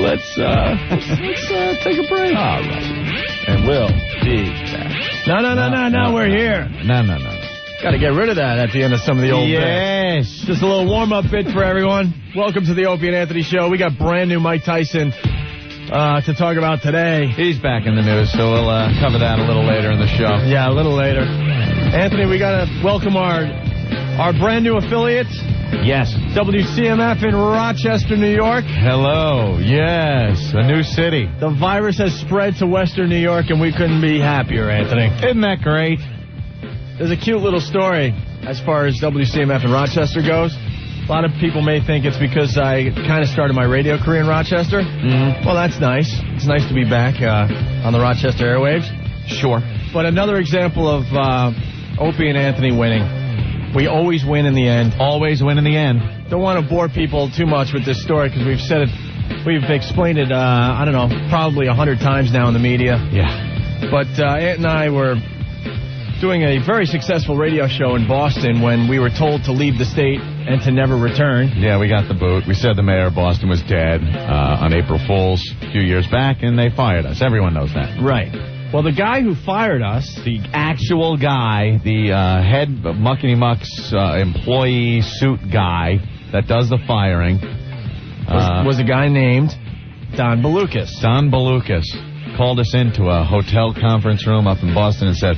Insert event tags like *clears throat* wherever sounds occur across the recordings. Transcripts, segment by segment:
let's uh, let's uh, take a break. All right. And we'll be back. No, no, no, no, no, we're here. No, no, no. Got to get rid of that at the end of some of the old bits. Yes. Just a little warm-up bit for everyone. Welcome to the Opie and Anthony Show. We got brand new Mike Tyson uh, to talk about today. He's back in the news, so we'll uh, cover that a little later in the show. Yeah, a little later. Anthony, we got to welcome our our brand new affiliates, Yes. WCMF in Rochester, New York. Hello. Yes. A new city. The virus has spread to Western New York, and we couldn't be happier, Anthony. Isn't that great? There's a cute little story as far as WCMF in Rochester goes. A lot of people may think it's because I kind of started my radio career in Rochester. Mm-hmm. Well, that's nice. It's nice to be back uh, on the Rochester airwaves. Sure. But another example of uh, Opie and Anthony winning. We always win in the end. Always win in the end. Don't want to bore people too much with this story because we've said it, we've explained it, uh, I don't know, probably a hundred times now in the media. Yeah. But uh, Aunt and I were doing a very successful radio show in Boston when we were told to leave the state and to never return. Yeah, we got the boot. We said the mayor of Boston was dead uh, on April Fool's a few years back, and they fired us. Everyone knows that. Right. Well, the guy who fired us, The actual guy, the uh, head Muckety Mucks uh, employee suit guy that does the firing, uh, was, was a guy named Don Bouloukos. Don Bouloukos called us into a hotel conference room up in Boston and said,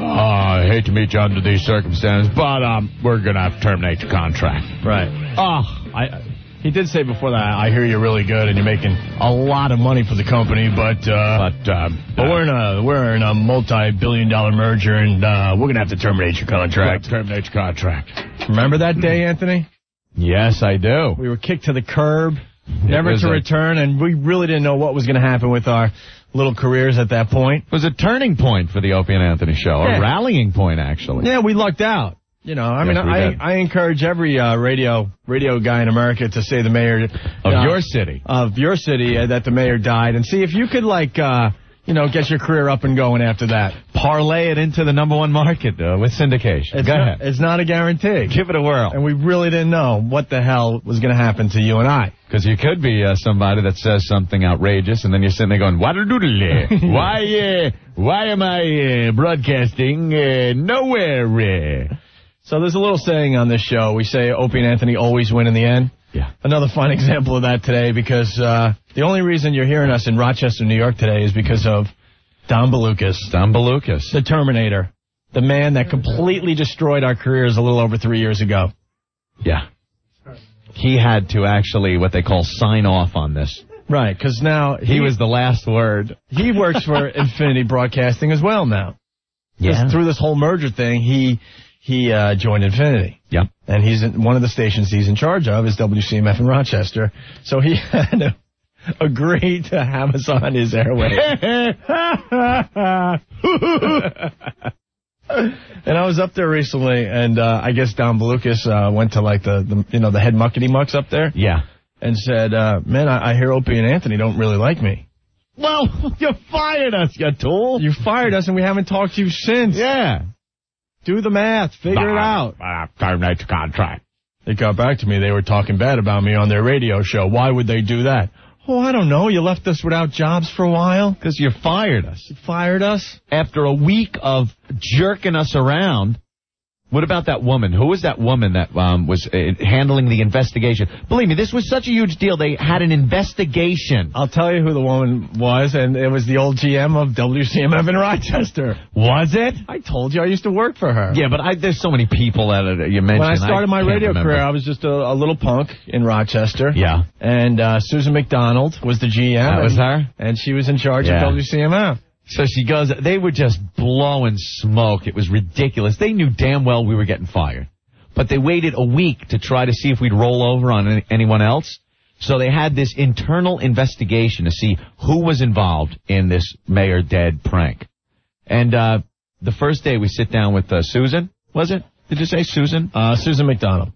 oh, I hate to meet you under these circumstances, but um, we're going to have to terminate your contract. Right. Oh, I. He did say before that, I hear you're really good and you're making a lot of money for the company, but uh, But, um, but we're in a we're in a multi-billion dollar merger and uh, we're gonna have to terminate your contract. terminate your contract. Remember that day, Anthony? Yes, I do. We were kicked to the curb, never to a- return, and we really didn't know what was going to happen with our little careers at that point. It was a turning point for the Opie and Anthony show, Yeah. a rallying point, actually. Yeah, we lucked out. You know, I Yes, mean, I. I encourage every uh, radio radio guy in America to say the mayor Of uh, your city. of your city uh, that the mayor died, and see if you could like uh, you know get your career up and going after that. Parlay it into the number one market uh, with syndication. It's Go not, ahead. It's not a guarantee. Give it a whirl. And we really didn't know what the hell was going to happen to you and I. Because you could be uh, somebody that says something outrageous, and then you're sitting there going, "What doodle? *laughs* Why? Uh, why am I uh, broadcasting uh, nowhere?" So there's a little saying on this show. We say Opie and Anthony always win in the end. Yeah. Another fun *laughs* example of that today because uh, the only reason you're hearing us in Rochester, New York today is because of Don Bouloukos. Don Bouloukos. the Terminator, the man that completely destroyed our careers a little over three years ago. Yeah. He had to actually what they call sign off on this. Right, because now He was the last word. he works for *laughs* Infinity Broadcasting as well now. Just through this whole merger thing, he he uh, joined Infinity. Yep. and he's in, one of the stations he's in charge of is WCMF in Rochester. So he *laughs* had to agree to have us on his airwaves. *laughs* and I was up there recently, and uh, I guess Don Bouloukos uh, went to like the, the you know the head muckety mucks up there Yeah. and said, uh, "Man, I, I hear Opie and Anthony don't really like me. Well, *laughs* you fired us, you tool. You fired us, and we haven't talked to you since. yeah. Do the math, figure it out." Uh, terminate your contract. They got back to me. They were talking bad about me on their radio show. Why would they do that? Oh, I don't know. You left us without jobs for a while. Because you fired us. You fired us. After a week of jerking us around, what about that woman? Who was that woman that um, was uh, handling the investigation? Believe me, this was such a huge deal. They had an investigation. I'll tell you who the woman was, and it was the old GM of WCMF in Rochester. Was it? I told you I used to work for her. Yeah, but I, there's so many people that uh, you mentioned. When I started my radio remember. career, I was just a, a little punk in Rochester. Yeah. And uh, Susan McDonald was the GM. That was and- her? And she was in charge Yeah. of WCMF. So she goes, they were just blowing smoke. It was ridiculous. They knew damn well we were getting fired. But they waited a week to try to see if we'd roll over on any, anyone else. So they had this internal investigation to see who was involved in this mayor dead prank. And uh, the first day we sit down with uh, Susan, was it? Did you say Susan? Uh, Susan McDonald.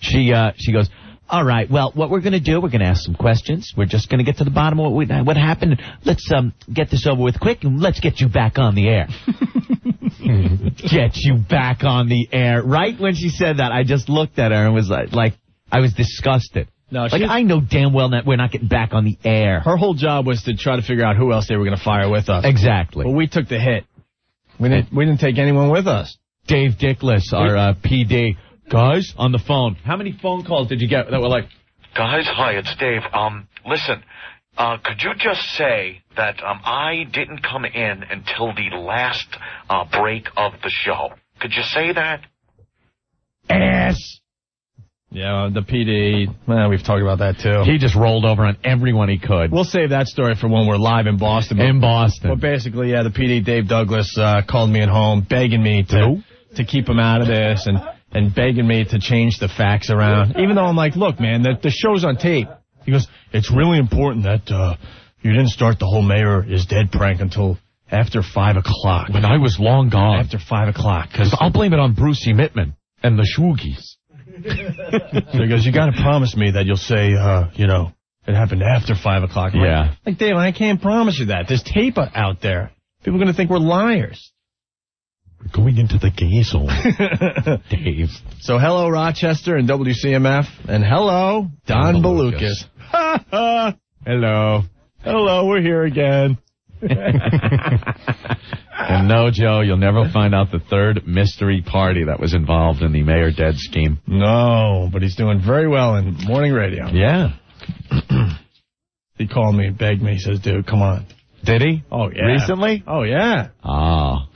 She uh, she goes, all right. Well, what we're going to do, we're going to ask some questions. We're just going to get to the bottom of what we, what happened. Let's um get this over with quick, and let's get you back on the air. *laughs* get you back on the air. Right when she said that, I just looked at her and was like, like I was disgusted. No, Like, I know damn well that we're not getting back on the air. Her whole job was to try to figure out who else they were going to fire with us. Exactly. But we took the hit. We didn't. We didn't take anyone with us. Dave Dickless, our uh, PD. Guys, on the phone. How many phone calls did you get that were like, Guys, hi, it's Dave. Um, listen, uh, could you just say that um, I didn't come in until the last uh, break of the show? Could you say that? ass? Yeah, the PD. Well, we've talked about that too. He just rolled over on everyone he could. we'll save that story for when we're live in Boston. in But Boston. basically, yeah, the PD Dave Douglas uh, called me at home, begging me to Hello? to keep him out of this, and and begging me to change the facts around. Even though I'm like, look, man, the the show's on tape. He goes, it's really important that uh, you didn't start the whole mayor is dead prank until after five o'clock. when I was long gone. After five o'clock, because I'll blame it on Brucey Mittman and the Schwoogies. *laughs* So he goes, you got to promise me that you'll say, uh, you know, it happened after five o'clock. I'm like- Yeah. Like, Dave, I can't promise you that. There's tape out there. People are going to think we're liars. Going into the gay zone. *laughs* Dave. So hello, Rochester and WCMF. And hello, Don Don Bouloukos. *laughs* Hello. hello, we're here again. *laughs* And no, Joe, you'll never find out the third mystery party that was involved in the mayor dead scheme. No, but he's doing very well in morning radio. Yeah. *clears throat* He called me and begged me. He says, dude, come on. Did he? Oh, yeah. Recently? Oh, yeah. Oh.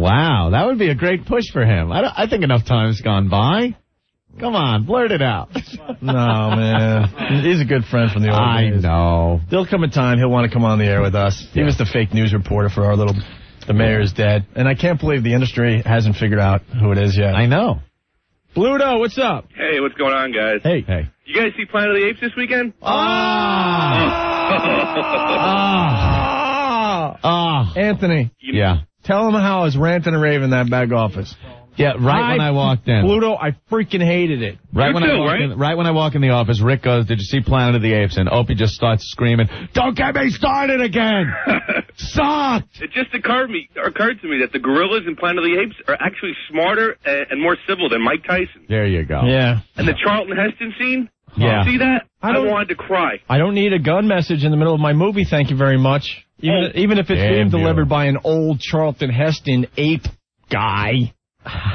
Wow, that would be a great push for him. I, don't- I think enough time's gone by. Come on, blurt it out. *laughs* No, man. He's a good friend from the old I days. know. There'll come a time he'll want to come on the air with us. He Yeah. was the fake news reporter for our little. The mayor is dead, and I can't believe the industry hasn't figured out who it is yet. I know. Bluto, what's up? Hey, what's going on, guys? Hey, Hey. You guys see Planet of the Apes this weekend? Ah. *laughs* Ah. Anthony, Yeah. Tell him how I was ranting and raving in that back office. Yeah, right when I walked in. Bluto, I freaking hated it. Right You when I too, walk right? in, right when I walk in the office, Rick goes, "Did you see Planet of the Apes?" And Opie just starts screaming, "Don't get me started again! *laughs* Sucked!" It just occurred me occurred to me that the gorillas in Planet of the Apes are actually smarter and, and more civil than Mike Tyson. There you go. Yeah. And the Charlton Heston scene, Yeah. see that? I I, don't- wanted to cry. I don't need a gun message in the middle of my movie, thank you very much. Even, Oh. even if it's Damn being you. delivered by an old Charlton Heston ape guy.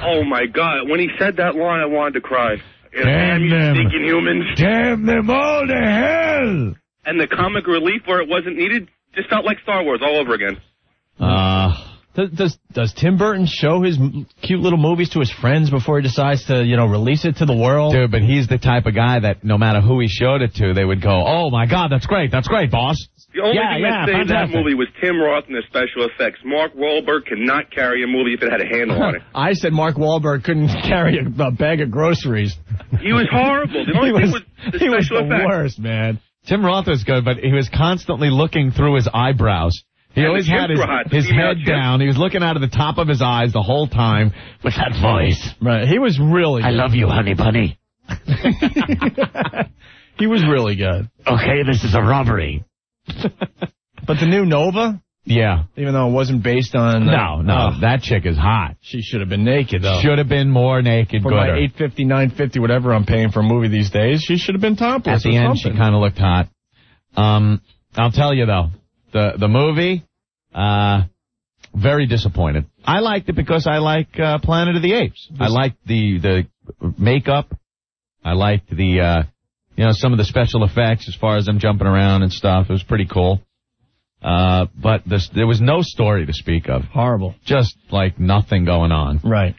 Oh my God! When he said that line, I wanted to cry. Damn you them. stinking humans! Damn them all to hell! And the comic relief where it wasn't needed just felt like Star Wars all over again. Uh, Does, does does Tim Burton show his cute little movies to his friends before he decides to you know release it to the world? dude, but he's the type of guy that no matter who he showed it to, they would go, "Oh my God, that's great, that's great, boss." The only Yeah, thing yeah, that saved that movie was Tim Roth and the special effects. Mark Wahlberg cannot carry a movie if it had a handle on it. *laughs* I said Mark Wahlberg couldn't *laughs* carry a, a bag of groceries. He was horrible. The *laughs* only he thing was, was the he was the effects. worst, man. Tim Roth was good, but he was constantly looking through his eyebrows. He And always had his, rod, his head chimp. down. He was looking out of the top of his eyes the whole time with that voice. Right, he was really. I good. love you, honey bunny. He was really good. Okay, this is a robbery. But the new Nova, Yeah. even though it wasn't based on. No, no, uh, that chick is hot. she should have been naked though. Should have been more naked, For gooder. my eight fifty, nine fifty, whatever I'm paying for a movie these days, she should have been topless. At the end, she kind of looked hot. Um, I'll tell you though, the the movie, uh, very disappointed. I liked it because I like uh, Planet of the Apes. I liked the the makeup. I liked the uh, you know some of the special effects as far as them jumping around and stuff. It was pretty cool. Uh, but this, there was no story to speak of. horrible. Just like nothing going on. Right.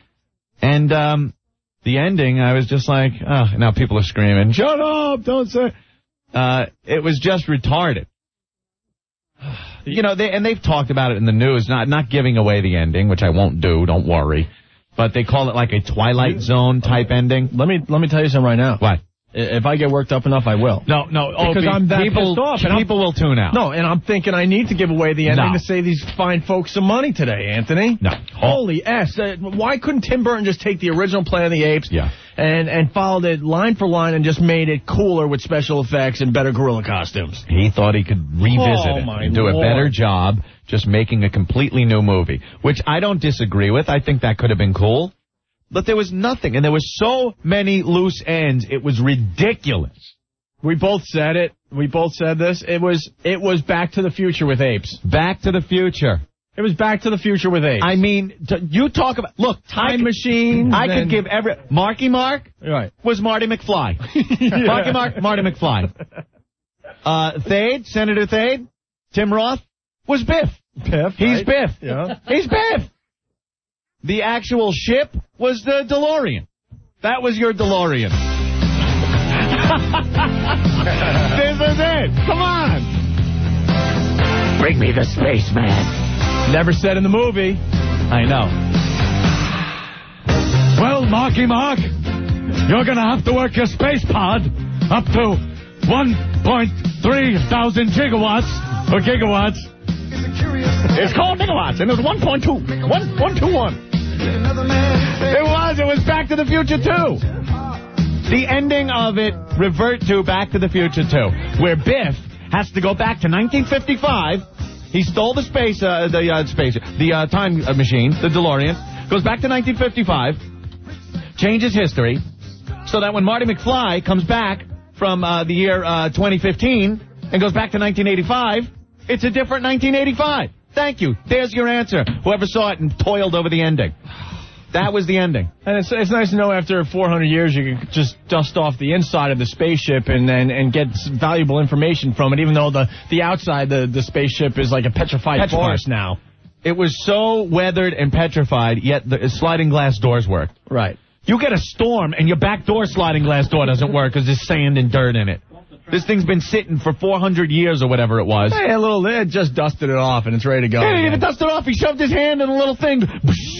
And um, the ending, I was just like, oh, now people are screaming, shut up, don't say. Uh, it was just retarded. You know, they, and they've talked about it in the news, not not giving away the ending, which I won't do. Don't worry. But they call it like a Twilight Zone type ending. Let me let me tell you something right now. What? If I get worked up enough, I will. No, no. Because Opie, I'm that people, pissed off, and I'm- people will tune out. No, and I'm thinking I need to give away the ending No. to save these fine folks some money today, Anthony. No. Holy S. Uh, why couldn't Tim Burton just take the original Planet of the Apes Yeah. and, and followed it line for line and just made it cooler with special effects and better gorilla costumes? He thought he could revisit Oh, it and do a better job just making a completely new movie, which I don't disagree with. I think that could have been cool. But there was nothing, and there were so many loose ends. It was ridiculous. We both said it. We both said this. It was it was Back to the Future with apes. Back to the Future. It was Back to the Future with apes. I mean, t- you talk about look time I machine. I could give every Marky Mark right. was Marty McFly. *laughs* Marky Mark, Marty McFly. *laughs* Uh, Thade, Senator Thade, Tim Roth was Biff. Biff. He's right? Biff. Yeah. He's Biff. The actual ship was the DeLorean. That was your DeLorean. *laughs* this is it. Come on. Bring me the spaceman. Never said in the movie. I know. Well, Marky Mark, you're going to have to work your space pod up to 1.3 thousand gigawatts or gigawatts. It's called megawatts, and it was 1.2. 1, 121. It was. It was Back to the Future 2. The ending of it revert to Back to the Future 2, where Biff has to go back to 1955. He stole the space, uh, the uh, space, the uh, time uh, machine, the DeLorean. Goes back to 1955, changes history, so that when Marty McFly comes back from uh, the year uh, 2015 and goes back to 1985, it's a different 1985. Thank you. There's your answer. Whoever saw it and toiled over the ending. That was the ending. And it's, it's nice to know after 400 years you can just dust off the inside of the spaceship and and, and get some valuable information from it, even though the, the outside, the, the spaceship is like a petrified, Petrified. forest now. It was so weathered and petrified, yet the uh, sliding glass doors worked. Right. You get a storm and your back door sliding glass door doesn't work because there's sand and dirt in it. This thing's been sitting for 400 years or whatever it was. Hey, a little, it just dusted it off and it's ready to go. He didn't again. even dust it off. He shoved his hand in a little thing.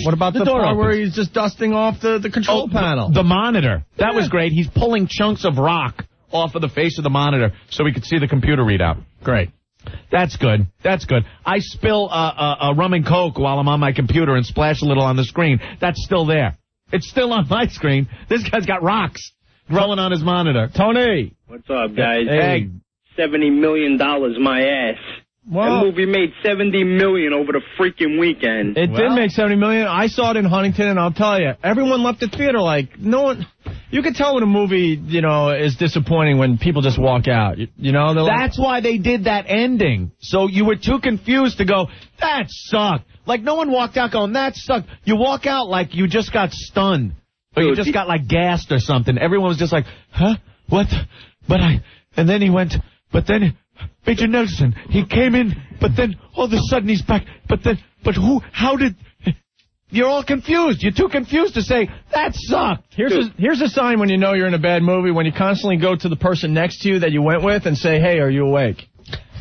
What about the, door part where he's just dusting off the, the control Oh, panel? The monitor. That Yeah. was great. He's pulling chunks of rock off of the face of the monitor so we could see the computer readout. Great. That's good. That's good. I spill uh, uh, a rum and coke while I'm on my computer and splash a little on the screen. That's still there. It's still on my screen. This guy's got rocks growing on his monitor. Tony. What's up, guys? Hey. Seventy million dollars, my ass. Well, that movie made seventy million over the freaking weekend. It did make seventy million. I saw it in Huntington, and I'll tell you, everyone left the theater like no one. You could tell when a movie, you know, is disappointing when people just walk out. You, you know, they're like, That's why they did that ending. So you were too confused to go, that sucked. Like no one walked out going, that sucked. You walk out like you just got stunned. Or you just got like gassed or something. Everyone was just like, huh? What? But I, and then he went, but then Major Nelson, he came in, but then all of a sudden he's back. But then, but who, how did, you're all confused. You're too confused to say, that sucked. Here's a, here's a sign when you know you're in a bad movie when you constantly go to the person next to you that you went with and say, "Hey, are you awake?"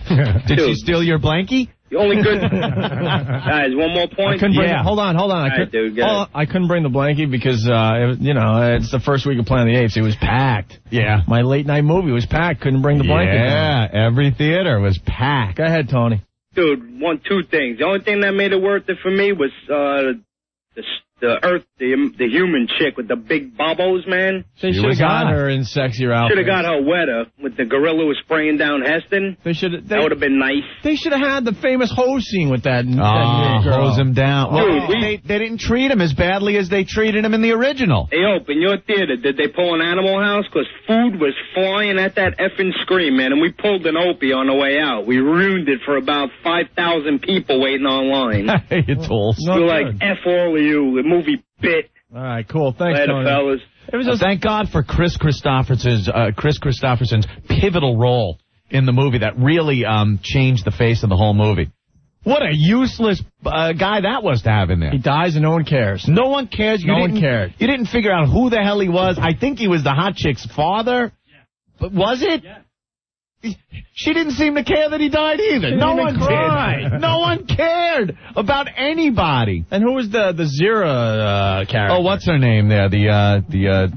*laughs* Did she steal your blankie? The only good *laughs* guys. One more point. couldn't bring. Yeah. Hold on, hold on. I, All right, could, dude, go hold ahead. on. I couldn't bring the blankie because uh, it, you know it's the first week of Planet of the Apes. It was packed. Yeah. My late night movie was packed. Couldn't bring the blanket. Yeah, every theater was packed. Go ahead, Tony. Dude, one, two things. The only thing that made it worth it for me was uh, the the Earth, the the human chick with the big bobos, man. They She should have was got her in sexier outfits. Should have got her wetter with the gorilla was spraying down Heston. They should. They, That would have been nice. they should have had the famous hose scene with that. Ah, that Oh, new girl. hose him down. Well, Dude, we- they, they didn't treat him as badly as they treated him in the original. Hey, Hope, in your theater, did they pull an Animal House? 'Cause food was flying at that effing screen, man, and we pulled an Opie on the way out. We ruined it for about 5,000 people waiting online. you tools. No we were good. like, F all of you. The movie bit. All right, cool. Thanks, Later, Tony. fellas. It was Uh, thank God for Kris Kristofferson's uh, Kris Kristofferson's pivotal role in the movie that really um, changed the face of the whole movie. What a useless uh, guy that was to have in there. he dies and no one cares. No one cares. You No one didn't- cared. You didn't figure out who the hell he was. I think he was the hot chick's father. But was it? She didn't seem to care that he died either. No one cry. did. No one cared about anybody. And who was the the Zira uh, character? Oh, what's her name there? The uh, the uh,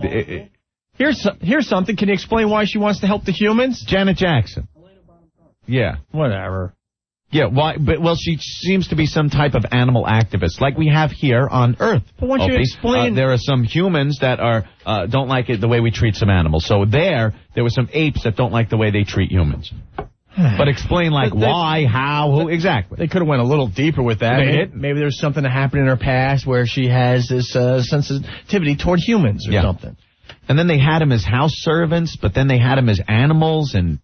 the, uh, Here's so- here's something. Can you explain why she wants to help the humans? Janet Jackson. Yeah. Whatever. Yeah, why? But well, she seems to be some type of animal activist, like we have here on Earth. But why don't you Opie. explain- Uh, there are some humans that are uh, don't like it the way we treat some animals. So there, there were some apes that don't like the way they treat humans. *sighs* But explain like But they- why, how, who exactly. They could have went a little deeper with that. Maybe, didn't. maybe there's something that happened in her past where she has this uh, sensitivity toward humans or Yeah. something. And then they had him as house servants, but then they had him as animals, and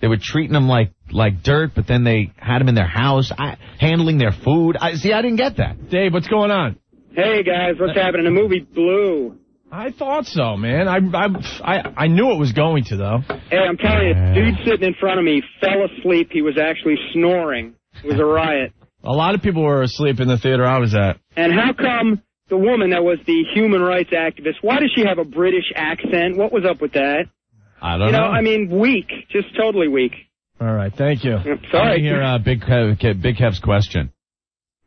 they were treating him like like dirt. But then they had him in their house, I, handling their food. I see. I didn't get that. Dave, what's going on? Hey guys, what's happening? The movie Blue. I thought so, man. I I I, I knew it was going to though. Hey, I'm telling you, dude sitting in front of me fell asleep. He was actually snoring. It was a riot. A lot of people were asleep in the theater I was at. And how come the woman that was the human rights activist, why does she have a British accent? What was up with that? I don't You know, I mean, weak. Just totally weak. All right, thank you. I'm I Sorry. to hear uh, Big Kev, Kev- Big Kev's question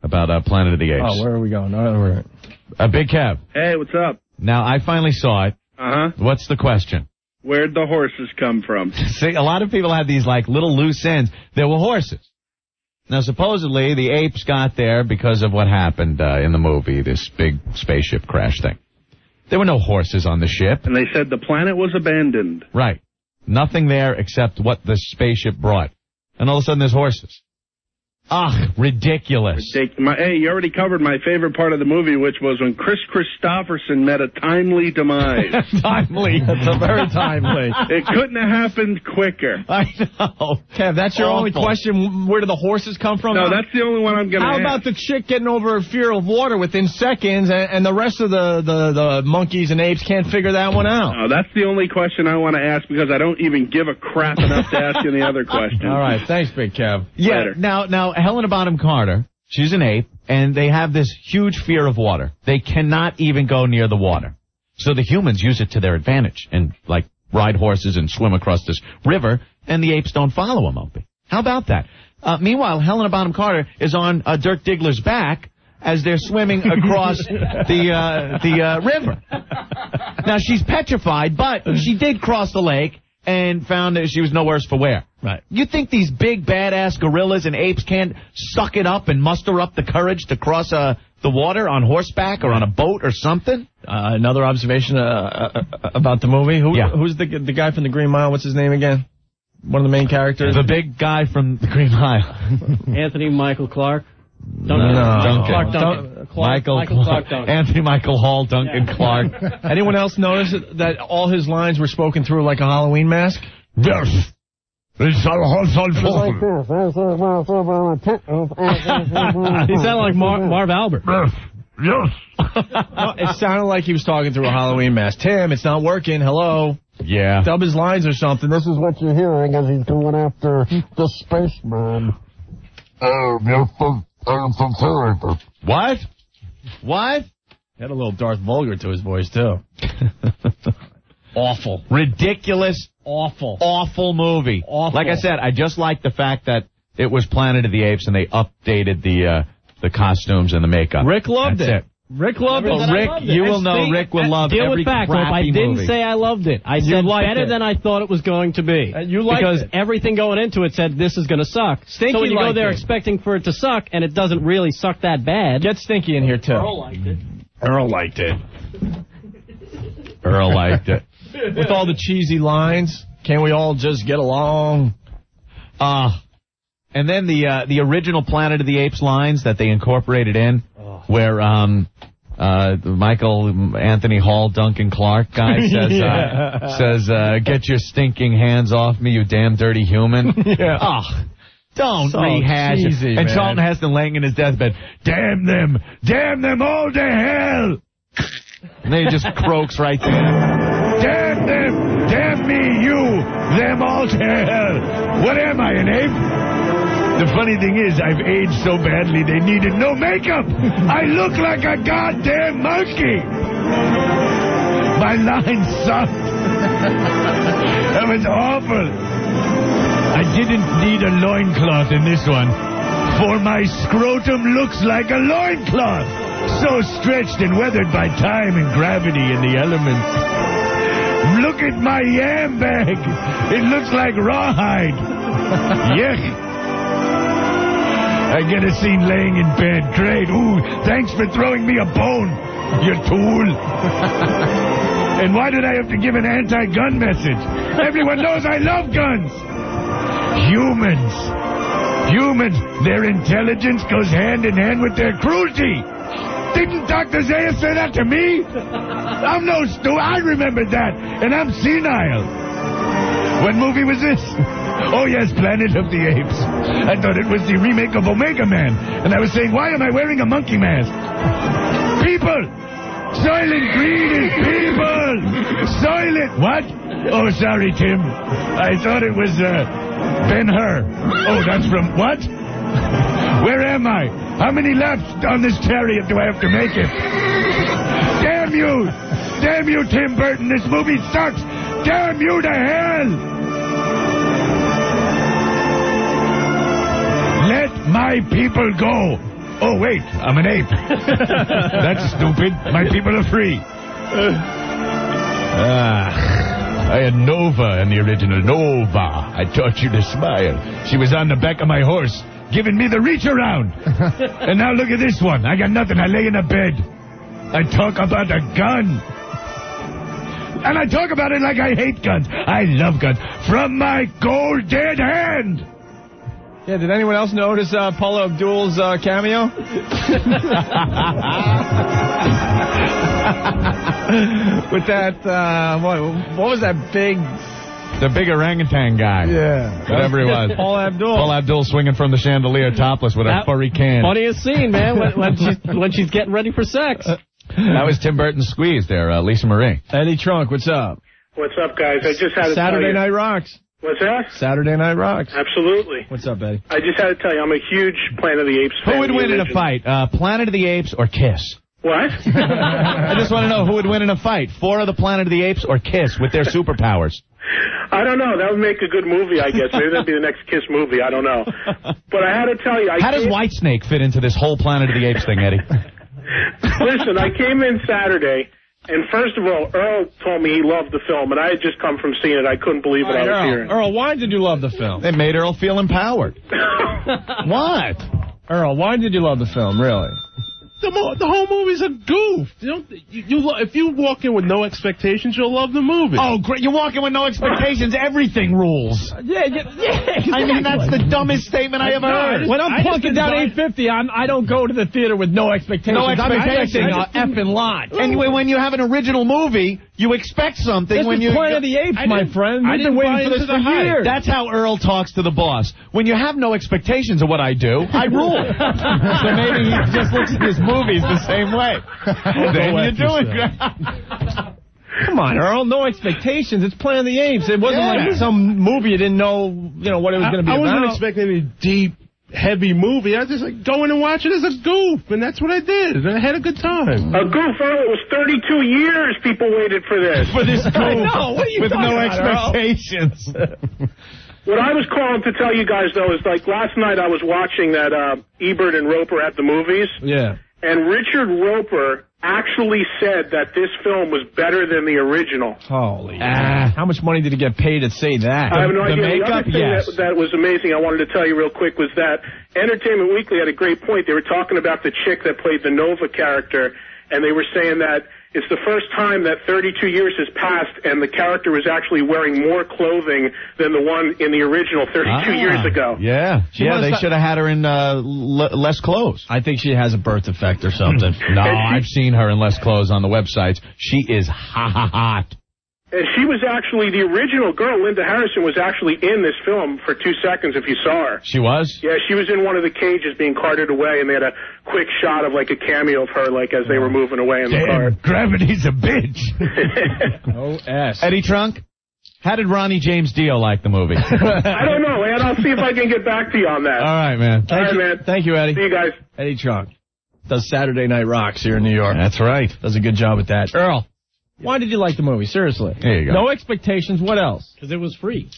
about uh, Planet of the Apes. Oh, where are we going? All right. uh, Big Kev. Hey, what's up? Now I finally saw it. Uh huh. What's the question? Where'd the horses come from? *laughs* See, a lot of people had these like little loose ends. There were horses. Now, supposedly, the apes got there because of what happened uh, in the movie, this big spaceship crash thing. There were no horses on the ship. And they said the planet was abandoned. Right. Nothing there except what the spaceship brought. And all of a sudden, there's horses. Ah, ridiculous. Take my, hey, you already covered my favorite part of the movie, which was when Kris Kristofferson met a timely demise. *laughs* Timely. That's a very timely. *laughs* it couldn't have happened quicker. *laughs* I know. Kev, that's your only question. Where do the horses come from? No, that's the only one I'm gonna. How ask. about the chick getting over a fear of water within seconds, and, and the rest of the, the, the monkeys and apes can't figure that one out? No, that's the only question I want to ask because I don't even give a crap enough to ask you the other question. All right, thanks, Big Kev. Yeah. Later. Now, now Helena Bonham Carter, she's an ape, and they have this huge fear of water. They cannot even go near the water. So the humans use it to their advantage and like ride horses and swim across this river, and the apes don't follow them. Opie. How about that? Uh, meanwhile, Helena Bonham Carter is on uh, Dirk Diggler's back as they're swimming *laughs* across the uh, the uh, river. Now she's petrified, but she did cross the lake and found that she was no worse for wear. Right. You think these big badass gorillas and apes can't suck it up and muster up the courage to cross uh, the water on horseback or on a boat or something? Uh, another observation uh, uh, uh, about the movie. Who, Yeah. Who's the the guy from the Green Mile? What's his name again? One of the main characters. The big guy from the Green Mile. *laughs* Anthony Michael Clark. No. Duncan. Clark Duncan. Dun- Clark, Michael, Michael Clarke Duncan. Anthony Michael Hall, Duncan Clark. *laughs* Anyone else notice that all his lines were spoken through like a Halloween mask? Yes. It's all He sounded like Mar- Marv Albert. Yes. No, *laughs* it sounded like he was talking through a Halloween mask. Tim, it's not working. Hello. Yeah. Dub his lines or something. This is what you're hearing as he's going after the spaceman. Um, yes, I'm, I'm from Terry. What? What? had a little Darth Vulgar to his voice too. *laughs* Awful. Ridiculous, Awful. awful movie. Awful. Like I said, I just like the fact that it was Planet of the Apes and they updated the uh, the costumes and the makeup. Rick loved That's it. Rick loved Well, it. Rick, you will know See, Rick will love Deal every with facts. Hope. I didn't movie. say I loved it. I said liked better it. than I thought it was going to be. Uh, you liked because it. everything going into it said this is going to suck. Stinky so when you go there it. expecting for it to suck and it doesn't really suck that bad. Get Stinky in here too. Earl liked it. Earl liked it. Earl liked it. With all the cheesy lines, can we all just get along? Uh, and then the uh, the original Planet of the Apes lines that they incorporated in, where um, uh, Michael Anthony Hall Duncan Clark guy *laughs* says Yeah. uh, says uh, get your stinking hands off me, you damn dirty human. *laughs* Yeah. Oh, don't So rehash it. And man. Charlton Heston laying in his deathbed, damn them, damn them all to hell. And then he just *laughs* croaks right there. Damn them! Damn me, you! Them all to hell! What am I, an ape? The funny thing is, I've aged so badly they needed no makeup! *laughs* I look like a goddamn monkey! My line sucked! *laughs* that was awful! I didn't need a loincloth in this one, for my scrotum looks like a loincloth! So stretched and weathered by time and gravity and the elements. Look at my yam bag. It looks like rawhide. *laughs* Yuck. I get a scene laying in bed. Great. Ooh, thanks for throwing me a bone, you tool. *laughs* And why did I have to give an anti-gun message? Everyone knows I love guns. Humans. Humans. Their intelligence goes hand in hand with their cruelty. Didn't Dr. Zaius say that to me? I'm no stu. I remembered that, and I'm senile. What movie was this? Oh, yes, Planet of the Apes. I thought it was the remake of Omega Man. And I was saying, why am I wearing a monkey mask? People! Soylent Green is people! Soylent... What? Oh, sorry, Tim. I thought it was, uh, Ben Hur. Oh, that's from... What? Where am I? How many laps on this chariot do I have to make it? Damn you! Damn you, Tim Burton! This movie sucks! Damn you to hell! Let my people go! Oh, wait, I'm an ape. *laughs* That's stupid. My people are free. Ah, I had Nova in the original. Nova. I taught you to smile. She was on the back of my horse, giving me the reach around. *laughs* and now look at this one. I got nothing. I lay in a bed. I talk about a gun. And I talk about it like I hate guns. I love guns. From my cold dead hand. Yeah, did anyone else notice uh, Paula Abdul's uh, cameo? *laughs* With that, uh, what, what was that big... The big orangutan guy. Yeah. Whatever he was. Paul Abdul. Paul Abdul swinging from the chandelier topless with a furry can. Funniest scene, man, when, when she's when she's getting ready for sex. *laughs* That was Tim Burton's squeeze there, uh, Lisa Marie. Eddie Trunk, what's up? What's up, guys? I just had to tell Saturday you. Night Rocks. What's that? Saturday Night Rocks. Absolutely. What's up, Eddie? I just had to tell you, I'm a huge Planet of the Apes fan. Who would win in a fight, uh, Planet of the Apes or Kiss? What? *laughs* *laughs* I just want to know who would win in a fight, four of the Planet of the Apes or Kiss with their superpowers. I don't know. That would make a good movie, I guess. Maybe that'd be the next Kiss movie. I don't know. But I had to tell you, I How does Whitesnake fit into this whole Planet of the Apes thing, Eddie? *laughs* Listen, I came in Saturday, and first of all, Earl told me he loved the film, and I had just come from seeing it. I couldn't believe what I was Earl, hearing. Earl, why did you love the film? It made Earl feel empowered. *laughs* what? Earl, why did you love the film, really? The, mo- the whole movie's a goof. You don't, you, you if you walk in with no expectations, you'll love the movie. Oh, great. You're walking with no expectations. Everything rules. Yeah, yeah, yeah. I mean, that's the dumbest statement I ever heard. When I'm I plunking down 850, I'm, I don't go to the theater with no expectations. No expectations. I'm expecting a effing lot. And when when you have an original movie, you expect something This when is you. Planet of the Apes, my friend. I We've didn't been waiting for this for the years. That's how Earl talks to the boss. When you have no expectations of what I do, I rule. *laughs* so maybe he just looks at his movies the same way. *laughs* then you do it. Come on, Earl. No expectations. It's Planet of the Apes. It wasn't Yeah. like some movie you didn't know, you know, what it was going to be I wasn't about. expecting any deep, heavy movie. I was just like, go in and watch it as a goof, and that's what I did. And I had a good time. A goof, Earl. It was 32 years people waited for this. For this *laughs* I goof know. What are you with no about, expectations. *laughs* What I was calling to tell you guys, though, is like last night I was watching that uh, Ebert and Roeper at the movies, Yeah. And Richard Roeper actually said that this film was better than the original. Holy. Ah. How much money did he get paid to say that? I have no the idea. makeup, the other thing yes. that, that was amazing I wanted to tell you real quick was that Entertainment Weekly had a great point. They were talking about the chick that played the Nova character, and they were saying that it's the first time that 32 years has passed and the character was actually wearing more clothing than the one in the original 32 Ah, years ago. Yeah. She yeah, they should have had her in uh, l- less clothes. I think she has a birth defect or something. *laughs* No, I've seen her in less clothes on the websites. She is ha hot. Hot. And she was actually the original girl. Linda Harrison was actually in this film for two seconds if you saw her. She was? Yeah, she was in one of the cages being carted away, and they had a quick shot of like a cameo of her, like as they were moving away in the car. Damn, gravity's a bitch. *laughs* Oh, S. Eddie Trunk, how did Ronnie James Dio like the movie? *laughs* I don't know, man. I'll see if I can get back to you on that. All right, man. All Thank right, you, man. Thank you, Eddie. See you guys. Eddie Trunk does Saturday Night Rocks here in New York. That's right. Does a good job with that. Earl, why did you like the movie? Seriously. There you go. No expectations. What else? Because it was free.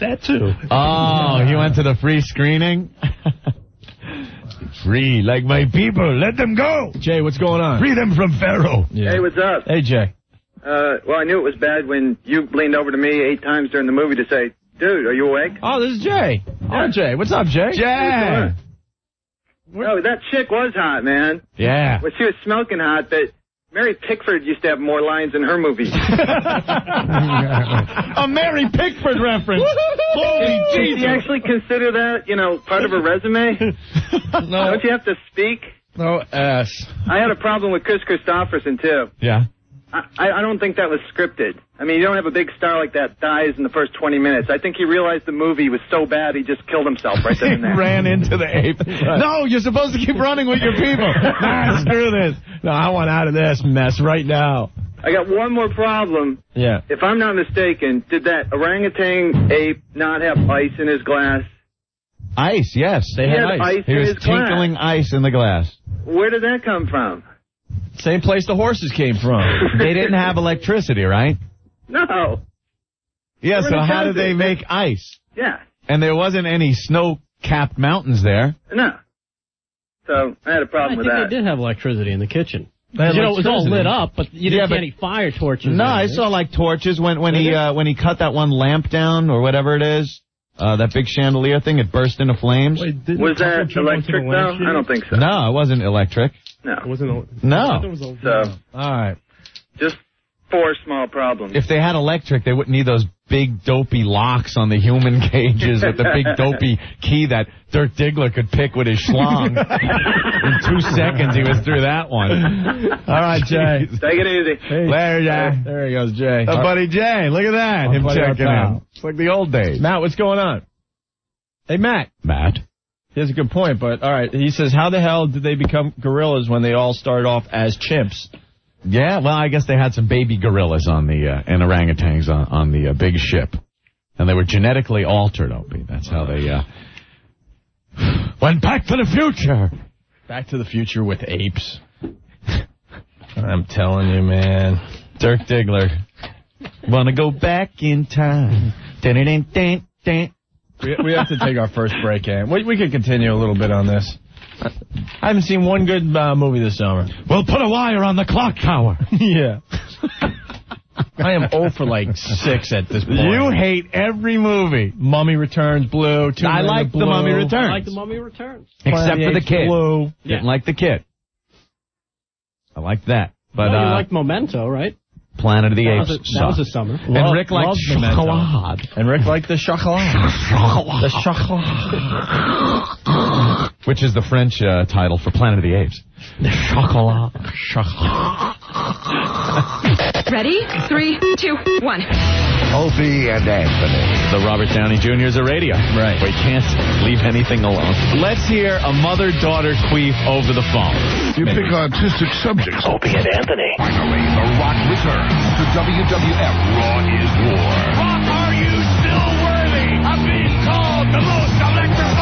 That too. Oh, he went to the free screening? *laughs* Free, like my people. Let them go. Jay, what's going on? Free them from Pharaoh. Yeah. Hey, what's up? Hey, Jay. Uh, well, I knew it was bad when you leaned over to me eight times during the movie to say, "Dude, are you awake?" Oh, this is Jay. Oh, Jay. What's up, Jay? Jay. No, that chick was hot, man. Yeah. Well, she was smoking hot, but Mary Pickford used to have more lines in her movies. *laughs* A Mary Pickford reference. Holy Do you actually consider that, you know, part of a resume? No. Don't you have to speak? No S. I had a problem with Kris Kristofferson too. Yeah. I, I don't think that was scripted. I mean, you don't have a big star like that dies in the first 20 minutes. I think he realized the movie was so bad he just killed himself right then and *laughs* there. Ran into the ape. *laughs* No, you're supposed to keep running with your people. *laughs* nah, screw this. No, I want out of this mess right now. I got one more problem. Yeah. If I'm not mistaken, did that orangutan ape not have ice in his glass? Ice, yes. They He had had ice. ice He in was his glass. tinkling ice in the glass. Where did that come from? Same place the horses came from. *laughs* They didn't have electricity, right? No. Yeah, so how did they make ice? Yeah. And there wasn't any snow-capped mountains there. No. So I had a problem think with that. they did have electricity in the kitchen. They had You know, it was all lit up, but you didn't but- see any fire torches. No, I saw like torches when when he uh, when he cut that one lamp down or whatever it is. Uh, that big chandelier thing, it burst into flames. Was that electric though? I don't think so. No, it wasn't electric. No. It wasn't. No. So All right. just four small problems. If they had electric, they wouldn't need those big dopey locks on the human *laughs* cages with the big dopey key that Dirk Diggler could pick with his schlong. *laughs* In two seconds, he was through that one. All right, Jay. Take it easy. Hey. Later, Jay. There he goes, Jay. Uh, buddy Jay, look at that. Our Him checking pal. in. It's like the old days. Matt, what's going on? Hey, Matt. Matt. He has a good point, but all right. He says, how the hell did they become gorillas when they all started off as chimps? Yeah, well, I guess they had some baby gorillas on the uh, and orangutans on, on the uh, big ship, and they were genetically altered. Opie, that's how they uh, went back to the future. Back to the Future with apes. I'm telling you, man. Dirk Diggler, wanna go back in time? Dun-dun-dun-dun-dun. We, we have to take our first break, and we, we could continue a little bit on this. I haven't seen one good uh, movie this summer. Well, put a wire on the clock tower. *laughs* yeah. I am 0 for like 6 at this point. You hate every movie Mummy Returns, Blue. Two I like The Blue. Mummy Returns. I like the Mummy Returns. except for the kid. Blue. Didn't like the kid. I like that, but no, you uh, liked Memento, right? Planet of the That Apes. was a, that was a sucked. summer. and Love- Rick liked loved Memento. chocolate. And Rick liked the chocolat. the chocolat. *laughs* Which is the French uh, title for Planet of the Apes. Chocolat. Chocolat. Ready? Three, two, one. Opie and Anthony. The Robert Downey Jr.'s of radio. Right. We can't leave anything alone. Let's hear a mother-daughter queef over the phone. You pick artistic subjects. Opie and Anthony. Finally, The Rock returns to WWF Raw is War. Rock, are you still worthy of being called the most electrifying man in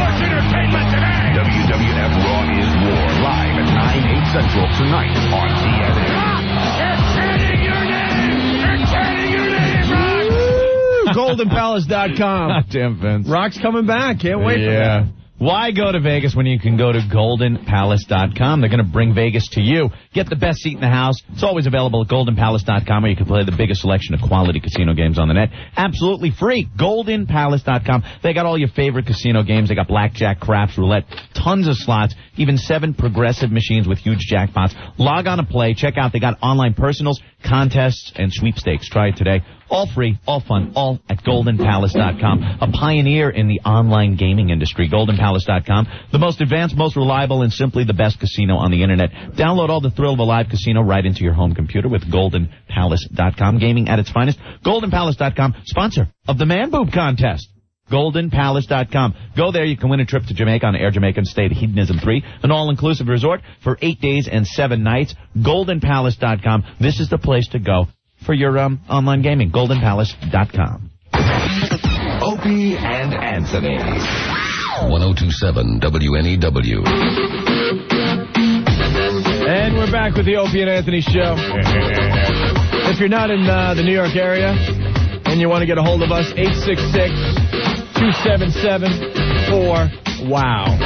sports entertainment today? WWF Raw is War, live at 9, 8 central tonight on TNN. They're chanting your name! They're chanting your name, Rock! GoldenPalace.com. *laughs* Damn, Vince. Rock's coming back. Can't wait for yeah. that. Why go to Vegas when you can go to goldenpalace.com? They're going to bring Vegas to you. Get the best seat in the house. It's always available at goldenpalace.com where you can play the biggest selection of quality casino games on the net. Absolutely free. Goldenpalace.com. They got all your favorite casino games. They got blackjack, craps, roulette, tons of slots, even seven progressive machines with huge jackpots. Log on and play. Check out. They got online personals, contests, and sweepstakes. Try it today. All free, all fun, all at goldenpalace.com. A pioneer in the online gaming industry. Goldenpalace.com. The most advanced, most reliable, and simply the best casino on the internet. Download all the thrill of a live casino right into your home computer with goldenpalace.com. Gaming at its finest. Goldenpalace.com. Sponsor of the Man Boob Contest. GoldenPalace.com. Go there. You can win a trip to Jamaica on Air Jamaica and stay at Hedonism 3, an all-inclusive resort for eight days and seven nights. GoldenPalace.com. This is the place to go for your um, online gaming. GoldenPalace.com. Opie and Anthony. 1027 WNEW. And we're back with the Opie and Anthony show. if you're not in uh, the New York area and you want to get a hold of us, 866-277-4 Wow.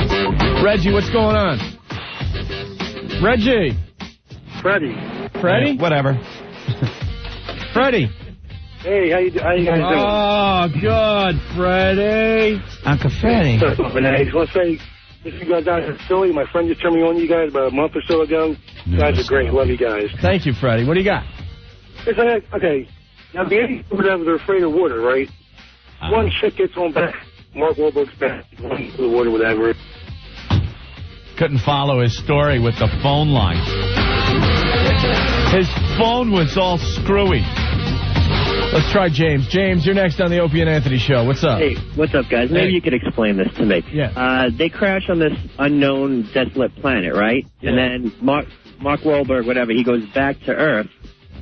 Reggie, what's going on? Reggie. Freddie. Freddie? whatever. *laughs* Freddie. Hey, how you, how you guys doing? Oh, good, Freddie. Uncle Freddie. doing? What's up, Renee? Let's say If you guys out in Philly, my friend just turned me on to you guys about a month or so ago. You guys are great. Love you guys. Thank you, Freddie. What do you got? It's like, okay, now the Yankees whatever they're afraid of water, right? One chick gets on back. Mark Wahlberg's back. One into the water, whatever. Couldn't follow his story with the phone line. His phone was all screwy. Let's try James. James, you're next on the Opie and Anthony show. What's up? Hey, what's up, guys? Maybe Hey. you could explain this to me. Yeah. Uh, they crash on this unknown, desolate planet, right? Yeah. And then Mark Mark Wahlberg, whatever, he goes back to Earth.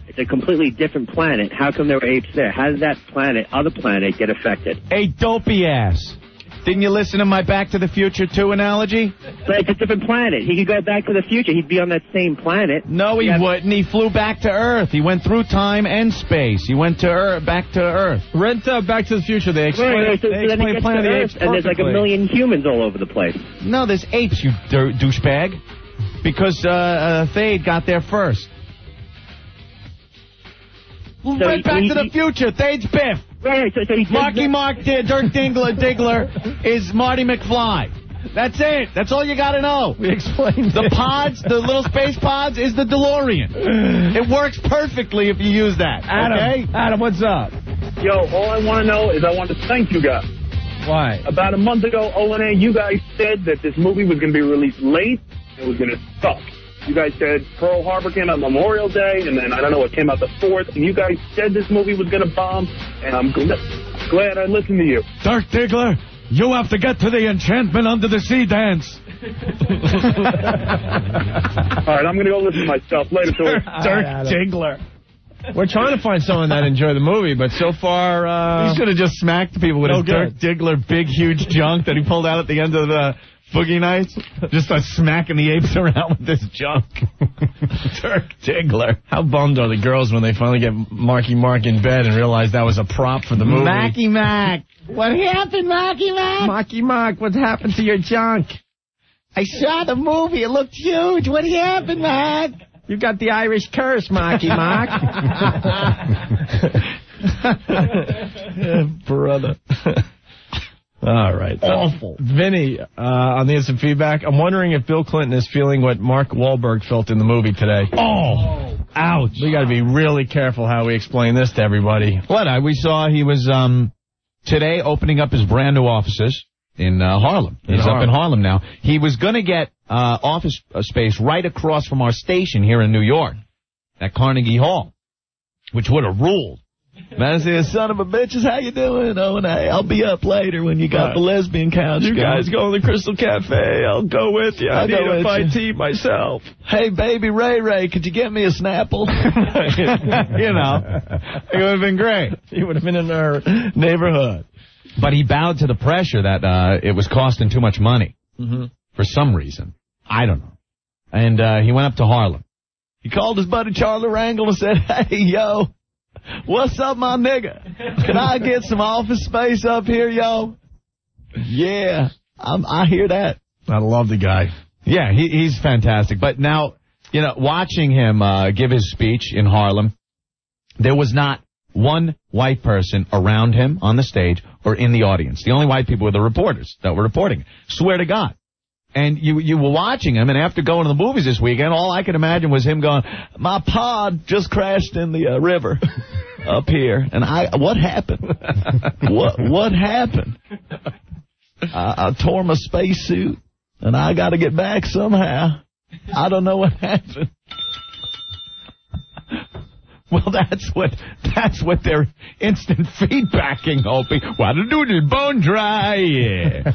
It's a completely different planet. How come there were apes there? How did that planet, other planet, get affected? Hey, dopey ass. Didn't you listen to my Back to the Future 2 analogy? But it's a different planet. He could go back to the future. He'd be on that same planet. No, he wouldn't. He flew back to Earth. He went through time and space. He went to Earth, back to Earth. Rent uh, Back to the Future. They explain, Right, right, so, they so explain Planet of the Earth, Apes and there's like a million humans all over the place. No, there's apes, you dir- douchebag. Because uh, uh, Thade got there first. So right he- back he- to the he- future. Thade's Biff. Right, so, so he Marky Mark Di- Dirk Dingler Diggler is Marty McFly. That's it. That's all you got to know. We explained The pods, the little space pods, is the DeLorean. *sighs* It works perfectly if you use that. Adam, Okay? Adam, what's up? Yo, all I want to know is I want to thank you guys. Why? About a month ago, O&A, you guys said that this movie was going to be released late. It was going to suck. You guys said Pearl Harbor came out Memorial Day, and then I don't know what came out the 4th. And you guys said this movie was going to bomb, and I'm gl- glad I listened to you. Dirk Diggler, you have to get to the enchantment under the sea dance. *laughs* *laughs* All right, I'm going to go listen to myself later. So *laughs* Dirk Diggler. We're trying to find someone that enjoy the movie, but so far, uh, He should have just smacked people with no his Dirk good. Diggler big, huge junk that he pulled out at the end of the Boogie Nights. Just start smacking the apes *laughs* around with this junk. *laughs* Dirk Diggler. How bummed are the girls when they finally get Marky Mark in bed and realize that was a prop for the movie? Macky Mac. What happened, Marky Mark? Marky Mark, what happened to your junk? I saw the movie. It looked huge. What happened, Mac? You got the Irish curse, Marky Mark. *laughs* Brother. All right. Awful. Vinny, uh, on the instant feedback, I'm wondering if Bill Clinton is feeling what Mark Wahlberg felt in the movie today. Oh, ouch. We got to be really careful how we explain this to everybody. What? I, we saw he was um today opening up his brand new offices in uh, Harlem. In He's up Harlem. in Harlem now. He was going to get uh, office uh, space right across from our station here in New York at Carnegie Hall, which would have ruled. Man, I said, son of a bitches, how you doing? Oh, and I, I'll be up later when you got Right. the lesbian couch. You going. guys go to the Crystal Cafe. I'll go with you. I I'll need go a with fight you. tea myself. Hey, baby Ray Ray, could you get me a Snapple? *laughs* you know, it would have been great. *laughs* He would have been in our neighborhood. But he bowed to the pressure that uh, it was costing too much money Mm-hmm. for some reason. I don't know. And uh, he went up to Harlem. He called his buddy Charlie Rangel and said, Hey, yo, what's up, my nigga? Can I get some office space up here, yo? Yeah, I'm, I hear that. I love the guy. Yeah, he, he's fantastic. But now, you know, watching him uh, give his speech in Harlem, there was not one white person around him on the stage or in the audience. The only white people were the reporters that were reporting. Swear to God. And you you were watching him, and after going to the movies this weekend, all I could imagine was him going, "My pod just crashed in the uh, river *laughs* up here, and I what happened? *laughs* what what happened? I, I tore my spacesuit, and I got to get back somehow. I don't know what happened." *laughs* Well, that's what that's what they're instant feedbacking, Opie. Why to do this? Bone dry, yeah.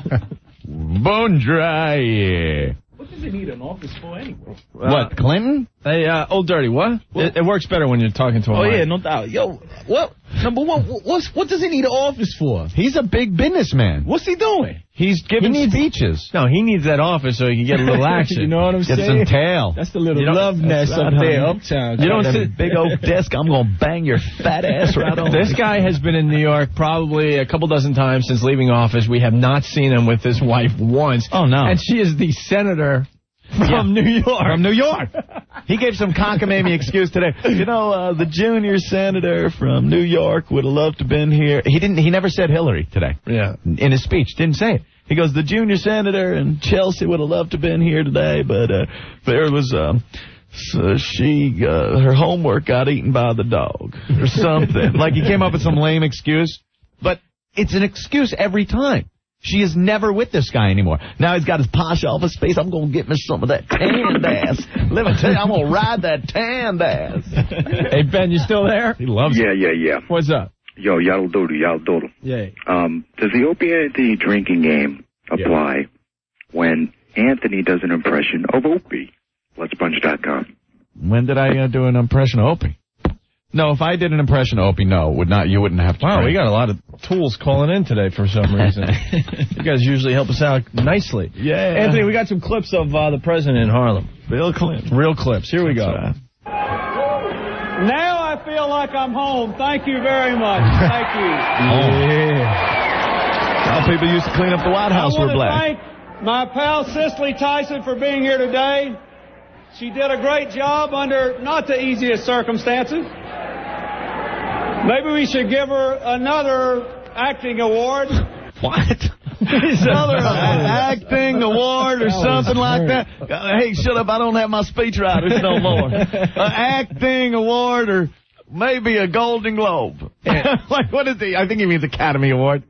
Bone dry, yeah. What does he need an office for anyway? What, Clinton? Hey, uh, Old Dirty, what? It, it works better when you're talking to him. Oh yeah, no doubt. Yo, what? Number one, what's what does he need an office for? He's a big businessman. What's he doing? He's giving He speeches. No, he needs that office so he can get a little *laughs* action. You know what I'm Get saying? Get some tail. That's the little love nest That's up right, there, uptown. You don't sit- big old *laughs* desk. I'm gonna bang your fat ass right on. This guy has been in New York probably a couple dozen times since leaving office. We have not seen him with his wife once. Oh no. And she is the senator from Yeah. New York. From New York. He gave some cockamamie excuse today. You know, uh, the junior senator from New York would have loved to have been here. He didn't. He never said Hillary today Yeah. in his speech. Didn't say it. He goes, the junior senator and Chelsea would have loved to have been here today, but uh, there was um, so she uh, her homework got eaten by the dog or something. *laughs* like he came up with some lame excuse, but it's an excuse every time. She is never with this guy anymore. Now he's got his posh office space. I'm gonna get me some of that tanned ass. Let me tell you, I'm gonna ride that tanned ass. *laughs* Hey, Ben, you still there? He loves Yeah, yeah, yeah. What's up? Yo, y'all doodle, y'all doodle. Yeah. Um, does the Opie drinking game apply when Anthony does an impression of Opie? Let's punch.com. When did I uh, do an impression of Opie? No, if I did an impression of Opie, no, would not. You wouldn't have to. Wow, drink. we got a lot of tools calling in today for some reason. *laughs* you guys usually help us out nicely. Yeah. Anthony, we got some clips of uh, the president in Harlem. Bill Clinton. Real clips. Here we go. Now I feel like I'm home. Thank you very much. *laughs* Thank you. Yeah. How people used to clean up the White House I were want to black. thank my pal Cicely Tyson for being here today. She did a great job under not the easiest circumstances. Maybe we should give her another acting award. *laughs* What? Another uh, *laughs* acting award or something like that. Uh, hey, shut up! I don't have my speechwriters no more. An *laughs* acting award or maybe a Golden Globe. *laughs* like what is he? I think he means Academy Award.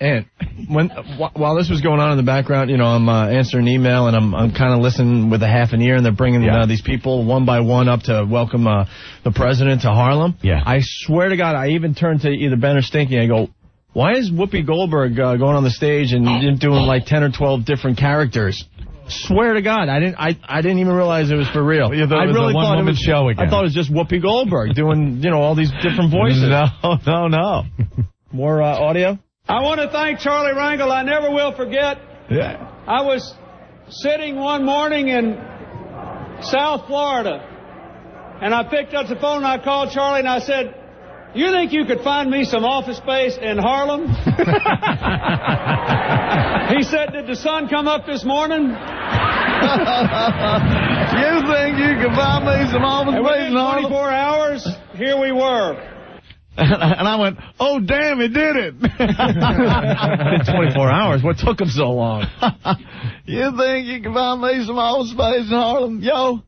And when while this was going on in the background, you know, I'm uh, answering email and I'm I'm kind of listening with a half an ear, and they're bringing uh, these people one by one up to welcome uh, the president to Harlem. Yeah. I swear to God, I even turned to either Ben or Stinky. I go, why is Whoopi Goldberg uh, going on the stage and doing like ten or twelve different characters? Swear to God, I didn't. I, I didn't even realize it was for real. You thought I it was a really thought it was show again. I thought it was just Whoopi Goldberg doing you know all these different voices. *laughs* No, no, no. *laughs* More uh, audio. I want to thank Charlie Rangel. I never will forget. Yeah. I was sitting one morning in South Florida, and I picked up the phone and I called Charlie and I said, "You think you could find me some office space in Harlem?" *laughs* he said, "Did the sun come up this morning?" *laughs* you think you can find me some office And space in Harlem? 24 hours, here we were. And I went, oh, damn, it did it. *laughs* In 24 hours. What took him so long? you think you can find me some office space in Harlem? Yo,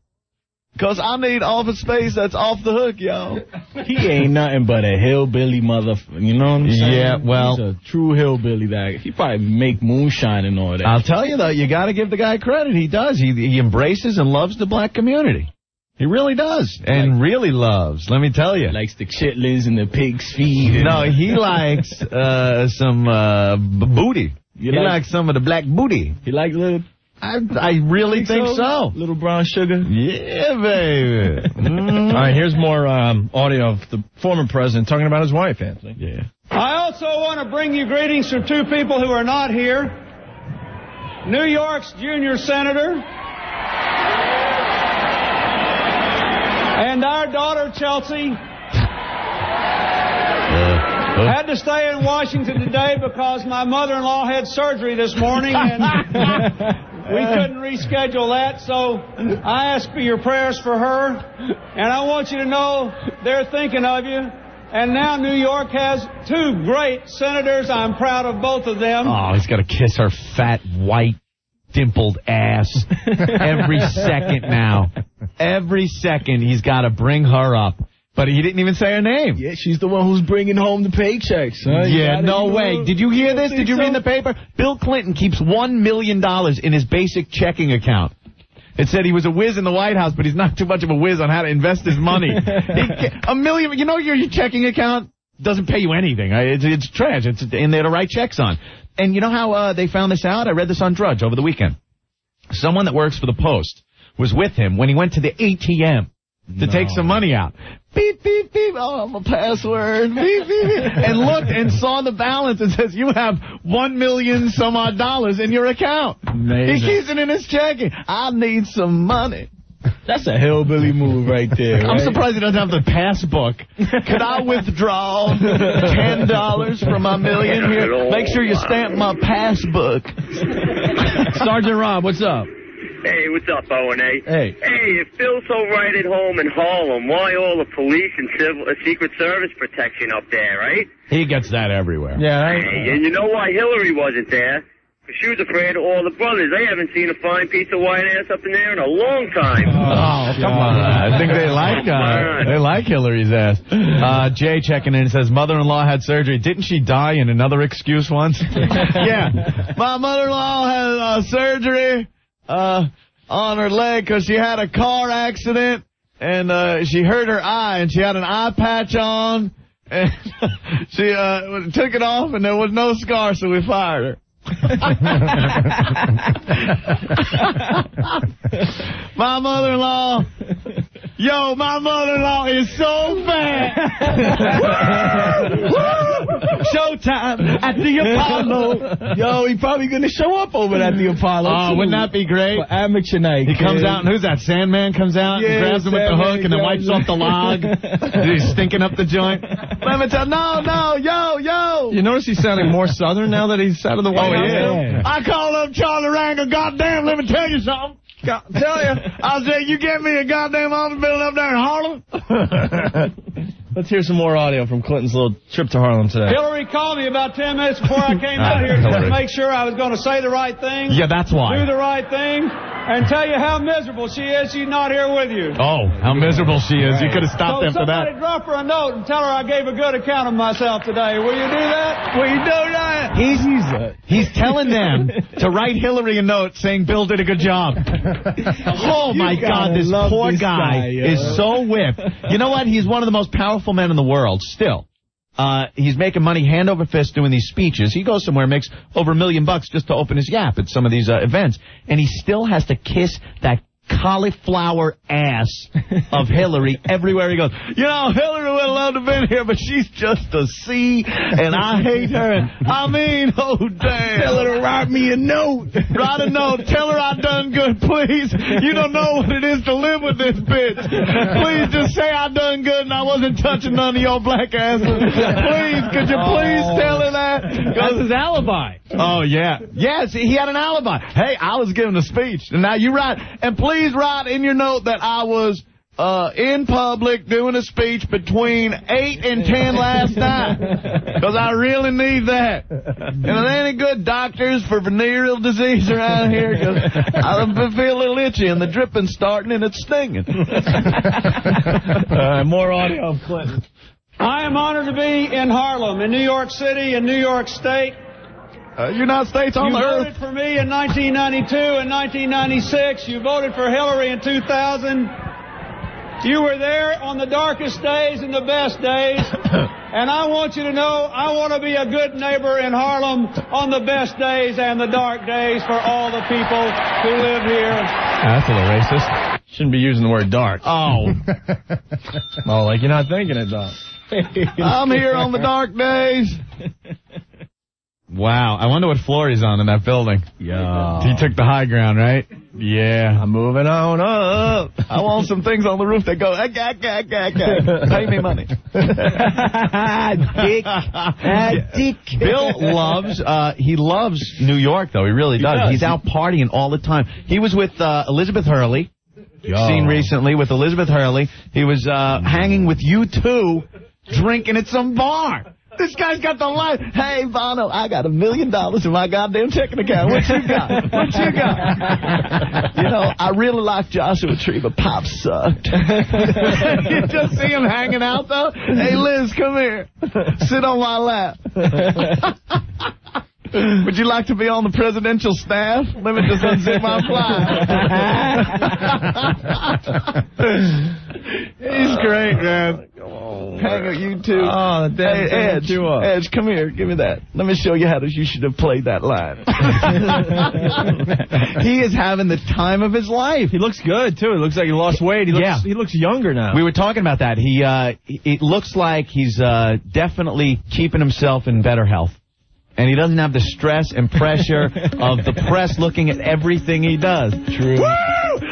because I need office space that's off the hook, yo. *laughs* He ain't nothing but a hillbilly mother. You know what I'm saying? Yeah, well- He's a true hillbilly. That he probably make moonshine and all that. I'll tell you, though, you got to give the guy credit. He does. He, he embraces and loves the black community. He really does. And really loves, let me tell you. likes the chitlins and the pig's feet. No, he *laughs* likes uh, some uh, b- booty. he like- likes some of the black booty. He likes little. I, I really think so. Little brown sugar. Yeah, baby. Mm. *laughs* All right, here's more um, audio of the former president talking about his wife, Anthony. Yeah. I also want to bring you greetings from two people who are not here. New York's junior senator and our daughter Chelsea had to stay in Washington today because my mother-in-law had surgery this morning and *laughs* we couldn't reschedule that. So I ask for your prayers for her and I want you to know they're thinking of you. And now New York has two great senators. I'm proud of both of them. Oh, he's got to kiss her fat, white, dimpled ass every second now. *laughs* Every second he's got to bring her up. But he didn't even say her name. Yeah, she's the one who's bringing home the paychecks. Huh? Yeah, no way. Did you hear this? Did you read in the paper? Bill Clinton keeps $1 million in his basic checking account. It said he was a whiz in the White House, but he's not too much of a whiz on how to invest his money. *laughs* He- a million, you know, your, your checking account doesn't pay you anything. It's, it's trash. It's in there to write checks on. And you know how uh, they found this out? I read this on Drudge over the weekend. Someone that works for the Post was with him when he went to the ATM to take some money out. Beep, beep, beep. Oh, I'm a password. Beep, beep, beep. And looked and saw the balance and says, you have one million some odd dollars in your account. Amazing. He keeps it in his checking. I need some money. That's a hillbilly move right there. I'm surprised he doesn't have the passbook. Could I withdraw ten dollars from my million here? Make sure you stamp my passbook. *laughs* Sergeant Rob, what's up? Hey, what's up, O and A? Hey. Hey, if Phil's so right at home in Harlem, why all the police and civil, uh, Secret Service protection up there, right? He gets that everywhere. Yeah, Hey, and you know why Hillary wasn't there? 'cause she was afraid of all the brothers. They haven't seen a fine piece of white ass up in there in a long time. Oh, come on. I think they like uh, they like Hillary's ass. Uh, Jay checking in says mother-in-law had surgery. Didn't she die in another excuse once? *laughs* yeah, *laughs* my mother-in-law had uh, surgery uh, on her leg because she had a car accident and uh, she hurt her eye and she had an eye patch on *laughs* and she uh, took it off and there was no scar, so we fired her. *laughs* *laughs* my mother-in-law, yo, my mother-in-law is so fat. *laughs* Showtime at the Apollo. Yo, he probably gonna show up over at the Apollo. Oh, too. wouldn't that be great? For amateur night. He comes out, and who's that? Sandman comes out Yeah, and grabs him with the hook and then wipes off the log. *laughs* He's stinking up the joint. Let me tell no, no, yo, yo. You notice he's sounding more southern now that he's out of the oh, White Oh, House? yeah. I call up Charlie Rangel. Goddamn, let me tell you something. God, tell you, I said, you get me a goddamn office building up there in Harlem. *laughs* Let's hear some more audio from Clinton's little trip to Harlem today. Hillary called me about 10 minutes before I came *laughs* ah, out here just to make sure I was going to say the right thing. Yeah, that's why. Do the right thing and tell you how miserable she is she's not here with you. Oh, how miserable she is. You could have stopped so after somebody that. drop her a note and tell her I gave a good account of myself today. Will you do that? Will you do that? He's, he's uh, telling them to write Hillary a note saying Bill did a good job. oh, my God, this poor this guy, guy, yo. is uh, so whipped. You know what? He's one of the most powerful men in the world still. Uh, he's making money hand over fist doing these speeches. He goes somewhere, makes over a million bucks just to open his yap at some of these uh, events. And he still has to kiss that cauliflower ass of Hillary *laughs* everywhere he goes. You know, Hillary would love to have been here, but she's just a C, and I hate her. I mean, oh, damn. Tell her to write me a note. Write a note. Tell her I done good, please. You don't know what it is to live with this bitch. Please just say I done good and I wasn't touching none of your black asses. Please, could you please oh. tell her that? That's his alibi. Oh, yeah. Yes, he had an alibi. Hey, I was giving a speech. And now you write, and please write in your note that I was uh, in public doing a speech between 8 and 10 last night. Because I really need that. And there ain't any good doctors for venereal disease around here because I feel a little itchy and the dripping's starting and it's stinging. Uh, more audio of Clinton. I am honored to be in Harlem, in New York City, in New York State. Uh, United States on you the voted earth. for me in 1992 and 1996. You voted for Hillary in 2000. You were there on the darkest days and the best days. *coughs* and I want you to know I want to be a good neighbor in Harlem on the best days and the dark days for all the people who live here. That's a little racist. Shouldn't be using the word dark. Oh. *laughs* oh, like you're not thinking it, dog. *laughs* I'm here on the dark days. *laughs* Wow, I wonder what floor he's on in that building. Yeah. He took the high ground, right? Yeah. I'm moving on up. I want some things on the roof that go, ah, gah, gah, gah, gah. pay me money. Dick. *laughs* Ah, dick. Bill loves, uh, he loves New York, though. He really does. does. He's out partying all the time. He was with uh, Elizabeth Hurley. Seen recently with Elizabeth Hurley. He was uh, hanging with U2, drinking at some bar. This guy's got the line. Hey, Bono, I got a million dollars in my goddamn checking account. What you got? What you got? you know, I really like Joshua Tree, but Pop sucked. *laughs* you just see him hanging out, though. Hey, Liz, come here. Sit on my lap. *laughs* *laughs* Would you like to be on the presidential staff? Let me just unzip my fly. *laughs* He's great, man. Hang on, you two. Oh, the hey, Edge, you up. Edge, come here. Give me that. Let me show you how to, you should have played that line. *laughs* he is having the time of his life. He looks good too. He looks like he lost weight. He looks Yeah. he looks younger now. We were talking about that. He, uh, it looks like he's uh, definitely keeping himself in better health. And he doesn't have the stress and pressure *laughs* of the press looking at everything he does. True. Woo!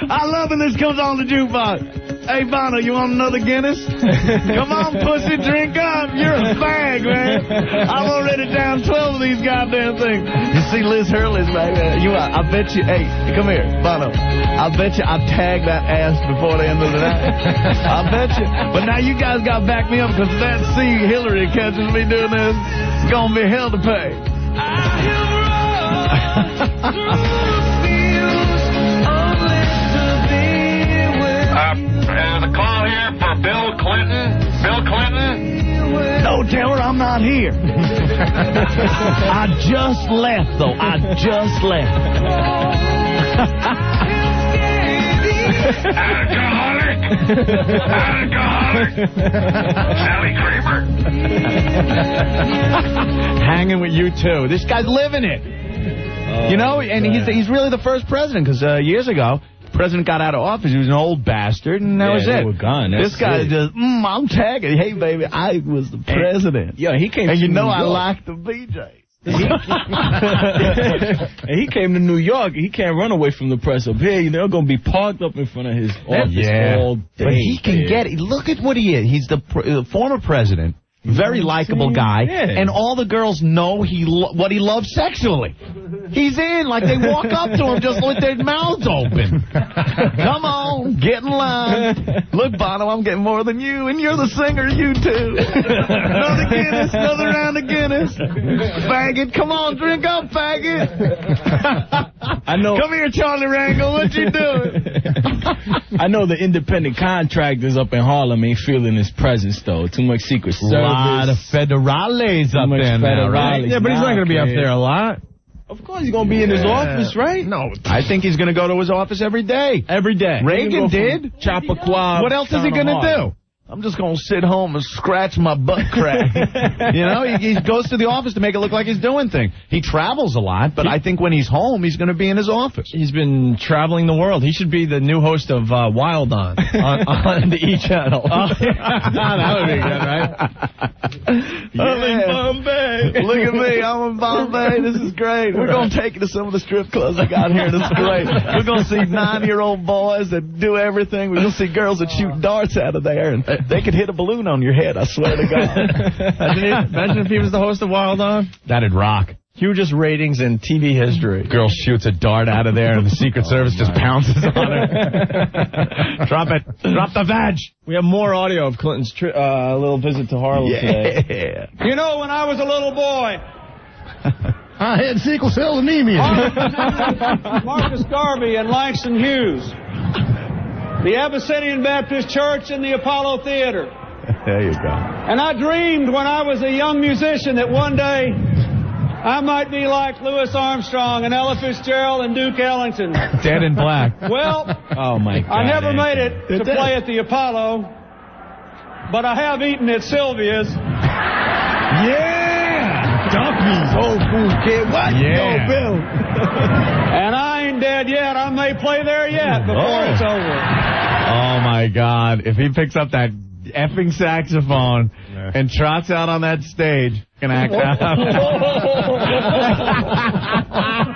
I love when this comes on the jukebox. Hey, Bono, you want another Guinness? *laughs* Come on, pussy, drink up. You're a fag, man. I've already down 12 of these goddamn things. You see Liz Hurley's right there. You, I, I bet you, hey, come here, Bono. I bet you I tagged that ass before the end of the night. *laughs* I bet you. But now you guys got to back me up because that C Hillary catches me doing this, it's going to be hell to pay. *laughs* Uh, the call here for Bill Clinton. Bill Clinton. No, Taylor, I'm not here. *laughs* I just left, though. I just left. Alcoholic. Alcoholic. Sally Kramer. Hanging with U2. This guy's living it. you know, and he's he's really the first president because uh, years ago. President got out of office. He was an old bastard, and that Yeah, was they it. were gone. That's this guy it. just, mm, I'm tagging. Hey, baby, I was the president. Yeah, he came. and to you know I like the BJ. *laughs* and he came to New York. He can't run away from the press up here. You know, they're gonna be parked up in front of his office all day. But he can man. get it. Look at what he is. He's the, pr- the former president, very likable guy, Yeah. and all the girls know he lo- what he loves sexually. He's in like they walk up to him just with their mouths open. Come on, get in line. Look, Bono, I'm getting more than you, and you're the singer, you too. another Guinness, another round of Guinness. Faggot, come on, drink up, faggot. I know. Come here, Charlie Rangel. What you doing? I know the independent contractors up in Harlem ain't feeling his presence though. Too much Secret Service. Lot of federales up there now, right? Yeah, but he's not going to be up there a lot. Of course, he's gonna be in his office, right? No. I think he's going to go to his office every day. Every day. Reagan He can go did. Chappaqua. What else is he going to do? I'm just going to sit home and scratch my butt crack. *laughs* you know, he, he goes to the office to make it look like he's doing things. He travels a lot, but I think when he's home, he's going to be in his office. He's been traveling the world. He should be the new host of uh, Wild On *laughs* on, on the E channel. *laughs* that would be good, right? I'm in Bombay. Look at me, I'm in Bombay. This is great. We're going to take you to some of the strip clubs I got here. This is great. We're going to see nine-year-old boys that do everything. We're going to see girls that shoot darts out of there, and *laughs* they could hit a balloon on your head, I swear to God. *laughs* Imagine if, imagine if he was the host of Wild On. That'd rock. Hugest ratings in TV history. Girl shoots a dart out of there, and the Secret Service just pounces on her. *laughs* Drop it. Drop the vag. We have more audio of Clinton's tri- uh, little visit to Harlem today. You know, when I was a little boy, I had sickle cell anemia. Marcus Garvey and Langston Hughes, the Abyssinian Baptist Church and the Apollo Theater. *laughs* There you go. And I dreamed when I was a young musician that one day I might be like Louis Armstrong and Ella Fitzgerald and Duke Ellington. *laughs* Dead in black. Well, Oh my God. I never made it to It play at the Apollo, but I have eaten at Sylvia's. Yeah. Donkeys. Whole food kid. What? Yeah. Yo, Bill. *laughs* And I ain't dead yet. I may play there yet before Oh. it's over. Oh my God! If he picks up that effing saxophone and trots out on that stage, can act *laughs* *laughs*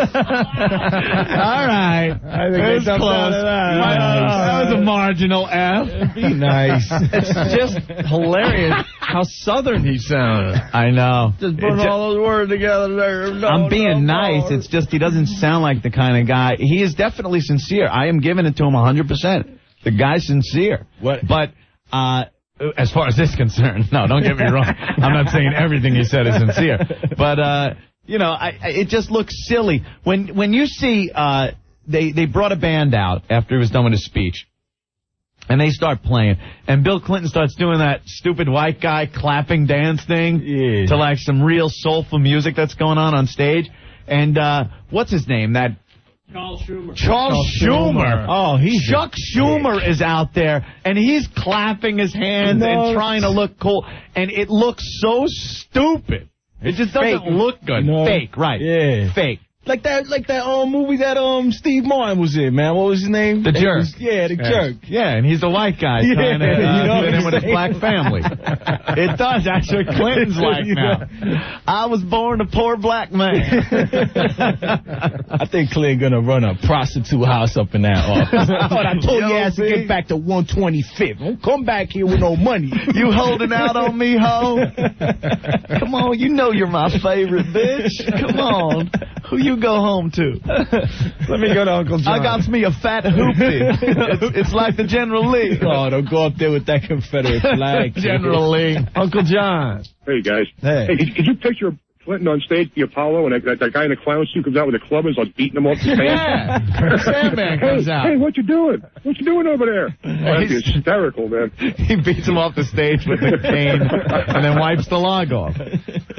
*laughs* All right, I think it was close. out of that. That was a marginal F. Be nice. *laughs* it's just hilarious how southern he sounded. I know. Just putting ju- all those words together there. No, I'm being no, nice. no. It's just he doesn't sound like the kind of guy. He is definitely sincere. I am giving it to him 100%. The guy's sincere. What? But uh, as far as this is concerned, *laughs* no, don't get me wrong. I'm not saying everything he said is sincere. But, uh, you know, I, I, it just looks silly. When when you see uh, they, they brought a band out after he was done with his speech. And they start playing, and Bill Clinton starts doing that stupid white guy clapping dance thing Yeah. to like some real soulful music that's going on on stage. And uh, what's his name? That Charles Schumer. Charles Schumer. Oh, he's Chuck Schumer is out there, and he's clapping his hands No. and trying to look cool, and it looks so stupid. It just doesn't look good. No. Fake, right? Yeah. Fake. Like that, like that um movie that um Steve Martin was in, man. What was his name? The jerk. was- yeah, the jerk. Yeah, and he's the white guy *laughs* Yeah, trying to *laughs* you uh, know fit in with his black family. *laughs* it does. That's what Clinton's like You now. I was born a poor black man. I think Clinton gonna run a prostitute house up in that office. I thought I told Yo, you ass to get back to 125th. Don't come back here with no money. You holding out on me, ho? Come on, you know you're my favorite bitch. Come on. Who you go home to? *laughs* Let me go to Uncle John. I got me a fat hoopty. it's, it's like the General Lee. Oh, don't go up there with that Confederate flag. *laughs* General Lee. Uncle John. Hey guys. Hey. could, could you picture Clinton on stage, the Apollo, and that, that, that guy in the clown suit comes out with a club and starts beating him off the *laughs* stage? Yeah. Sandman hey, out. Hey, what you doing? What you doing over there? *laughs* Oh, that's hysterical, man. *laughs* He beats him off the stage with the cane and then wipes the log off.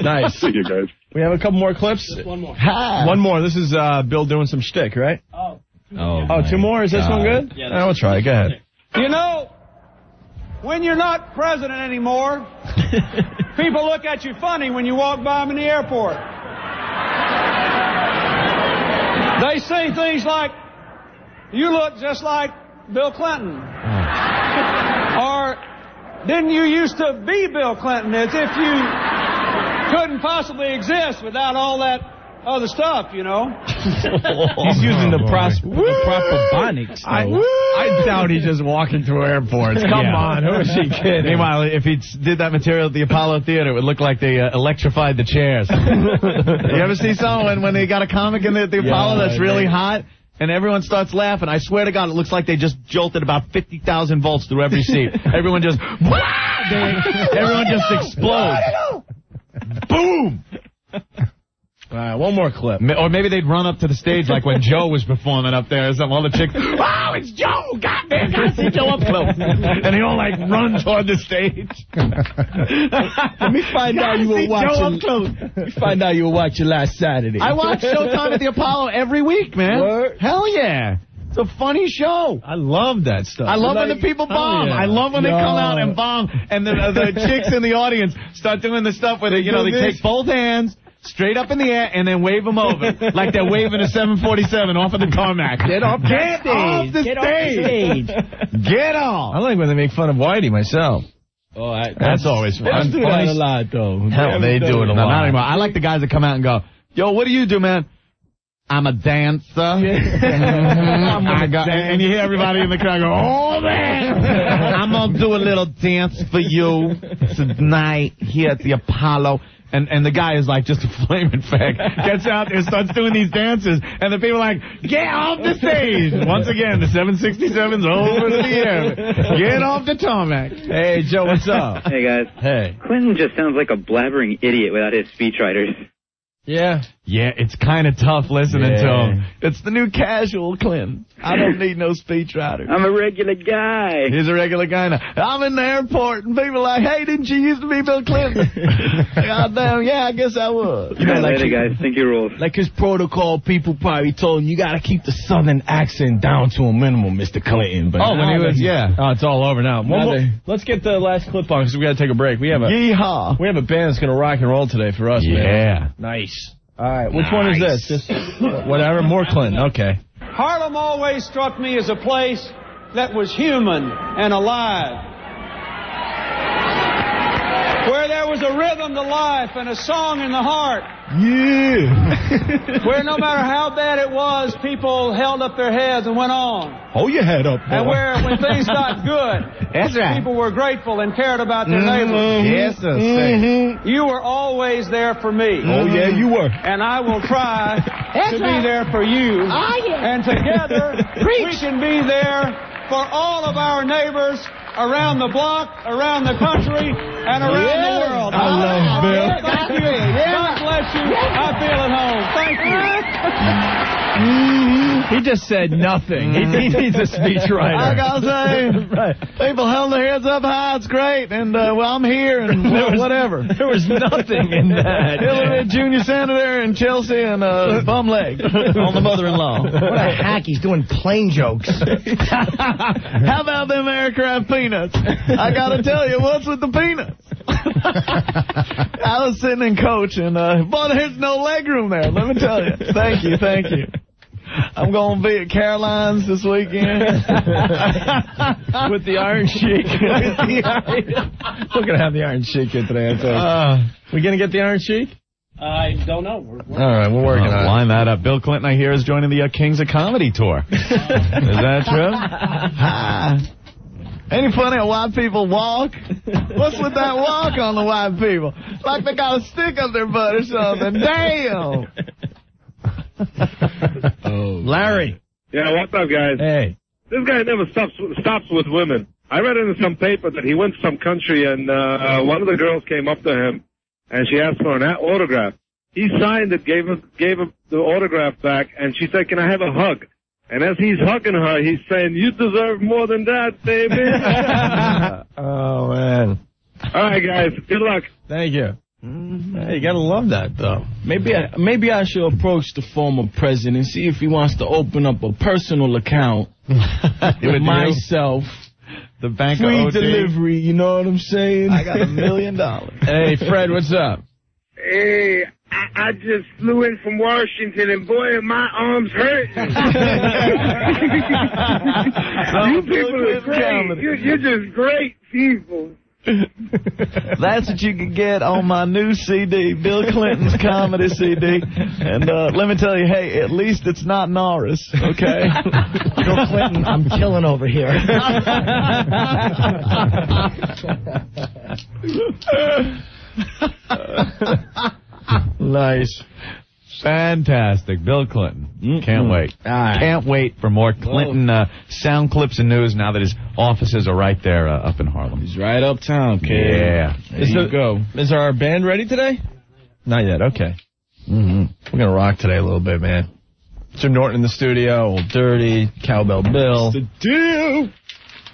Nice. See you guys. We have a couple more clips. one more. One more. This is uh, Bill doing some shtick, right? Oh. Oh, Oh, two more? Is this one good? Yeah, Yeah, we'll try it. Go ahead. You know, when you're not president anymore, *laughs* people look at you funny when you walk by them in the airport. They say things like, you look just like Bill Clinton. Oh. Or, didn't you used to be Bill Clinton? As if you couldn't possibly exist without all that other stuff, you know? *laughs* He's using the, pros- the proper phonics. I, though. I doubt he's just walking through airports. Come Yeah. on, who is he kidding? Meanwhile, if he did that material at the Apollo Theater, it would look like they uh, electrified the chairs. *laughs* you ever see someone when, when they got a comic in the, the Yeah, Apollo that's really right. hot? And everyone starts laughing. I swear to God, it looks like they just jolted about 50,000 volts through every seat. *laughs* everyone just, everyone just explodes. Boom! All right, one more clip. Or maybe they'd run up to the stage like when *laughs* Joe was performing up there. All the chicks, oh, it's Joe! Goddamn, gotta see Joe up close. and they all like run toward the stage. *laughs* Let me find out you were Gotta Joe up watching. close. Let me find out you were watching last Saturday. I watch Showtime at the Apollo every week, man. Word. Hell yeah. It's a funny show. I love that stuff. I love when the people Oh, bomb. yeah. I love when they Yo. come out and bomb, and the, the chicks in the audience start doing the stuff where they, you know, they this. take both hands straight up in the air and then wave them over like they're waving a 747 off of the tarmac. Get off the Get stage. off the Get off the stage. stage. Get off. I like when they make fun of Whitey myself. Oh, I, That's always fun. They fun. do that a lot, though. Hell, they do it a No, lot. not anymore. I like the guys that come out and go, yo, what do you do, man? I'm a dancer. *laughs* Mhm. I got, and you hear everybody in the crowd go, oh, man. *laughs* I'm going to do a little dance for you tonight here at the Apollo. And and the guy is like just a *laughs* flaming fag. Gets out there, starts doing these dances, and the people are like, get off the stage. Once again, the 767's over to the air. Get off the tarmac. Hey, Joe, what's up? Hey guys, hey. Clinton just sounds like a blabbering idiot without his speechwriters. Yeah. Yeah, it's kind of tough listening to him. It's the new casual Clinton. I don't need no speechwriter. I'm a regular guy. He's a regular guy now. I'm in the airport and people are like, hey, didn't you used to be Bill Clinton? *laughs* God damn, yeah, I guess I was. You know, like, Later, guys. Think your rules. like his protocol, people probably told him you got to keep the southern accent down to a minimum, Mr. Clinton. But Oh, when he was, yeah. Oh, it's all over now. Now more- they- let's get the last clip on because we got to take a break. We have a Yeehaw. we have a band that's gonna rock and roll today for us. Yeah. Man. Nice. All right. Which one is this? Just whatever. More Clinton. Okay. Harlem always struck me as a place that was human and alive. A rhythm to life and a song in the heart. Yeah. *laughs* Where no matter how bad it was, people held up their heads and went on. Hold your head up, boy. And where when things *laughs* got good, That's right. people were grateful and cared about their Mm-hmm. neighbors. Yes, sir. Mm-hmm. You were always there for me. Oh, yeah, you were. And I will try to be there for you. And together, *laughs* we can be there for all of our neighbors around the block, around the country, and around the world. I love ah, Bill. Thank you. God bless you. I feel at home. Thank you. *laughs* Mm-hmm. He just said nothing. He, he needs a speechwriter. I gotta say, *laughs* people held their heads up high. It's great, and uh, well, I'm here, and *laughs* There was- whatever. There was nothing in that. Hillary, junior senator and Chelsea, and uh, *laughs* bum leg on the mother-in-law. What a hack. He's doing plain jokes. How about them aircraft peanuts? I gotta tell you, what's with the peanuts? I was sitting in coach, and uh, boy, there's no leg room there. Let me tell you. Thank you, thank you. I'm going to be at Caroline's this weekend. *laughs* With the Iron Sheik. *laughs* *laughs* We're gonna have the Iron Sheik here today. I tell you. Uh, we gonna get the Iron Sheik? I don't know. We're, we're All right, we're working Uh, on it. line that up. Bill Clinton, I hear, is joining the uh, Kings of Comedy tour. is that true? Any funny how white people walk? What's with that walk on the white people? Like they got a stick up their butt or something. Damn! *laughs* Larry. Yeah, what's up, guys? Hey. This guy never stops stops with women. I read in some paper that he went to some country and uh, one of the girls came up to him and she asked for an autograph. he signed it, gave her, gave her the autograph back, and she said, can I have a hug? And as he's hugging her, he's saying, you deserve more than that, baby. *laughs* oh, man. All right, guys. Good luck. Thank you. Mm-hmm. Hey, you gotta love that, though. Maybe I, maybe I should approach the former president and see if he wants to open up a personal account *laughs* with myself. The bank Free of OD. delivery, you know what I'm saying? I got a million dollars. *laughs* Hey, Fred, what's up? Hey, I, I just flew in from Washington, and boy, my arms hurt. *laughs* you people are great. You're, you're just great people. *laughs* That's what you can get on my new CD, Bill Clinton's comedy CD. And uh, let me tell you, hey, at least it's not Norris, okay? *laughs* Bill Clinton, I'm killing over here. *laughs* nice. Fantastic. Bill Clinton. Can't wait. right. Can't wait for more Clinton uh, sound clips and news now that his offices are right there uh, up in Harlem. He's right uptown, kid. Yeah. There Is you the- go. Is our band ready today? Not yet. Okay. Mm-hmm. We're gonna rock today a little bit, man. Jim Norton in the studio, Old Dirty, Cowbell Bill. The deal.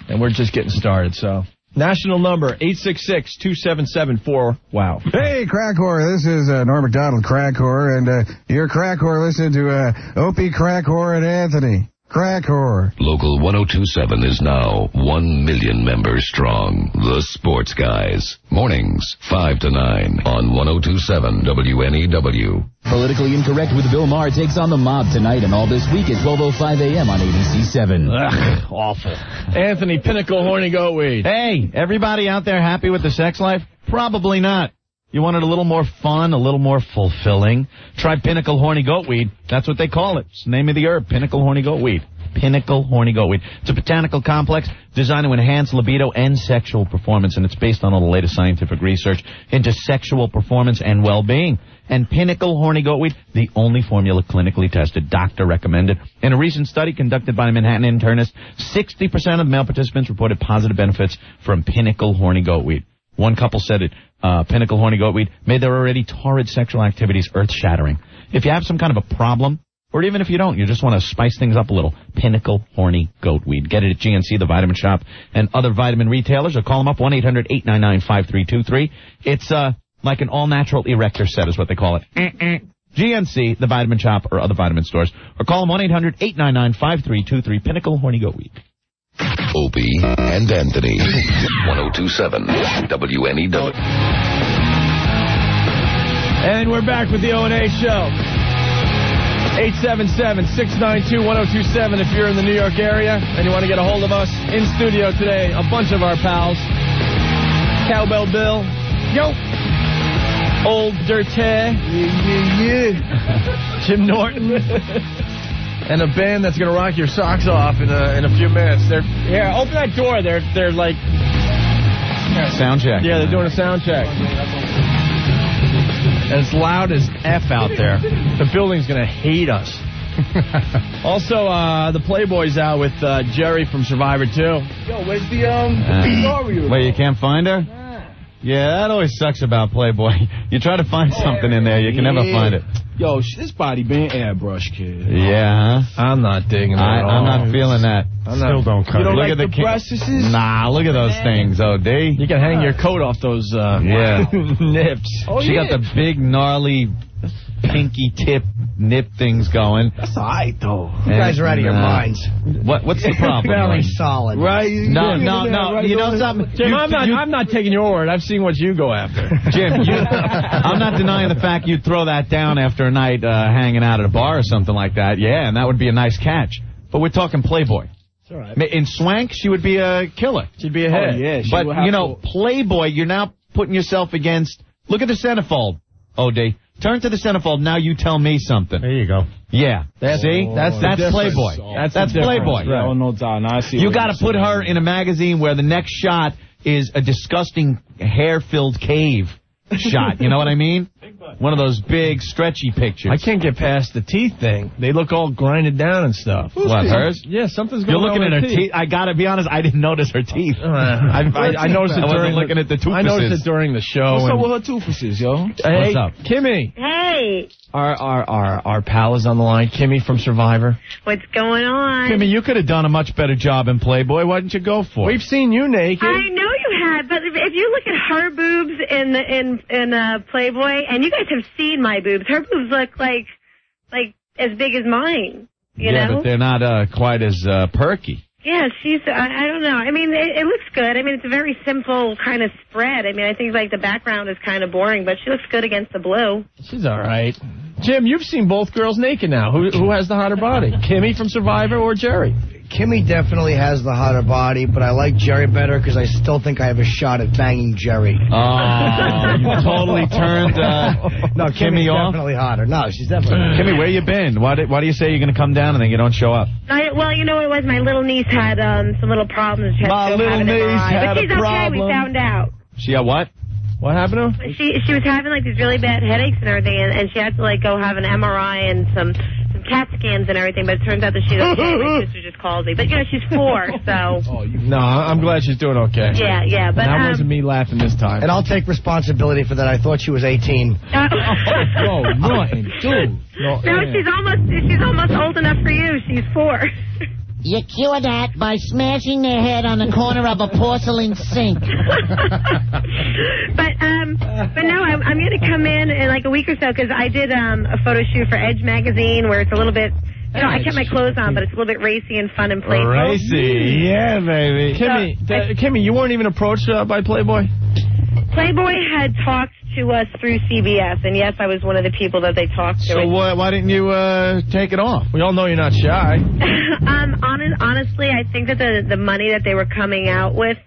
and we're just getting started. So, national number 866-277-4. Wow. *laughs* Hey, crack whore. This is uh, Norm Macdonald, crack whore, and uh, you're crack whore listening to uh, Opie, crack whore, and Anthony. Crack whore. Local 1027 is now 1 million members strong. The Sports Guys. Mornings, 5 to 9 on 1027 WNEW. Politically Incorrect with Bill Maher takes on the mob tonight and all this week at 12.05 a.m. on ABC7. Ugh, awful. Anthony Pinnacle Horny Goatweed. Hey, everybody out there happy with the sex life? Probably not. You wanted a little more fun, a little more fulfilling? Try Pinnacle Horny Goatweed. That's what they call it. It's the name of the herb, Pinnacle Horny Goatweed. Pinnacle Horny Goatweed. It's a botanical complex designed to enhance libido and sexual performance, and it's based on all the latest scientific research into sexual performance and well-being. And Pinnacle Horny Goatweed, the only formula clinically tested, doctor recommended. In a recent study conducted by a Manhattan internist, 60% of male participants reported positive benefits from Pinnacle Horny Goatweed. One couple said it, uh, Pinnacle Horny Goatweed made their already torrid sexual activities earth-shattering. If you have some kind of a problem, or even if you don't, you just want to spice things up a little, Pinnacle Horny Goatweed. Get it at GNC, the Vitamin Shop, and other vitamin retailers, or call them up, 1-800-899-5323. It's, uh, like an all-natural erector set is what they call it. GNC, the Vitamin Shop, or other vitamin stores, or call them 1-800-899-5323, Pinnacle Horny Goatweed. Opie and Anthony. 1027 WNEW. And we're back with the O&A show. 877-692-1027 if you're in the New York area and you want to get a hold of us. In studio today, a bunch of our pals. Cowbell Bill. Yo. Old Dirty. Yeah, yeah, yeah. *laughs* Jim Norton. *laughs* and a band that's going to rock your socks off in a, in a few minutes. They're Here, open that door. They're, they're like... Sound check. Yeah, they're doing a sound check. And it's loud as F out there. The building's going to hate us. *laughs* also, uh, the Playboy's out with uh, Jerri from Survivor 2. Yo, where's the um Uh, story? Wait, you can't find her? Yeah, that always sucks about Playboy. *laughs* You try to find something in there, you can never find it. Yo, this body been airbrush, kid. Yeah, huh? I'm not digging it I, at I'm not feeling that. I'm not- Still don't cut You don't Look like at the, the ki- Nah, look at those things, OD. You can hang your coat off those uh, Yeah. *laughs* nips. Oh, she yeah. got the big, gnarly, pinky tip nip things going. That's all right, though. You guys are out of your Nah. minds. What, what's the *laughs* problem? Very Lloyd? solid. Right? No, no, no. You know something? Jim, You- I'm not. you- I'm not taking your word. I've seen what you go after. Jim, you, *laughs* I'm not denying the fact you'd throw that down after a night uh, hanging out at a bar or something like that. Yeah, and that would be a nice catch. But we're talking Playboy. It's all right. In Swank, she would be a killer. She'd be a Oh, hit. yeah. But, you know, to- Playboy, you're now putting yourself against. Look at the centerfold, OD. Turn to the centerfold. Now you tell me something. There you go. Yeah. See? Oh, That's that's. Playboy. Oh, That's. Playboy. Yeah, oh, no doubt. Now I see You got to you're put her in a magazine where the next shot is a disgusting hair-filled cave shot. You know what I mean? One of those big stretchy pictures. I can't get past the teeth thing. They look all grinded down and stuff. What, hers? Yeah, something's going on You're looking on at her with teeth. I gotta be honest, I didn't notice her teeth. Uh, *laughs* I, I, I noticed it I wasn't during looking the, at the toofuses. I noticed it during the show. What's up with her toofuses, yo? Hey, What's up? Kimmy. Hey, Our, our our our pal is on the line. Kimmy from Survivor. what's going on? Kimmy, you could have done a much better job in Playboy. Why didn't you go for it? We've seen you naked. I know you had, but if, if you look at her boobs in the, in in uh, Playboy, and you guys have seen my boobs, her boobs look like like as big as mine. You yeah, know? but they're not uh, quite as uh, perky. Yeah, she's. I, I don't know. I mean, it, it looks good. I mean, it's a very simple kind of spread. I mean, I think like the background is kind of boring, but she looks good against the blue. She's all right. Jim, you've seen both girls naked now. Who who has the hotter body? *laughs* Kimmy from Survivor or Jerri? Kimmy definitely has the hotter body, but I like Jerri better because I still think I have a shot at banging Jerri. Oh, you *laughs* totally turned uh, no, Kimmy Kimmy's off? definitely hotter. No, she's definitely. Kimmy, where you been? Why, did, why do you say you're going to come down and then you don't show up? I, well, you know what it was? My little niece had um some little problems. She had My to little niece MRI. had but a she's okay. We found out. She had what? What happened to her? She she was having like these really bad headaches and everything, and, and she had to like go have an MRI and some some CAT scans and everything. But it turns out that she's okay. My *laughs* sister just called me, but you know she's four, so No, I'm glad she's doing okay. yeah, yeah. But And that um, wasn't me laughing this time. And I'll take responsibility for that. I thought she was 18. *laughs* oh, nothing, dude. No, no, she's almost she's almost old enough for you. She's four. *laughs* You cure that by smashing their head on the corner of a porcelain sink. *laughs* but um, but no, I'm, I'm going to come in in like a week or so because I did um a photo shoot for Edge magazine where it's a little bit. You know, I kept my clothes on, but it's a little bit racy and fun and playful. Racy, yeah, baby. Kimmy, th- Kimmy, you weren't even approached uh, by Playboy. Playboy had talked to us through CBS, and yes, I was one of the people that they talked to. So why, why didn't you uh, take it off? We all know you're not shy. *laughs* um, honest, honestly, I think that the the money that they were coming out with,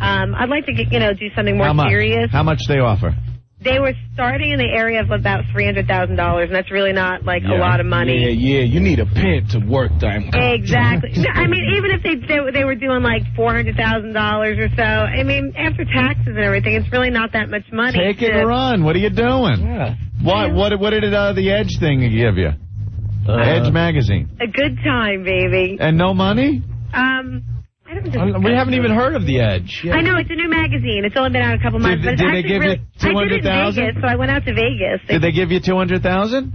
um, I'd like to get you know do something more How much? serious. How much they offer? They were starting in the area of about three hundred thousand dollars, and that's really not like a lot of money. Yeah, yeah. You need a pimp to work that. Exactly. No, I mean, even if they they, were- they were doing like four hundred thousand dollars or so, I mean, after taxes and everything, it's really not that much money. Take it to- and run. What are you doing? Yeah. What what what did uh, the Edge thing give you? Edge magazine. A good time, baby. And no money? Um, I don't Uh, We haven't even heard of The Edge. I know it's a new magazine. It's only been out a couple months, Did- but it's did they actually give you really. I did it in 200,000? Vegas, so I went out to Vegas. Did they give you two hundred thousand?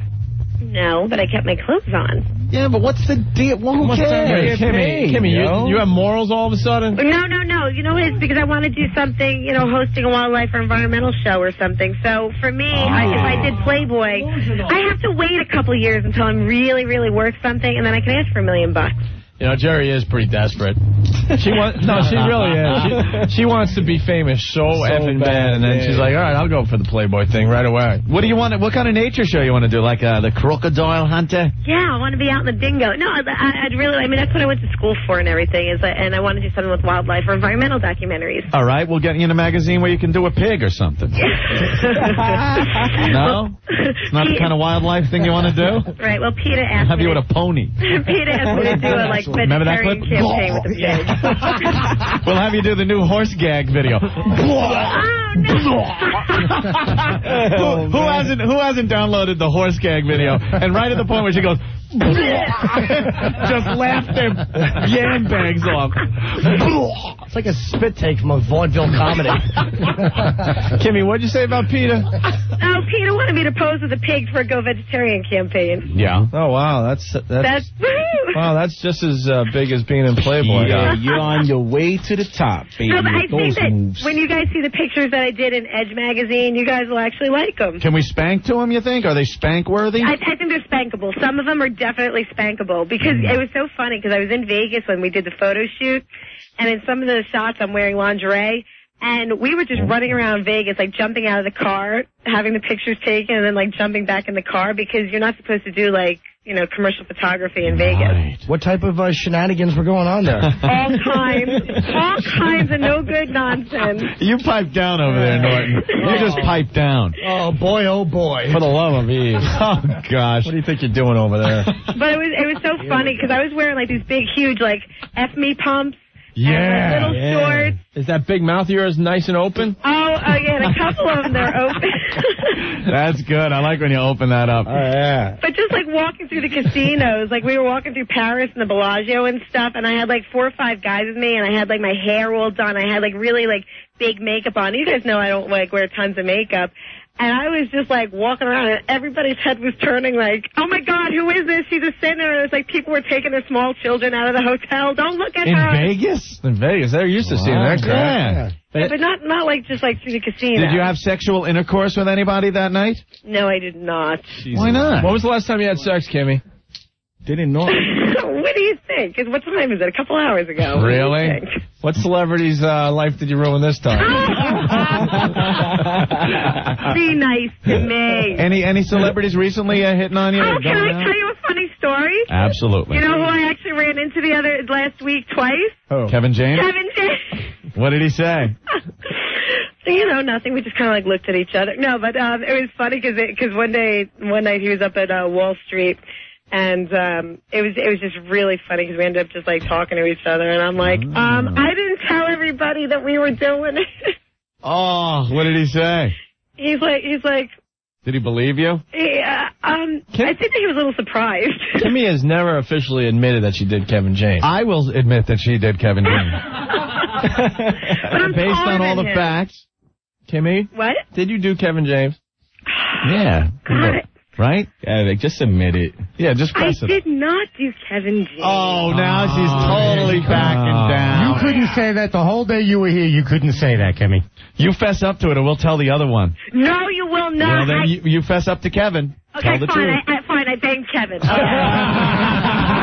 No, but I kept my clothes on. Yeah, but what's the deal? Well, who What's the- cares? Hey, Kimmy, Kimmy, yo. you, you have morals all of a sudden? No, no, no. You know what? It's because I want to do something, you know, hosting a wildlife or environmental show or something. So for me, I, if I did Playboy, oh. I have to wait a couple years until I'm really, really worth something, and then I can ask for a million bucks. You know, Jerri is pretty desperate. She wants no, she *laughs* really is. She, she wants to be famous so, effing bad, and then she's like, all right, I'll go for the Playboy thing right away. What do you want? What kind of nature show you want to do? Like uh, the crocodile hunter? Yeah, I want to be out in the dingo. No, I, I- I'd really. I mean, that's what I went to school for and everything. Is that, and I want to do something with wildlife or environmental documentaries. All right, we'll get you in a magazine where you can do a pig or something. *laughs* no, it's not the kind of wildlife thing you want to do. Right. Well, PETA asked have me. you to, with a pony. *laughs* PETA asked me to do a like Remember that clip? campaign with the *laughs* pig. *laughs* We'll have you do the new horse gag video. *laughs* Oh, who, who hasn't who hasn't downloaded the horse gag video? And right at the point where she goes, *laughs* just laughed their yam bags off. It's like a spit take from a vaudeville comedy. *laughs* Kimmy, what'd you say about PETA? Oh, PETA wanted me to pose with a pig for a Go Vegetarian campaign. Yeah. Oh wow, that's that's, That's wow, that's just as uh, big as being in Playboy. Yeah, you're on your way to the top, baby. No, but I think that moves. when you guys see the pictures that I did in Edge magazine, you guys will actually like them. Can we spank to them? You think? Are they spank worthy? I, I think they're spankable. Some of them are definitely spankable because Mm. it was so funny because I was in Vegas when we did the photo shoot, and in some of the shots I'm wearing lingerie, and we were just running around Vegas like jumping out of the car, having the pictures taken, and then like jumping back in the car because you're not supposed to do like you know commercial photography in Vegas. What type of uh, shenanigans were going on there? *laughs* All kinds, all kinds of no good nonsense. You pipe down over there, Norton. You just pipe down. Oh boy, oh boy. For the love of Eve. *laughs* Oh gosh. What do you think you're doing over there? But it was it was so funny because I was wearing like these big, huge like F me pumps. Yeah. little yeah. shorts. Is that big mouth of yours nice and open? Oh, oh yeah, a couple of them they're open. *laughs* That's good. I like when you open that up. Oh, yeah. But just like walking through the casinos, like we were walking through Paris and the Bellagio and stuff, and I had like four or five guys with me, and I had like my hair all done. I had like really like big makeup on. You guys know I don't like wear tons of makeup. And I was just like walking around, and everybody's head was turning like, "Oh my God, who is this? She's a sinner!" And it's like people were taking their small children out of the hotel. Don't look at In her. In Vegas? In Vegas. They're used to seeing that crap. Yeah. Yeah, but not not like just like through the casino. Did you have sexual intercourse with anybody that night? No, I did not. Why not? When was the last time you had sex, Kimmy? Didn't know. *laughs* what do you think? What time is it? A couple hours ago. What do you Really? What celebrity's uh, life did you ruin this time? *laughs* Be nice to me. Any any celebrities recently uh, hitting on you? Oh, can I out? tell you a funny story? Absolutely. You know who I actually ran into the other last week twice? Kevin James? Kevin James. *laughs* What did he say? *laughs* You know, nothing. We just kind of like looked at each other. No, but um, it was funny because because one day, one night he was up at uh, Wall Street, and um, it was it was just really funny because we ended up just like talking to each other, and I'm like, um, I didn't tell everybody that we were doing it. *laughs* Oh, what did he say? he's like, he's like, Did he believe you? yeah, um, I think that he was a little surprised. *laughs* Kimmy has never officially admitted that she did Kevin James. I will admit that she did Kevin James. *laughs* I'm Based on all the him. facts. Kimmy, What? did you do Kevin James? *sighs* Yeah. Right? Yeah, like, just admit it. Yeah, just I press it. did not do Kevin James. Oh, now oh, she's totally backing You down. You couldn't say that the whole day you were here. You couldn't say that, Kimmy. You fess up to it, or we'll tell the other one. No, you will not. Well, then I- you, you fess up to Kevin. Okay, tell the fine. truth. I, I, fine, I banged Kevin. *laughs*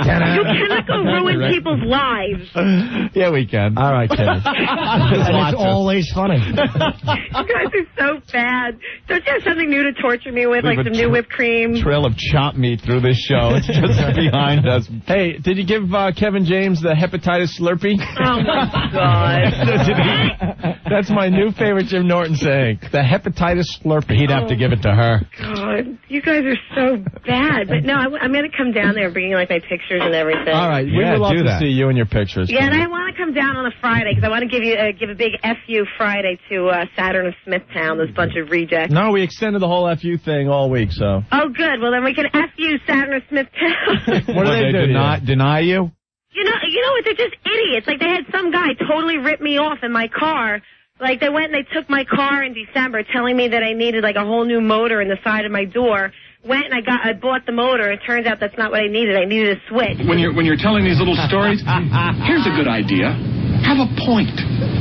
you cannot go ruin people's lives. *laughs* yeah, we can. All right, Kevin. *laughs* And it's always funny. You guys are so bad. Don't you have something new to torture me with, We like some new whipped cream? Trail of chop meat through this show. It's just behind us. Hey, did you give uh, Kevin James the hepatitis Slurpee? Oh my god. That's my new favorite Jim Norton saying. The hepatitis Slurpee. He'd have to give it to her. God, you guys are so bad. But no, I, am going to come down there bringing like my pictures and everything. All right, we Yeah, would love to that. see you and your pictures. Yeah, and I want to come down on a Friday because I want to give you uh, give a big fu Friday to uh, Saturn of Smithtown. This bunch of rejects. No, we extended the whole FU thing all week, so. Oh, good. Well, then we can fu Saturn of Smithtown. *laughs* What do they do? deny, deny you? You know, you know what? They're just idiots. Like they had some guy totally rip me off in my car. Like they went and they took my car in December, telling me that I needed like a whole new motor in the side of my door. Went and I got, I bought the motor. It turns out that's not what I needed. I needed a switch. When you're when you're telling these little stories, *laughs* here's a good idea. Have a point.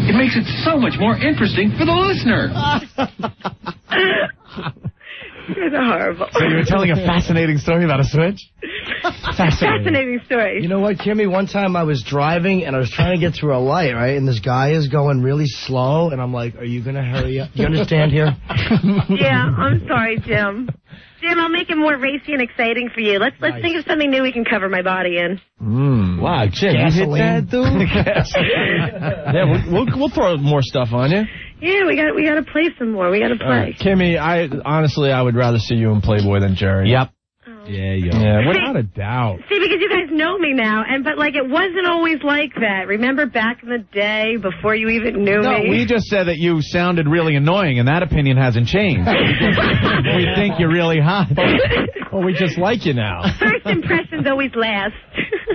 It makes it so much more interesting for the listener. *laughs* You guys are horrible. So you were telling a fascinating story about a switch? *laughs* Fascinating story. You know what, Kimmy? One time I was driving and I was trying to get through a light, right? And this guy is going really slow, and I'm like, "Are you gonna hurry up? Do you understand here?" *laughs* yeah, I'm sorry, Jim. Jim, I'll make it more racy and exciting for you. Let's let's think of something new we can cover my body in. Mm. Wow, Jim, you hit that, dude? *laughs* yeah, we'll, we'll, we'll throw more stuff on you. Yeah, we got we got to play some more. We got to play. right, Kimmy, I honestly I would rather see you in Playboy than Jerri. Yep. Yeah, yeah, without a doubt. See, because you guys know me now, and but like it wasn't always like that. Remember back in the day before you even knew No, me? we just said that you sounded really annoying, and that opinion hasn't changed. *laughs* we think you're really hot. Well, we just like you now. First impressions always last.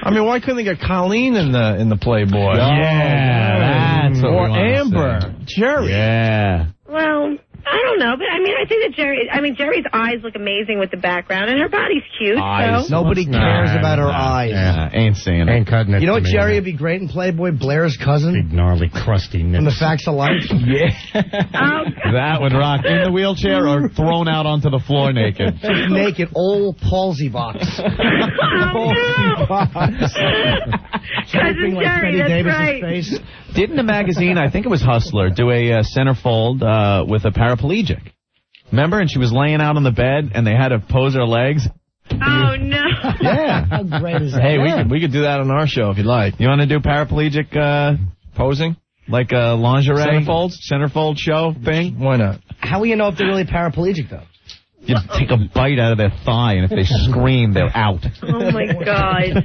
I mean, why couldn't they get Colleen in the in the Playboy? Yeah, oh, that's what or wanna Amber, say. Jerri. Yeah. well, I don't know, but I mean, I think that Jerri. I mean, Jerri's eyes look amazing with the background, and her body's cute. Eyes. So. Nobody cares Nah, about her nah, eyes. Yeah, ain't saying it. Ain't cutting it. You know what, Jerry would be great in Playboy? Blair's cousin Big, gnarly, crusty from the nips. Facts of Life. *laughs* Yeah. Oh, That would rock. In the wheelchair or *laughs* thrown out onto the floor naked. *laughs* Naked, old palsy box. oh no! Shaping Cousin like Jerry, Betty that's Davis's right. face. Didn't the magazine, I think it was Hustler, do a uh, centerfold uh, with a paraplegic? Remember? And she was laying out on the bed, and they had to pose her legs. Oh no! *laughs* Yeah. How great is that? Hey, we could we could do that on our show if you'd like. You want to do paraplegic uh, Posing? like a lingerie Centerfolds? centerfold show thing? Why not? How will you know if they're really paraplegic, though? You take a bite out of their thigh, and if they *laughs* scream, they're out. Oh my God.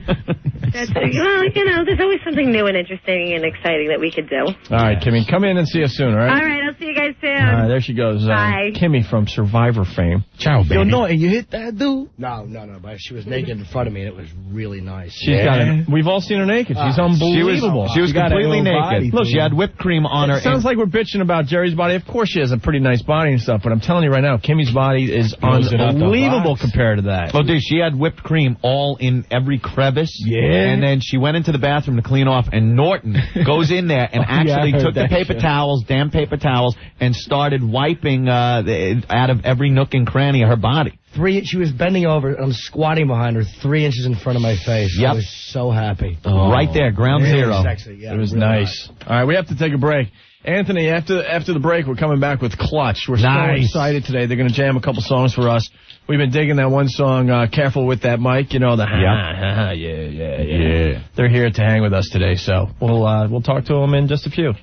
That's well, you know, there's always something new and interesting and exciting that we could do. All right, Kimmy, come in and see us soon, all right? All right, I'll see you guys soon. All right, there she goes. Uh, Kimmy from Survivor fame. Ciao, Yo, baby. no, and you hit that dude? No, no, no, but she was naked in front of me, and it was really nice. She's got it. We've all seen her naked. She's Ah, unbelievable. she was- she was completely naked. Look, she had whipped cream on her. It sounds like we're bitching about Jerri's body. Of course, she has a pretty nice body and stuff, but I'm telling you right now, Kimmy's body is Blows it out the unbelievable compared to that. Oh, dude, she had whipped cream all in every crevice. Yeah. And then she went into the bathroom to clean off, and Norton *laughs* goes in there and Oh, yeah, actually heard took the paper shit. towels, damn paper towels, and started wiping uh, the, out of every nook and cranny of her body. Three, she was bending over, and I'm squatting behind her, three inches in front of my face. Yep. I was so happy. Oh. Right there, ground Really zero. Sexy, yeah. it was really nice. All right, we have to take a break. Anthony, after after the break, we're coming back with Clutch. We're so excited today. They're going to jam a couple songs for us. We've been digging that one song, uh, "Careful with That Mic." You know the yeah, yeah, yeah, yeah. They're here to hang with us today, so we'll uh, we'll talk to them in just a few.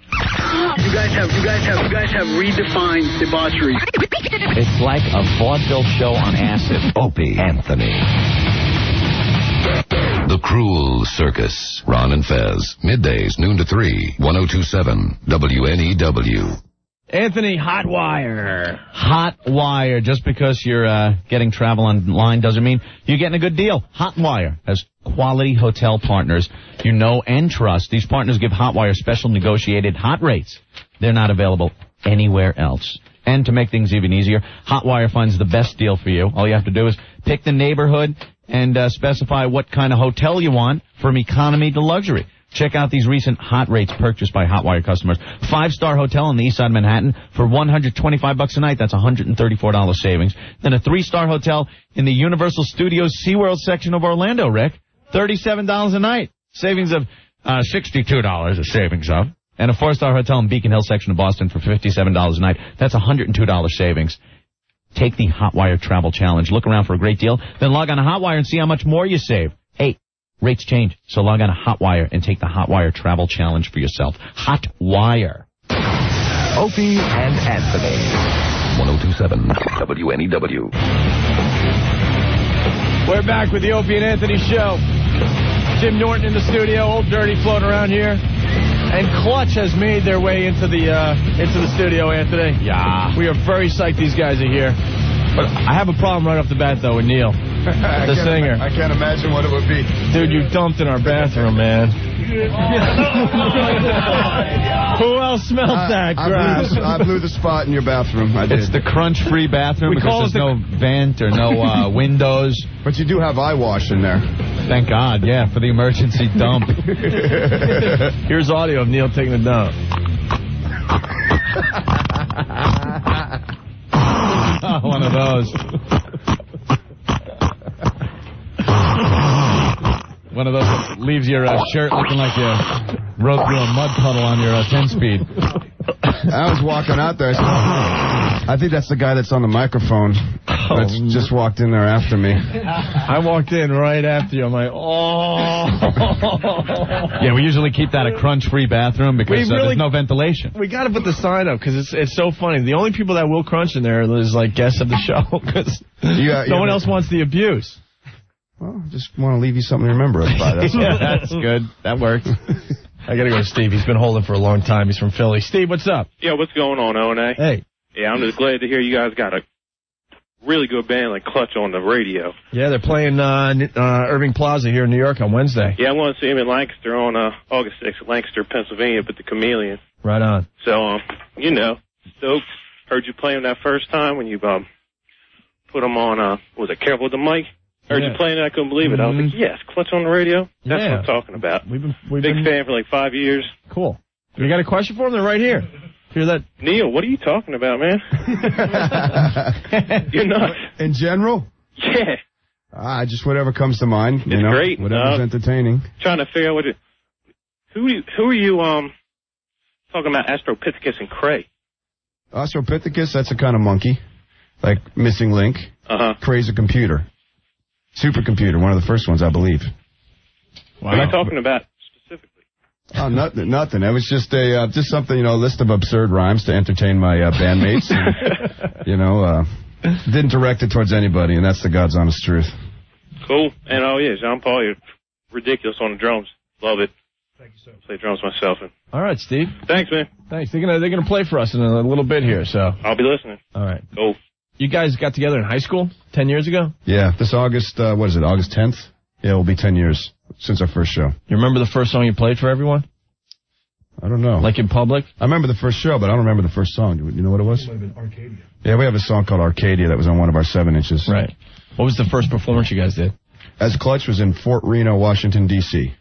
You guys have you guys have you guys have redefined debauchery. It's like a vaudeville show on acid. Opie Anthony. The Cruel Circus. Ron and Fez. Middays, noon to 3. 1027 WNEW. Anthony Hotwire. Hot Wire. Just because you're uh, getting travel online doesn't mean you're getting a good deal. Hotwire has quality hotel partners you know and trust. These partners give Hotwire special negotiated hot rates. They're not available anywhere else. And to make things even easier, Hotwire finds the best deal for you. All you have to do is pick the neighborhood and uh, specify what kind of hotel you want from economy to luxury. Check out these recent hot rates purchased by Hotwire customers. Five-star hotel on the east side of Manhattan for 125 bucks a night. That's $134 savings. Then a three-star hotel in the Universal Studios SeaWorld section of Orlando, Rick. $37 a night. Savings of uh, $62 a savings of. And a four-star hotel in Beacon Hill section of Boston for $57 a night. That's $102 savings. Take the Hotwire Travel Challenge. Look around for a great deal. Then log on to Hotwire and see how much more you save. Hey, rates change. So log on to Hotwire and take the Hotwire Travel Challenge for yourself. Hotwire. Opie and Anthony. 1027 WNEW. We're back with the Opie and Anthony show. Jim Norton in the studio, old dirty floating around here. And Clutch has made their way into the uh, into the studio, Anthony. Yeah. We are very psyched these guys are here. But I have a problem right off the bat, though, with Neil, the can't singer. ima- I can't imagine what it would be. Dude, you dumped in our bathroom, man. *laughs* Who else smelled that I crap? blew, the, I blew the spot in your bathroom. I did. It's the crunch-free bathroom We because it there's no vent or no uh, *laughs* windows. But you do have eye wash in there. Thank God, yeah, for the emergency *laughs* dump. Here's audio of Neil taking a dump. *laughs* One of those. One of those that leaves your uh, shirt looking like you rode through a mud puddle on your uh, 10-speed. I was walking out there. I, said, I think that's the guy that's on the microphone. That's just walked in there after me. I walked in right after you. I'm like, oh. Yeah, we usually keep that a crunch-free bathroom because We uh, there's no ventilation. We got to put the sign up because it's it's so funny. The only people that will crunch in there is like guests of the show *laughs* because Yeah, no one but- else wants the abuse. Well, just want to leave you something to remember us by. That's *laughs* yeah, that's good. That works. *laughs* I got to go to Steve. He's been holding for a long time. He's from Philly. Steve, what's up? Yeah, what's going on, O and A? Hey. Yeah, I'm just glad to hear you guys got a really good band like Clutch on the radio. Yeah, they're playing uh, uh, Irving Plaza here in New York on Wednesday. Yeah, I want to see him in Lancaster on uh, August 6th, Lancaster, Pennsylvania, but the Chameleon. Right on. So, um, you know, stoked. Heard you play him that first time when you um put him on. Uh, was it Careful with the Mic? Heard Yeah. you playing it. I couldn't believe it. I was like, yes, Clutch on the radio. That's Yeah. what I'm talking about. We've been we've Big been fan for like five years. cool. You got a question for him? They're right here. Hear that? Neil, what are you talking about, man? *laughs* You're nuts. In general, Yeah. ah, just whatever comes to mind. you It's know, great. Whatever's Uh, entertaining. trying to figure out what it. Who you- who are you um talking about Astropithecus and Cray? Australopithecus, that's a kind of monkey, like missing link. Uh huh. Cray's a computer, supercomputer, one of the first ones, I believe. What am I talking about? Specifically? Oh, nothing, nothing. It was just a, uh, just something, you know, a list of absurd rhymes to entertain my uh, bandmates. and, *laughs* you know, uh, Didn't direct it towards anybody, and that's the God's honest truth. Cool. And oh yeah, Jean Paul, you're ridiculous on the drums. Love it. Thank you, sir. Play drums myself. And All right, Steve. thanks, man. Thanks. They're gonna they're gonna play for us in a little bit here. So I'll be listening. all right. Cool. You guys got together in high school ten years ago. Yeah, this August, uh, what is it, August 10th? Yeah, it will be 10 years since our first show. You remember the first song you played for everyone? I don't know. Like in public? I remember the first show, but I don't remember the first song. You know what it was? Yeah, we have a song called Arcadia that was on one of our seven inches. Right. What was the first performance you guys did? As Clutch was in Fort Reno, Washington, D.C.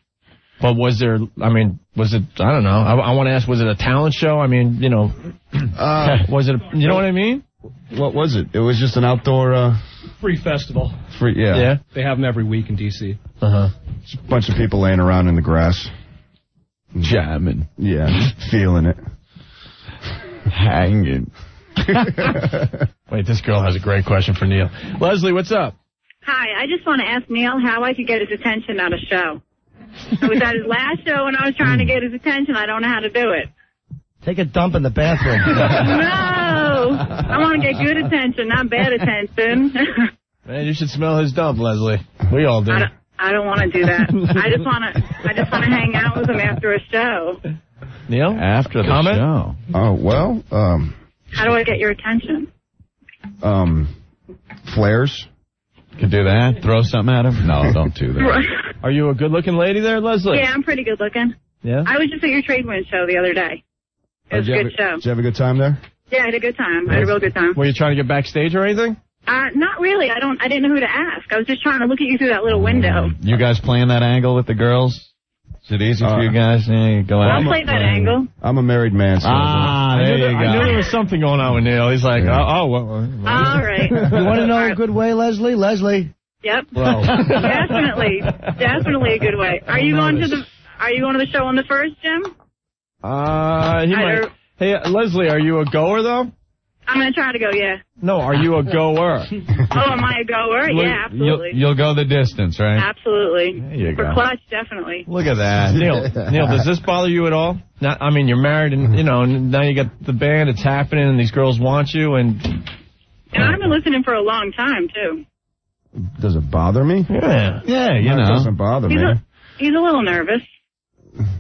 But was there? I mean, was it? I don't know. I, I want to ask. Was it a talent show? I mean, you know, Uh, *laughs* was it? You know what I mean? What was it? It was just an outdoor, uh, Free festival. free, yeah. Yeah. They have them every week in D.C. Uh huh. Just a bunch of people laying around in the grass. Jamming. Yeah, feeling it. Hanging. *laughs* *laughs* Wait, this girl has a great question for Neil. Leslie, what's up? Hi, I just want to ask Neil how I could get his attention on a show. I was at his last show and I was trying to get his attention. I don't know how to do it. Take a dump in the bathroom. *laughs* No! I want to get good attention, not bad attention. *laughs* Man, you should smell his dump, Leslie. We all do. I don't, I don't want to do that. I just want to. I just want to hang out with him after a show. Neil, after the Comment? show. Oh, well, um, How do I get your attention? um, flares. Could do that. Throw something at him. No, don't do that. Are you a good-looking lady there, Leslie? Yeah, I'm pretty good looking. Yeah. I was just at your trade wind show the other day. It was Did a good have show. Did you have a good time there? Yeah, I had a good time. I had a real good time. Were you trying to get backstage or anything? Uh, not really. I don't. I didn't know who to ask. I was just trying to look at you through that little window. You guys playing that angle with the girls? Is it easy for you guys? Yeah, you go out. I'll play that angle. I'm a married man. So Ah, I there knew, there, you I knew there was something going on with Neil. He's like, oh, oh well, well, All right. *laughs* you want to know a good way, Leslie? Leslie. Yep. well. *laughs* definitely, definitely a good way. Are you going to the? Are you going to the show on the first, Jim? Uh, he I might. Don't- Hey, Leslie, are you a goer though? I'm gonna try to go. Yeah. No, are you a goer? *laughs* Oh, am I a goer? Look, Yeah, absolutely. You'll, you'll go the distance, right? Absolutely. There you For go. clutch, definitely. Look at that. Neil, *laughs* Neil, does this bother you at all? Not, I mean, you're married, and you know, and now you got the band. It's happening, and these girls want you, and And I've been listening for a long time too. Does it bother me? yeah, Yeah, you No, It know. doesn't bother He's me. a, he's a little nervous.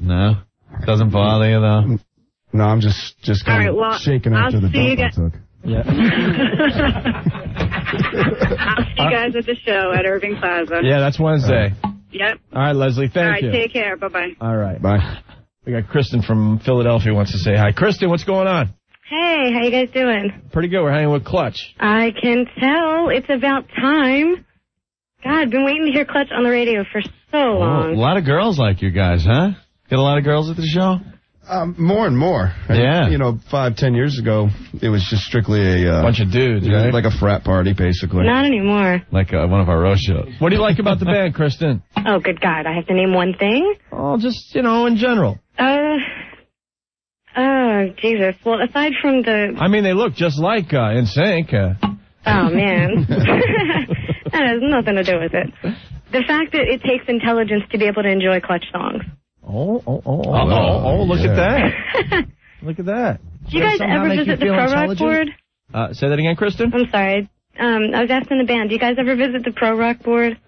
No. Doesn't bother you, though? No, I'm just just All kind right, of well, shaking I'll after the see you dump I guys- took. *laughs* I'll see you uh, guys at the show at Irving Plaza. yeah, that's Wednesday. Yep. All right, Leslie, thank All right. you. Take care. Bye bye. All right, Bye. we got Kristen from Philadelphia wants to say hi. Kristen, what's going on? Hey, how you guys doing? Pretty good. We're hanging with Clutch. I can tell it's about time. God, been waiting to hear Clutch on the radio for so Oh, a lot of girls like you guys, huh? Get a lot of girls at the show? Um, more and more. Yeah. You know, five, ten years ago, it was just strictly a uh, Bunch of dudes, it right? like a frat party, basically. Not anymore. Like uh, one of our roast shows. What do you like about the band, Kristen? Oh, good God, I have to name one thing. Oh, just you know, in general. Uh, oh Jesus. Well, aside from the, I mean, they look just like uh, In Sync. Uh, oh man, *laughs* that has nothing to do with it. The fact that it takes intelligence to be able to enjoy Clutch songs. Oh, oh, oh, oh, oh, oh, look at that. *laughs* Look at that. Do you guys ever visit the Pro Rock? Board? Uh, say that again, Kristen. I'm sorry. Um, I was asking the band. Do you guys ever visit the Pro Rock Board?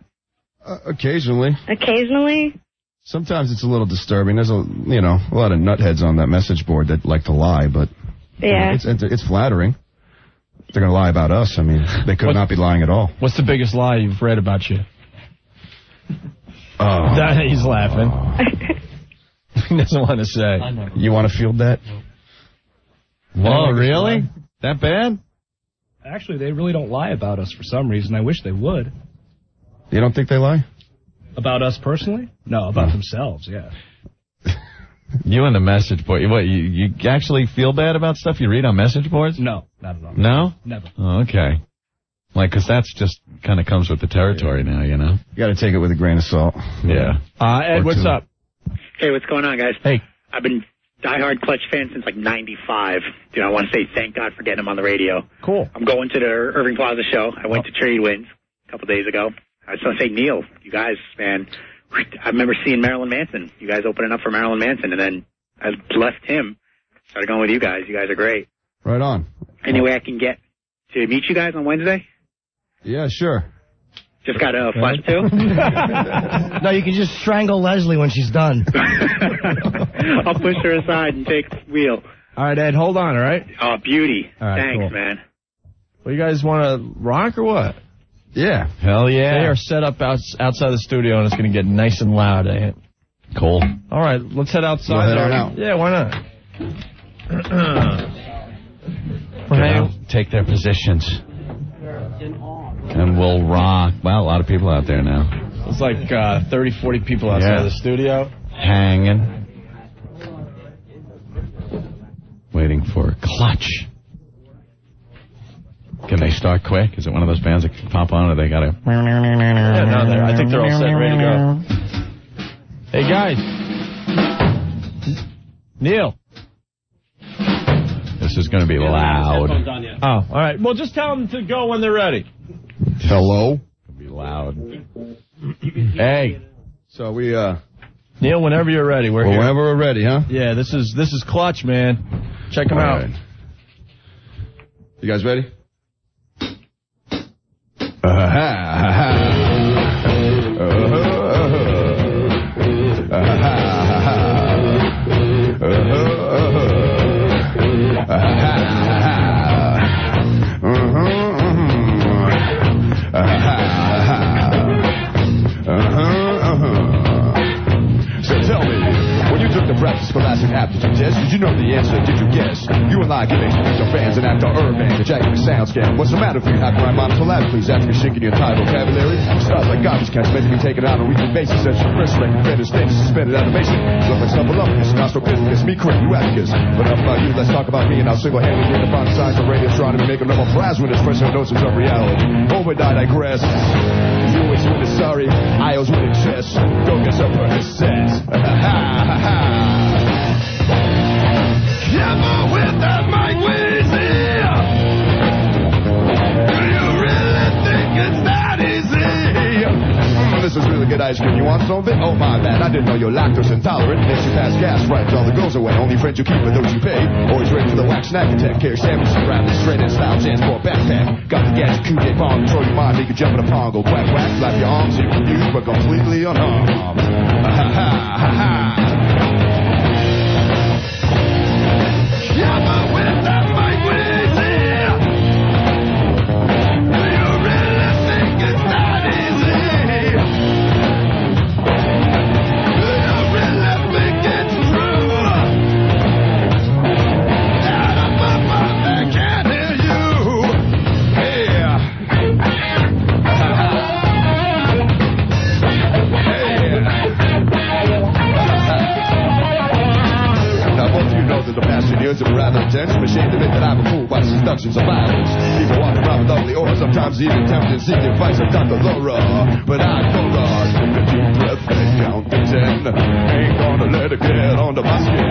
Uh, occasionally. Occasionally. Sometimes it's a little disturbing. There's a you know a lot of nutheads on that message board that like to lie, but Yeah. it's it's, it's flattering. They're gonna lie about us. I mean, they could What- not be lying at all. What's the biggest lie you've read about you? Oh, That- *laughs* he's laughing. *laughs* he doesn't want to say. you want to field that? Whoa, really? That bad? Actually, they really don't lie about us for some reason. I wish they would. You don't think they lie? About us personally? No, about themselves, yeah. *laughs* You and the message board. You what, you, you actually feel bad about stuff you read on message boards? No, not at all. No? Never. Oh, okay. Like, 'cause that's just kind of comes with the territory now, you know? You got to take it with a grain of salt. Yeah. Uh, Ed, Or what's two. up? Hey, what's going on, guys? Hey. I've been diehard Clutch fan since like '95. Dude, I want to say thank God for getting him on the radio. Cool. I'm going to the Irving Plaza show. I went to Trade Winds a couple days ago. I just want to say, Neil, you guys, man, I remember seeing Marilyn Manson. You guys opening up for Marilyn Manson, and then I left him, started going with you guys. You guys are great. Right on. Any way I can get to meet you guys on Wednesday? Yeah, sure. Just got a flash too. *laughs* no, you can just strangle Leslie when she's done. *laughs* I'll push her aside and take the wheel. All right, Ed, hold on, all right? Oh, beauty. All right, Thanks, cool. man. Well, you guys want to rock or what? Yeah. Hell yeah. They are set up outs outside the studio, and it's going to get nice and loud, ain't it? Cool. All right, let's head outside. Head on out. Yeah, why not? Get out, take their positions. And we'll rock. Well, a lot of people out there now. It's like uh, 30, 40 people outside Yeah. the studio. Hanging. Waiting for Clutch. Can they start quick? Is it one of those bands that can pop on or they gotta... Yeah, no, they're, I think they're all set ready to go. Hey, guys. Neil. This is gonna be loud. Oh, all right. Well, just tell them to go when they're ready. Hello. Be loud. Hey. So we, uh, Neil, whenever you're ready, we're well, here. whenever we're ready, huh? Yeah, this is this is Clutch, man. Check them All out. right. You guys ready? So *laughs* scholastic aptitude test, did you know the answer? Did you guess? You and I giving your fans an actor urban, the jacket the sound scan. What's the matter with you? How can I monitor please? After shaking your entire vocabulary, stars like garbage cans meant to be taken out on a weekly basis. As your first record, better stage, suspended animation. Look like some voluptuous, nostril me cream, you abacus. But enough about you, let's talk about me, and I'll single-handedly redefine the science of radio astronomy, make a number it's personal notions of reality. Over I digress. You always win the sorry, I always win the chess. Go get some percent. *laughs* Ha ha ha. Do you really think it's that easy? Mm, This is really good ice cream. You want some of it? Oh my bad, I didn't know you're lactose intolerant. Makes you pass gas right all the goes away. Only friends you keep are those you pay. Always ready for the wax snack attack. Carry sandwiches around straight in style transport backpack. Got the coup de bomb, control your mind, make you jump in a pong, go quack quack, flap your arms, you confused but completely unharmed. Ha ha ha ha. I'm ashamed to admit that I've been fooled by seductions of violence. People walking around with ugly auras, sometimes even tempted, seeking advice of Dr. Laura. But I go on, take a deep breath and count to ten. Ain't gonna let it get under my skin.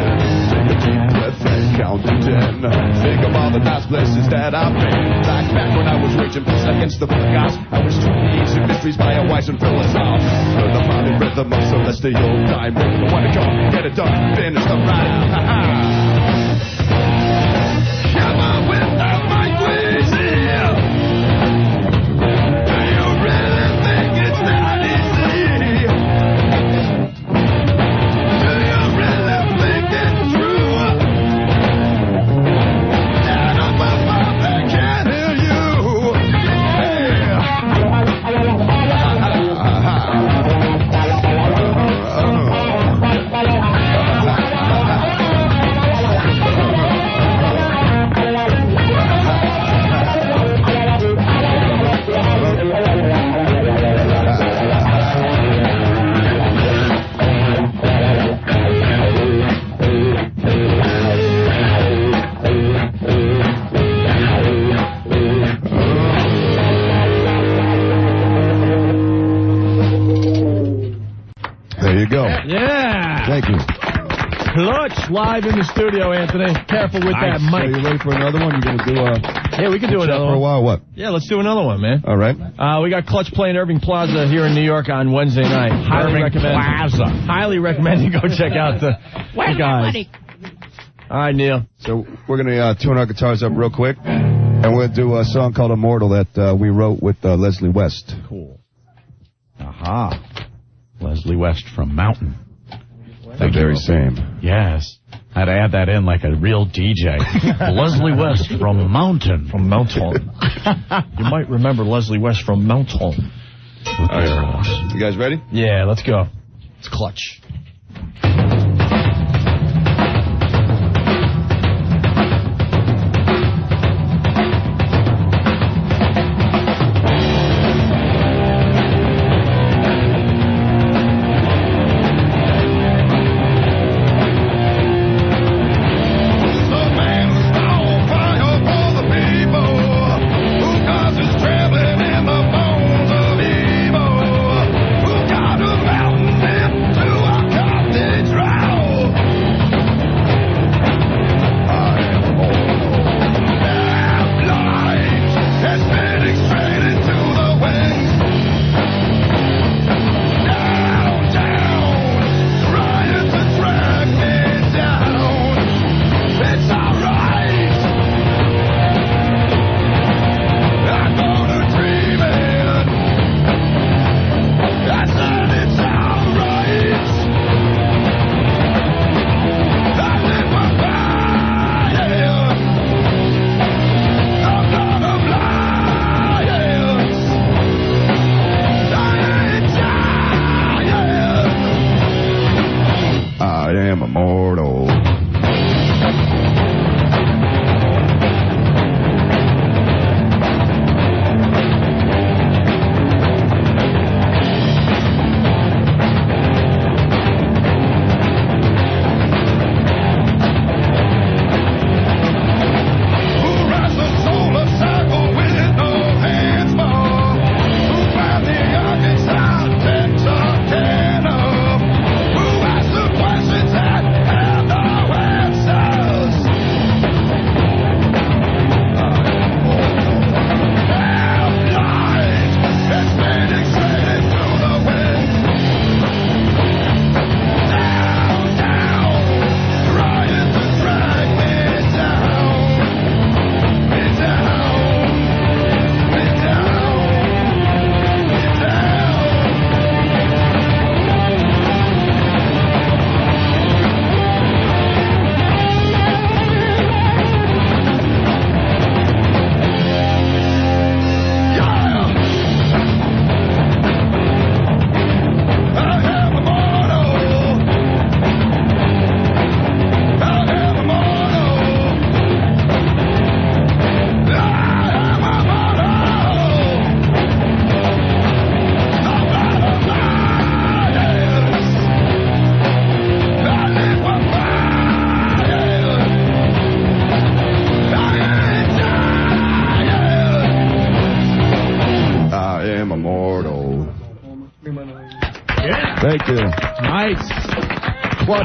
Take a deep breath and count to ten. Think of all the nice places that I've been. Like back when I was raging peace against the gods. I was too ancient mysteries by a wise and philosoph. Heard the pounding rhythm of celestial time. One to come, get it done, finish the ride. Ha ha. Live in the studio, Anthony. Careful with that Nice. mic. So you ready for another one? You gonna do a? Yeah, we can do chat another for a one. while. What? Yeah, let's do another one, man. All right. Uh, we got Clutch playing Irving Plaza here in New York on Wednesday night. Highly Irving recommend. Plaza. Highly recommend you go check out the, the guys. All right, Neil. So we're gonna uh, tune our guitars up real quick, and we're gonna do a song called Immortal that uh, we wrote with uh, Leslie West. Cool. Aha. Leslie West from Mountain. The very same. Yes. Had to add that in like a real DJ. *laughs* Leslie West from Mountain. From Mountain. *laughs* you might remember Leslie West from Mountain. You guys ready? Yeah, let's go. It's clutch.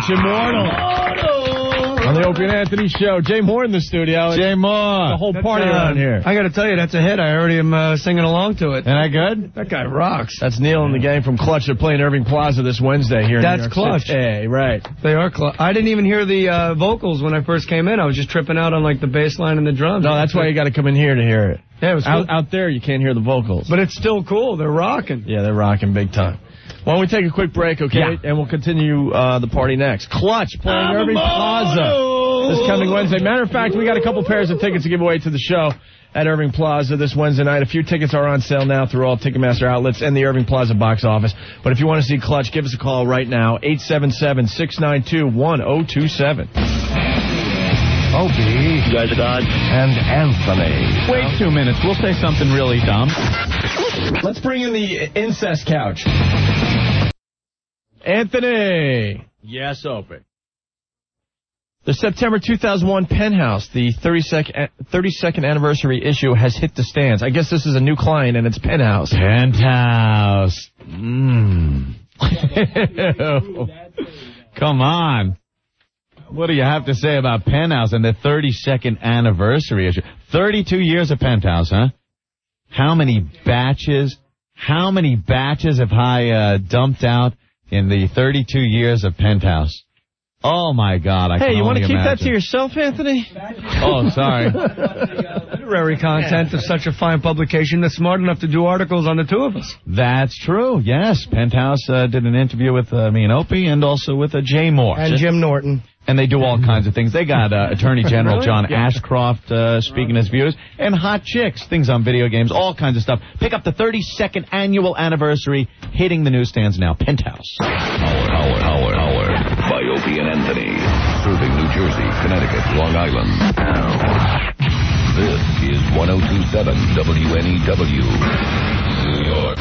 Clutch Immortal. On the Opie and Anthony show. Jay Mohr in the studio. Jay Mohr. The whole That's, party uh, around here. I got to tell you, that's a hit. I already am uh, singing along to it. Ain't I good? That guy rocks. That's Neil and the gang from Clutch. They're playing Irving Plaza this Wednesday here in That's New York Clutch. City. Hey, right. They are close. I didn't even hear the uh, vocals when I first came in. I was just tripping out on like the bass line and the drums. No, that's why you got to come in here to hear it. Yeah, it was Out, out there, you can't hear the vocals. But it's still cool. They're rocking. Yeah, they're rocking big time. Why don't we take a quick break, okay? Yeah. And we'll continue uh, the party next. Clutch playing Irving Plaza this coming Wednesday. Matter of fact, we got a couple pairs of tickets to give away to the show at Irving Plaza this Wednesday night. A few tickets are on sale now through all Ticketmaster outlets and the Irving Plaza box office. But if you want to see Clutch, give us a call right now, 877-692-1027. Opie. You guys are God. And Anthony. Wait two minutes. We'll say something really dumb. Let's bring in the incest couch. Anthony. Yes, open. The September 2001 Penthouse, the 32nd, eh, 32nd anniversary issue, has hit the stands. I guess this is a new client, and it's Penthouse. Penthouse. Mmm. *laughs* Come on. What do you have to say about Penthouse and the 32nd anniversary issue? 32 years of Penthouse, huh? How many batches, how many batches have I uh, dumped out in the 32 years of Penthouse? Oh my God! I hey, can you want to only keep that to yourself, Anthony? Oh, sorry. *laughs* Literary content of such a fine publication that's smart enough to do articles on the two of us. That's true. Yes, Penthouse uh, did an interview with uh, me and Opie, and also with uh, Jay Mohr. And Jim Norton. And they do all *laughs* kinds of things. They got uh, Attorney General Really? John Yeah. Ashcroft uh, speaking his views, and hot chicks, things on video games, all kinds of stuff. Pick up the 32nd annual anniversary, hitting the newsstands now. Penthouse. Howard, Howard, Howard, Howard. By Opie and Anthony. Serving New Jersey, Connecticut, Long Island. This is 1027 WNEW. New York.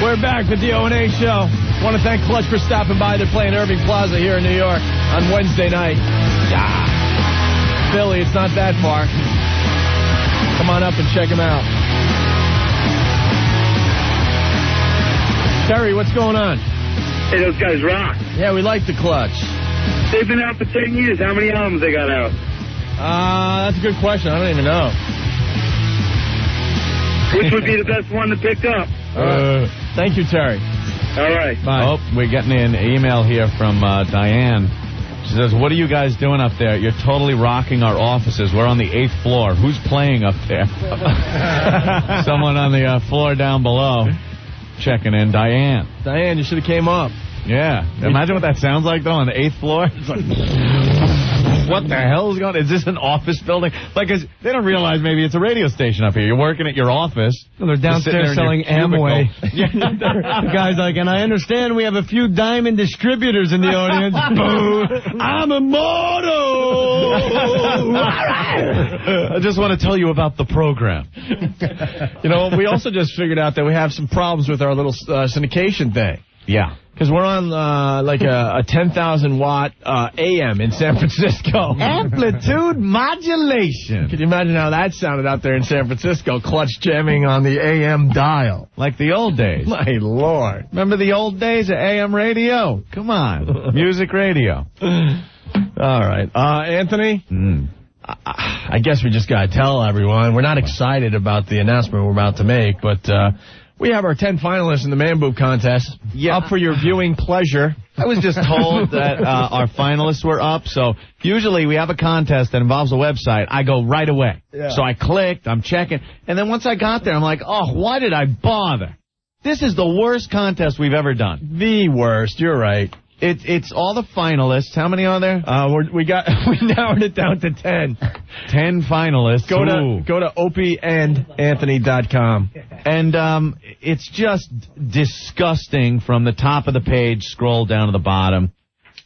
We're back with the O&A show. Want to thank Clutch for stopping by. They're playing Irving Plaza here in New York on Wednesday night. Yeah. Philly, it's not that far. Come on up and check them out. Terry, what's going on? Hey, those guys rock. Yeah, we like the Clutch. They've been out for 10 years. How many albums they got out? Uh, that's a good question. I don't even know. Which would be the best one to pick up? Uh, thank you, Terry. All right. Oh, we're getting an email here from uh, Diane. She says, "What are you guys doing up there? You're totally rocking our offices. We're on the eighth floor. Who's playing up there? *laughs* Someone on the uh, floor down below checking in. Diane. Diane, you should have came up. Yeah. Imagine what that sounds like though on the eighth floor. *laughs* It's like, what the hell is going? Is this an office building? Like, 'cause they don't realize maybe it's a radio station up here. You're working at your office. They're downstairs there selling your Amway. *laughs* cubicle. the guy's like, and I understand we have a few diamond distributors in the audience. *laughs* Boo! I'm immortal. *laughs* I just want to tell you about the program. You know, we also just figured out that we have some problems with our little uh, syndication thing. Yeah. Because we're on uh, like a, a 10,000 watt uh, AM in San Francisco. Amplitude modulation. Can you imagine how that sounded out there in San Francisco? Clutch jamming on the AM dial. Like the old days. My lord. Remember the old days of AM radio? Come on. *laughs* Music radio. All right. Uh, Anthony? Mm. I, guess we just got to tell everyone we're not excited about the announcement we're about to make, but uh, we have our 10 finalists in the Man Boob contest. Yeah. Up for your viewing pleasure. I was just told *laughs* that uh, our finalists were up, so usually we have a contest that involves a website. I go right away. Yeah. So I clicked, I'm checking, and then once I got there, I'm like, oh, why did I bother? This is the worst contest we've ever done. The worst. You're right. It's it's all the finalists. How many are there? Uh, we're, we got *laughs* we narrowed it down to 10. Ten finalists. Go to Ooh. go to opieandanthony.com. And um, it's just disgusting from the top of the page, scroll down to the bottom.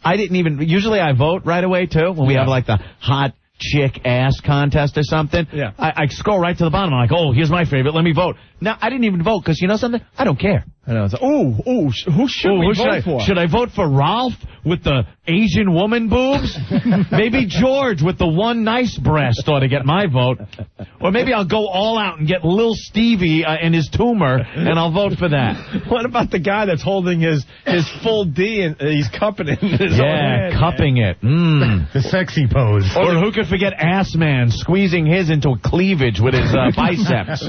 I didn't even, usually I vote right away too, when we Yeah. have like the hot chick ass contest or something. Yeah. I, I scroll right to the bottom. I'm like, oh, here's my favorite. Let me vote. Now, I didn't even vote because you know something? I don't care. I was like, ooh, ooh, sh- who should Ooh, we who vote should I, for? Should I vote for Ralph with the Asian woman boobs? *laughs* maybe George with the one nice breast ought to get my vote. Or maybe I'll go all out and get Lil Stevie uh, and his tumor, and I'll vote for that. *laughs* What about the guy that's holding his his full D and uh, he's cupping it in his own Yeah, hand? cupping it. Mm. *laughs* The sexy pose. Or who could forget Ass Man squeezing his into a cleavage with his uh, biceps?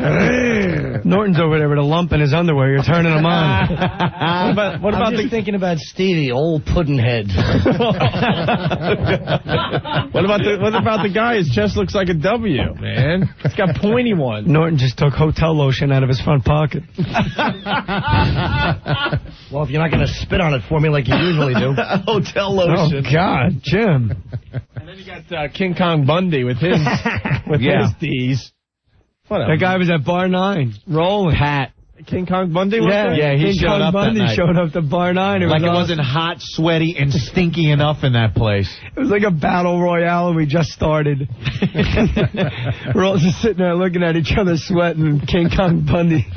Norton's over there with a lump in his underwear. You're turning him on. *laughs* What about what I'm about just the thinking about Stevie, old puddinhead. *laughs* what about the what about the guy? His chest looks like a W, man. It's got pointy ones. Norton just took hotel lotion out of his front pocket. *laughs* well, if you're not going to spit on it for me like you usually do. Hotel lotion. Oh, God, Jim. And then you got uh, King Kong Bundy with his with Yeah. his D's. What That guy was at bar nine, rolling. Pat. King Kong Bundy was Yeah, there? Yeah, he King showed Kong up that Bundy night. showed up to bar nine. It Like was it awesome. wasn't hot, sweaty, and stinky enough in that place. It was like a battle royale, and we just started. *laughs* We're all just sitting there looking at each other, sweating. King Kong Bundy,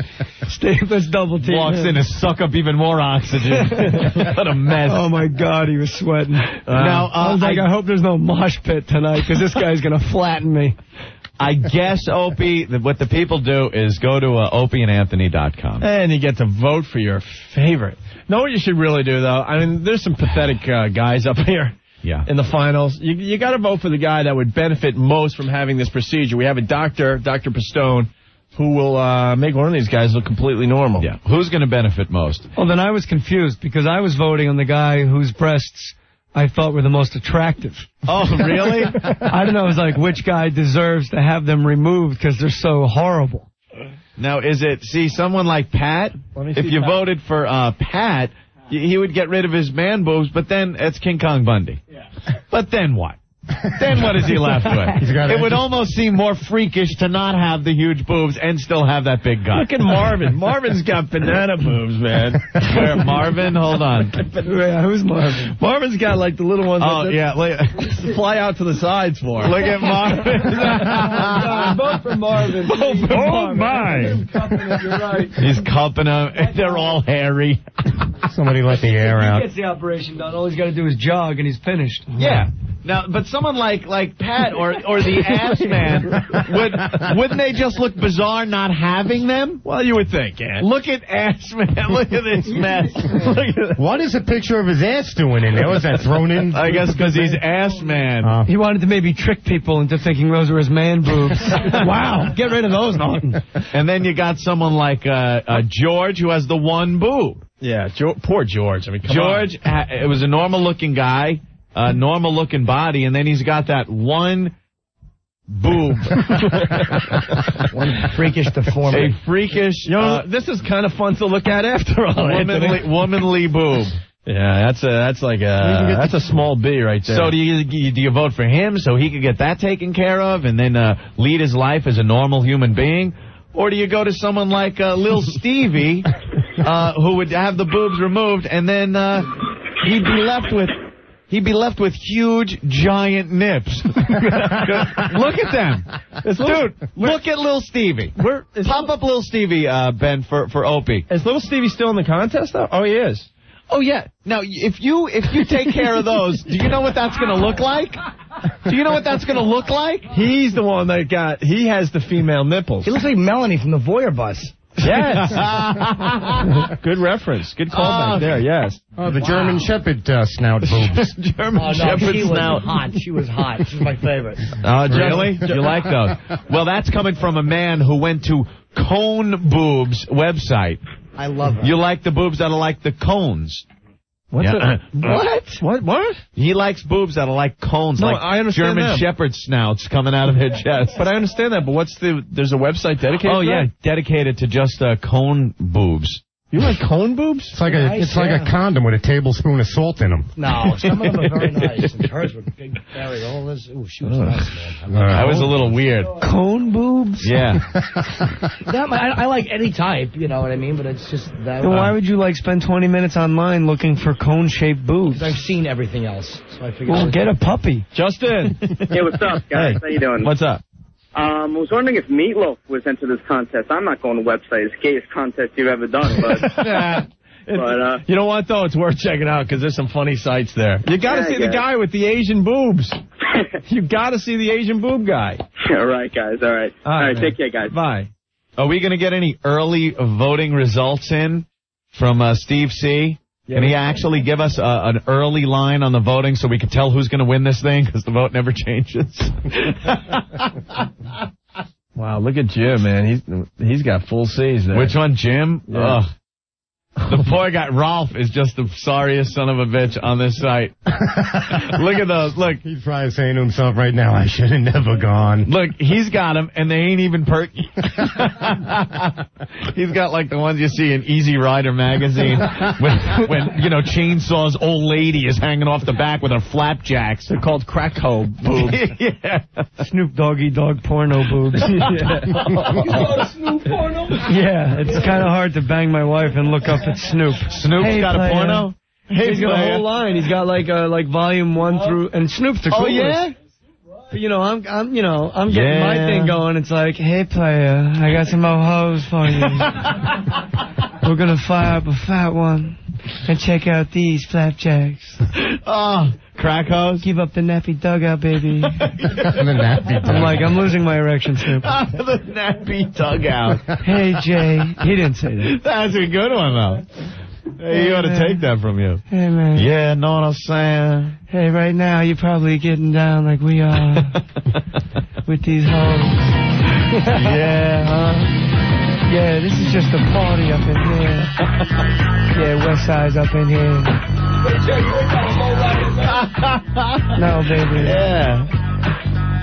Staples double team. Walks in to suck up even more oxygen. *laughs* what a mess. Oh my God, he was sweating. Now, uh, I was like, I- I, hope there's no mosh pit tonight because this guy's gonna flatten me. I guess, Opie, what the people do is go to uh, opieandanthony.com. And you get to vote for your favorite. Know what you should really do, though? I mean, there's some pathetic uh, guys up here Yeah. in the finals. You, you got to vote for the guy that would benefit most from having this procedure. We have a doctor, Dr. Pistone, who will uh, make one of these guys look completely normal. Yeah. Who's going to benefit most? Well, then I was confused because I was voting on the guy whose breasts I thought were the most attractive. *laughs* Oh, really? I don't know. It was like which guy deserves to have them removed because they're so horrible. Now, is it, see, someone like Pat, me if see you Pat. voted for uh, Pat, he would get rid of his man boobs, but then it's King Kong Bundy. Yeah. But then what? Then what is he left with? *laughs* He's got it a- would almost seem more freakish to not have the huge boobs and still have that big gut. Look at Marvin. Marvin's got *laughs* banana boobs, man. Where Marvin? Hold on. Yeah, who's Marvin? Marvin's got like the little ones. Oh, that yeah. Look, *laughs* fly out to the sides for. Him. look at Marvin. Both for Marvin. Both for Oh, my. You're right. He's cupping them. They're all hairy. Somebody let the air out. He gets the operation done. All he's got to do is jog, and he's finished. Yeah. Now, but someone like like Pat or or the ass man would wouldn't they just look bizarre not having them? Well, you would think, Ant. Look at ass man. *laughs* Look at this mess. At. What is a picture of his ass doing in there? Was that thrown in? I guess because he's ass man. Uh, He wanted to maybe trick people into thinking those were his man boobs. *laughs* wow, get rid of those, Norton. and then you got someone like uh, uh, George who has the one boob. Yeah, jo- poor George. I mean, come George, ha- it was a normal looking guy, a normal looking body, and then he's got that one boob. *laughs* One freakish deformity. a freakish, You know, uh, this is kind of fun to look at after all. Womanly, womanly boob. Yeah, that's a that's like a that's a small B right there. So do you do you vote for him so he could get that taken care of and then uh, lead his life as a normal human being, or do you go to someone like uh, Lil Stevie, *laughs* uh, who would have the boobs removed and then uh, he'd be left with he'd be left with huge giant nips? *laughs* look at them, dude. Look at Little Stevie. Where is, Pop up Little Stevie, uh, Ben, for for Opie. is little Stevie still in the contest though? Oh, he is. Oh yeah. Now, if you if you take care of those, do you know what that's going to look like? Do you know what that's going to look like? He's the one that got. He has the female nipples. He looks like Melanie from the Voyeur bus. Yes. *laughs* Good reference. Good callback Oh. Um, there. Yes. oh, the German Shepherd uh, snout *laughs* boobs. German Oh, no, Shepherd she was snout. hot. She was hot. She was my favorite. Oh, really? You like those? Well, that's coming from a man who went to Cone Boobs website. I love. You like the boobs that are like the cones. What's Yeah. it? *laughs* What? What? What? He likes boobs that are like cones, No, like I understand German that. Shepherd snouts coming out of their *laughs* chest. But I understand that. But what's the? There's a website dedicated. Oh to yeah, that? dedicated to just uh, cone boobs. You like cone boobs? It's like a Nice, it's like a condom with a tablespoon of salt in them. No, some of them are very nice. And *laughs* hers were big, hairy. All this. Ooh, she was nice, man. That was a little weird. Cone boobs? Yeah. *laughs* That, I, I like any type, you know what I mean? But it's just that. Then why uh, would you like spend 20 minutes online looking for cone-shaped boobs? I've seen everything else, so I figured. Well, get a puppy. Justin. Hey, what's up, guys? How you doing? What's up? Um, I was wondering if Meatloaf was into this contest. I'm not going to website. It's the gayest contest you've ever done, but *laughs* but uh, You know what though? It's worth checking out because there's some funny sites there. You got to Yeah, see the guy with the Asian boobs. *laughs* you got to see the Asian boob guy. all right, guys. All right. All right. man. Take care, guys. Bye. Are we going to get any early voting results in from uh, Steve C? Can he actually give us uh, an early line on the voting so we can tell who's going to win this thing? Because the vote never *laughs* changes. Wow, look at Jim, man. He's he's got full C's there. Which one, Jim? Yeah. Ugh. The poor guy, Rolf, is just the sorriest son of a bitch on this site. *laughs* Look at those. Look, He's probably saying to himself right now, I should have never gone. look, he's got them, and they ain't even perky. *laughs* he's got like the ones you see in Easy Rider magazine when, when you know, Chainsaw's old lady is hanging off the back with her flapjacks. They're called crack hoe boobs. *laughs* yeah. Snoop Doggy Dogg porno boobs. yeah, it's kind of hard to bang my wife and look up at Snoop. Snoop's Hey, got player. a porno? Hey, He's got a whole line. He's got like uh, like volume one through, and Snoop's the coolest. Oh, yeah? You know, I'm, I'm, you know, I'm getting my thing going. It's like, hey, player, I got some more hoes for you. *laughs* We're gonna fire up a fat one and check out these flapjacks. Oh, crack hose? Give up the nappy dugout, baby. *laughs* the nappy I'm like, I'm losing my erection, Snoop. *laughs* Ah, the nappy dugout. Hey, Jay. He didn't say that. *laughs* That's a good one, though. Hey, you ought to take that from you. Hey, man. Yeah, know what I'm saying? Hey, right now you're probably getting down like we are with these hoes. yeah, huh? Yeah, this is just a party up in here. *laughs* Yeah, West Side's up in here. *laughs* No, baby. Yeah.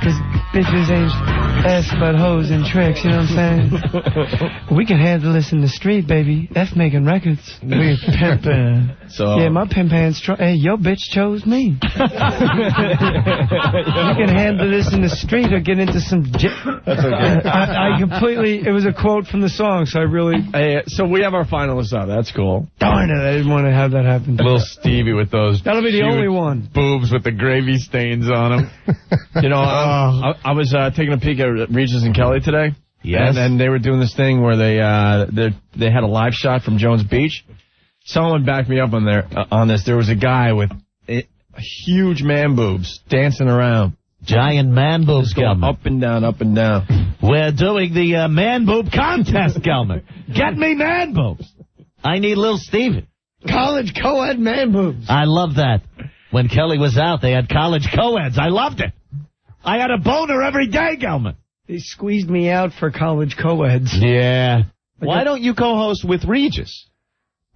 Cause bitches ain't ass but hoes and tricks, you know what I'm saying? *laughs* we can handle this in the street, baby. F making records. We're *laughs* pimping. So Yeah, um, my pimp hands. Tro- hey, your bitch chose me. *laughs* you can handle this in the street or get into some. J- That's okay. I, I completely. It was a quote from the song, so I really. Hey, so we have our finalists out. That's cool. Darn it! I didn't want to have that happen. Little Stevie with those. That'll be the only one. Boobs with the gravy stains on them. You know, I, I, I was uh, taking a peek at Regis and Kelly today. Yes. And then they were doing this thing where they uh, they they had a live shot from Jones Beach. Someone backed me up on there uh, on this. There was a guy with uh, huge man boobs dancing around. Giant man boobs, Just Gelman. up and down, up and down. We're doing the uh, man boob contest, Gelman. Get me man boobs. I need little Steven. College co-ed man boobs. I love that. When Kelly was out, they had college co-eds. I loved it. I had a boner every day, Gelman. They squeezed me out for college co-eds. Yeah. Why don't you co-host with Regis?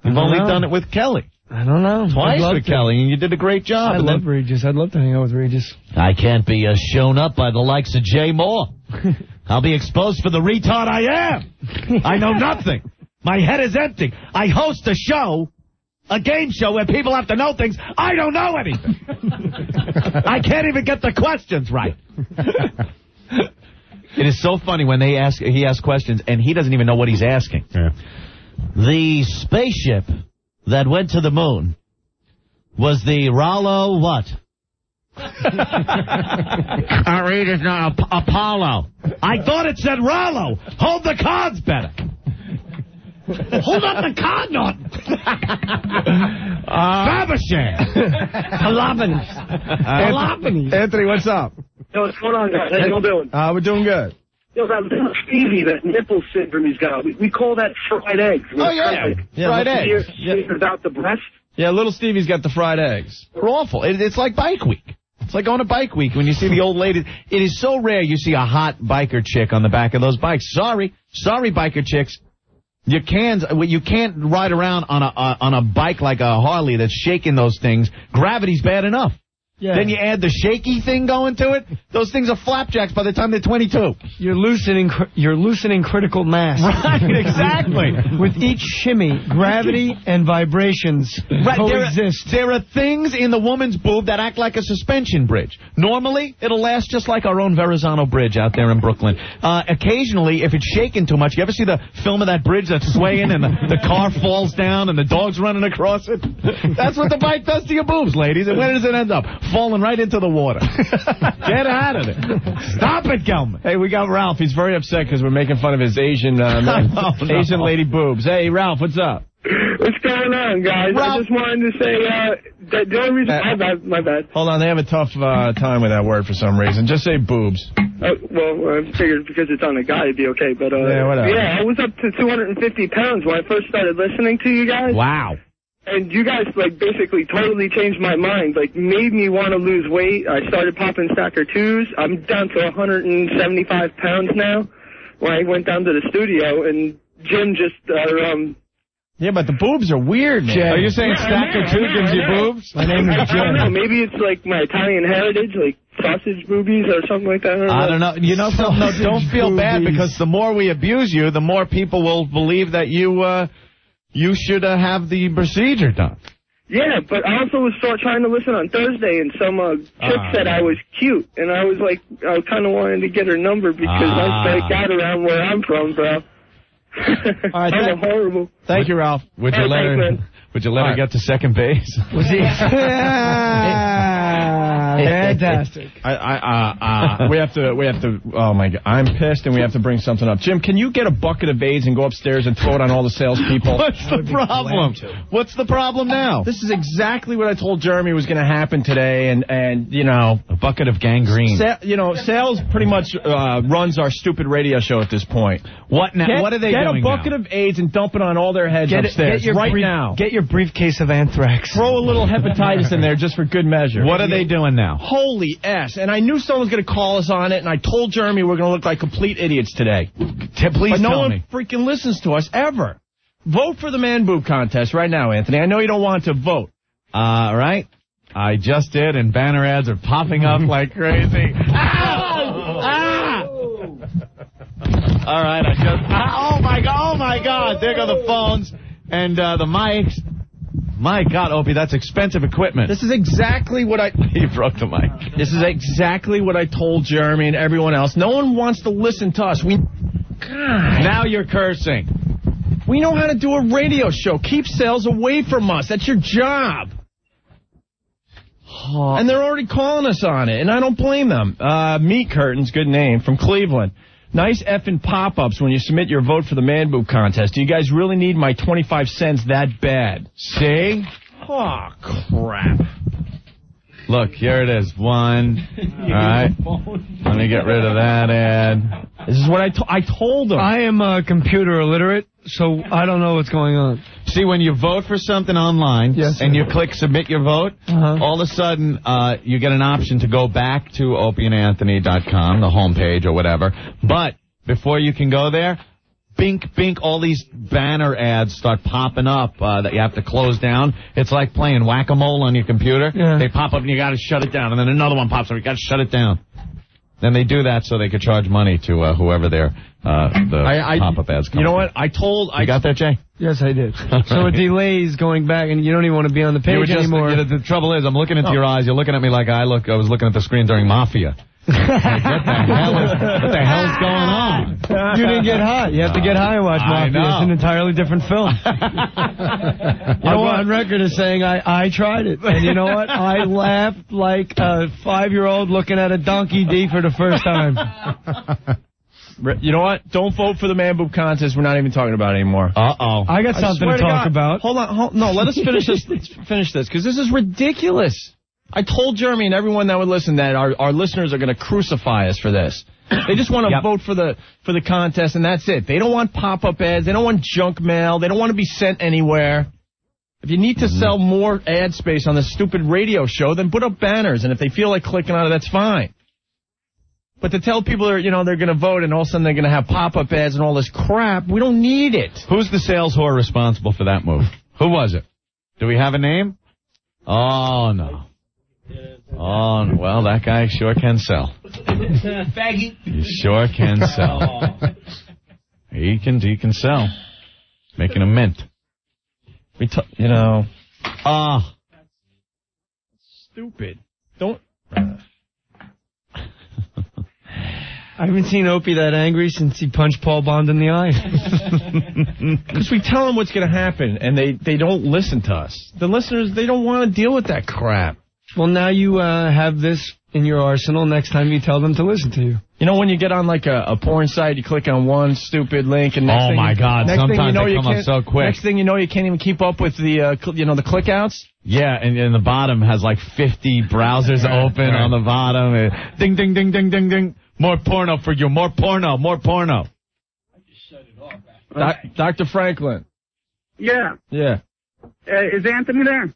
You've only know. done it with Kelly. I don't know. Twice with to. Kelly, and you did a great job. I and love then- Regis. I'd love to hang out with Regis. I can't be uh, shown up by the likes of Jay Mohr. *laughs* I'll be exposed for the retard I am. I know *laughs* nothing. My head is empty. I host a show, a game show where people have to know things. I don't know anything. *laughs* I can't even get the questions right. It is so funny when they ask he asks questions and he doesn't even know what he's asking. The spaceship that went to the moon was the Rollo what? I read it's not Ap- Apollo. I thought it said Rollo. Hold the cards better. Hold up the card nut. Fabersham. Jalapenos. Jalapenos. Anthony, what's up? Yo, what's going on, guys? How you all doing? Uh, we're doing good. Yo, that little Stevie, that nipple syndrome he's got. We, we call that fried eggs. Oh, yeah. Yeah, fried fried eggs. eggs. Without the breast. Yeah, little Stevie's got the fried eggs. They're awful. It, it's like bike week. It's like going to bike week when you see the old ladies. It is so rare you see a hot biker chick on the back of those bikes. Sorry, sorry, biker chicks. You can't you can't ride around on a on a bike like a Harley that's shaking those things. Gravity's bad enough. Yeah. Then you add the shaky thing going to it. Those things are flapjacks by the time they're 22. You're loosening. You're loosening critical mass. *laughs* Right, exactly. *laughs* With each shimmy, gravity and vibrations Right, there, are, coexist. there are things in the woman's boob that act like a suspension bridge. Normally, it'll last just like our own Verrazano Bridge out there in Brooklyn. Uh, occasionally, if it's shaking too much, you ever see the film of that bridge that's swaying and the, the car falls down and the dog's running across it? *laughs* That's what the bike does to your boobs, ladies. And where does it end up? Falling right into the water. *laughs* Get out of there. Stop it, Gelman. Hey, we got Ralph. He's very upset because we're making fun of his Asian uh, *laughs* man- Oh, no. Asian lady boobs. Hey, Ralph, what's up? What's going on, guys? I just wanted to say uh, that the only reason. my bad. My bad. Hold on, they have a tough uh, time with that word for some reason. Just say boobs. Uh, well, I figured because it's on a guy, it'd be okay. But uh, Yeah, whatever. yeah, I was up to 250 pounds when I first started listening to you guys. Wow. And you guys, like, basically totally changed my mind. Like, made me want to lose weight. I started popping Stacker 2s. I'm down to 175 pounds now. When I went down to the studio, and Jim just, uh, um... Yeah, but the boobs are weird, man. Yeah. Are you saying Yeah, I Stacker know, 2 I know, gives I you know. boobs? I, I don't know. Maybe it's like my Italian heritage, like sausage boobies or something like that. I don't know. You know something? No, don't feel bad because the more we abuse you, the more people will believe that you uh, you should uh, have the procedure done. Yeah, but I also was start trying to listen on Thursday, and some uh, chick Ah. said I was cute, and I was like, I kind of wanted to get her number because Ah. I, I got around where I'm from, bro. right, *laughs* I'm thank- horrible. Thank you, Ralph. Would you Hey, let thanks, her? Would you let her All right. get to second base? Was he? *laughs* *laughs* Fantastic. I, I, uh, uh, we have to, we have to, oh my god, I'm pissed and we have to bring something up. Jim, can you get a bucket of AIDS and go upstairs and throw it on all the salespeople? *laughs* What's the problem? What's the problem now? This is exactly what I told Jeremy was going to happen today, and and you know, A bucket of gangrene. sa- you know, sales pretty much uh, runs our stupid radio show at this point. What now? Get, what are they get doing Get a bucket now? of AIDS and dump it on all their heads Get, it, upstairs get your right brief- now. Get your briefcase of anthrax. Throw a little hepatitis in there just for good measure. What are they doing now? Holy S. And I knew someone was going to call us on it, and I told Jeremy we're going to look like complete idiots today. T- please but no one me. freaking listens to us ever. Vote for the man boob contest right now, Anthony. I know you don't want to vote. Uh, right? I just did, and banner ads are popping up *laughs* like crazy. Ah! All right, I just. Ah, oh my god! Oh my god! There go the phones and uh, the mics. My God, Opie, that's expensive equipment. This is exactly what I. *laughs* He broke the mic. This is exactly what I told Jeremy and everyone else. No one wants to listen to us. We. God. Now you're cursing. We know how to do a radio show. Keep sales away from us. That's your job. And they're already calling us on it, and I don't blame them. Uh, Meat Curtains, good name, from Cleveland. Nice effing pop-ups when you submit your vote for the Man Boob contest. Do you guys really need my 25 cents that bad? See? Oh, crap. Look, here it is. One. *laughs* All right. Let me get rid of that ad. This is what I, to- I told them. I am uh, computer illiterate, so I don't know what's going on. See, when you vote for something online Yes, and you click submit your vote, Uh-huh. all of a sudden uh, you get an option to go back to opieandanthony.com, the homepage or whatever. But before you can go there, bink, bink, all these banner ads start popping up uh, that you have to close down. It's like playing whack-a-mole on your computer. Yeah. They pop up and you got to shut it down, and then another one pops up. You got to shut it down. Then they do that so they could charge money to uh, whoever their uh, the I, I, pop-up ads come You know what? I told. I You got that, Jay? Yes, I did. *laughs* So it delays going back, and you don't even want to be on the page just, anymore. you know, the trouble is, I'm looking into Oh. your eyes. You're looking at me like I look. I was looking at the screen during Mafia. Like, what the hell is what the hell's going on? You didn't get high. You have to get high and watch I Mafia. It's an entirely different film. you know what? On record as saying I, I tried it. And you know what? I laughed like a five-year-old looking at a donkey D for the first time. You know what? Don't vote for the Man Boob contest. We're not even talking about it anymore. Uh oh. I got something swear to talk God. about. Hold on. Hold, no, let us finish this. Let's finish this because this is ridiculous. I told Jeremy and everyone that would listen that our, our listeners are going to crucify us for this. They just want to Yep. vote for the for the contest and that's it. They don't want pop up ads. They don't want junk mail. They don't want to be sent anywhere. If you need to mm-hmm. sell more ad space on this stupid radio show, then put up banners. And if they feel like clicking on it, that's fine. But to tell people they're you know they're going to vote and all of a sudden they're going to have pop up ads and all this crap, we don't need it. Who's the sales whore responsible for that move? Who was it? Do we have a name? Oh no. Oh well, that guy sure can sell. Faggy. He sure can sell. He can. He can sell. Making a mint. We t- you know Ah. stupid. Don't. *laughs* I haven't seen Opie that angry since he punched Paul Bond in the eye. *laughs* Because we tell them what's going to happen, and they, they don't listen to us. The listeners, they don't want to deal with that crap. Well, now you uh, have this in your arsenal next time you tell them to listen to you. You know, when you get on like a, a porn site, you click on one stupid link, and next Oh, thing my you, God, next thing you know, they you come up can't- so quick. Next thing you know, you can't even keep up with the uh, cl- you know the clickouts. Yeah, and, and the bottom has like 50 browsers *laughs* open on the bottom. Uh, Ding, ding, ding, ding, ding, ding. More porno for you. More porno. More porno. I just shut it off. Doc, Dr. Franklin. Yeah. Yeah. Uh, is Anthony there?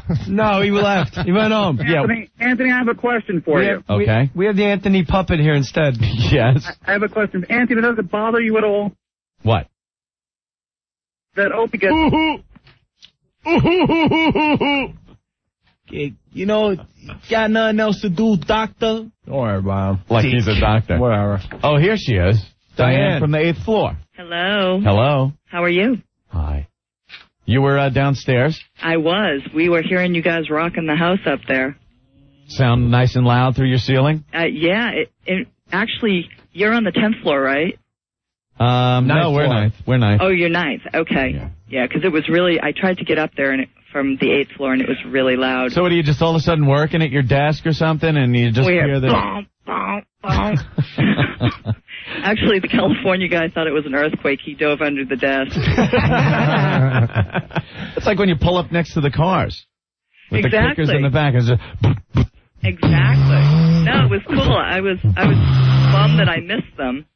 *laughs* No, he left. He went home. Anthony, Anthony, I have a question for We you. have, we- Okay. We, have the Anthony puppet here instead. *laughs* Yes. I have a question. Anthony, does it bother you at all What? that Opie gets... You know, got nothing else to do, doctor. Don't worry about him. Like he's a doctor. Whatever. Oh, here she is. Diane, Diane. from the eighth floor. Hello. Hello. How are you? Hi. You were uh, downstairs. I was. We were hearing you guys rocking the house up there. Sound nice and loud through your ceiling. Uh, yeah, it, it, actually, you're on the 10th floor, right? Um, no, Ninth we're floor. ninth. We're ninth. Oh, you're ninth. Okay. Yeah, because it was really, I tried to get up there and it, from the 8th floor and it was really loud. So what are you just all of a sudden working at your desk or something, and you just We hear had the? bong, bong, bong. *laughs* Actually, the California guy thought it was an earthquake. He dove under the desk. *laughs* it's like when you pull up next to the cars with the kickers in Exactly. the back. It's just, exactly. No, it was cool. I was, I was bummed that I missed them.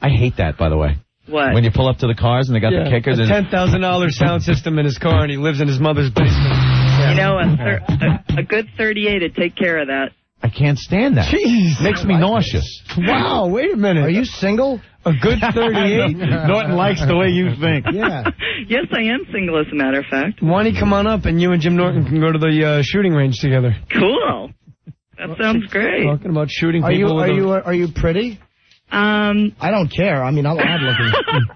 I hate that, by the way. What? When you pull up to the cars and they got the kickers. a and- ten thousand dollar *laughs* sound system in his car, and he lives in his mother's basement. You know, a, thir- a, a good 38 would take care of that. I can't stand that. Jeez. Makes me nauseous. Wow, wait a minute. Are you single? A good 38? *laughs* Norton likes the way you think. Yeah. *laughs* yes, I am single, as a matter of fact. Why don't you come on up and you and Jim Norton can go to the uh, shooting range together? Cool. That sounds great. Talking about shooting Are you people are with a- you are you pretty? Um, I don't care. I mean, I'm *laughs* odd looking.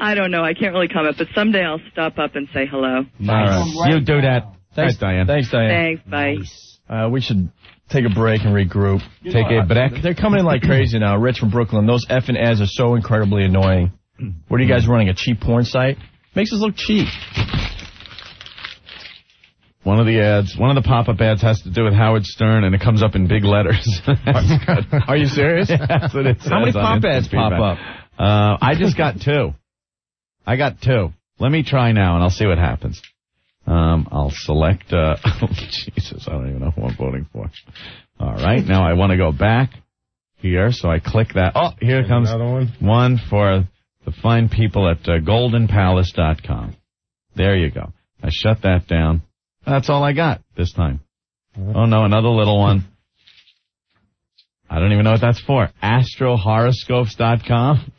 I don't know. I can't really comment, but someday I'll stop up and say hello. All right. You do that. Thanks, Diane. Thanks, Diane. Thanks. Bye. Uh, we should take a break and regroup. Take a break. They're coming in like crazy now. Rich from Brooklyn. Those effing ads are so incredibly annoying. What are you guys running? A cheap porn site? Makes us look cheap. One of the ads, one of the pop-up ads has to do with Howard Stern, and it comes up in big letters. *laughs* Are you serious? *laughs* That's what it How many says on pop ads instant pop feedback. Uh, I just got two. I got two. Let me try now, and I'll see what happens. Um, I'll select. Uh, *laughs* oh, Jesus, I don't even know who I'm voting for. All right, now I want to go back here, so I click that. Oh, here comes Another one. one for the fine people at uh, GoldenPalace.com. There you go. I shut that down. That's all I got this time. Oh no, another little one. I don't even know what that's for. AstroHoroscopes.com.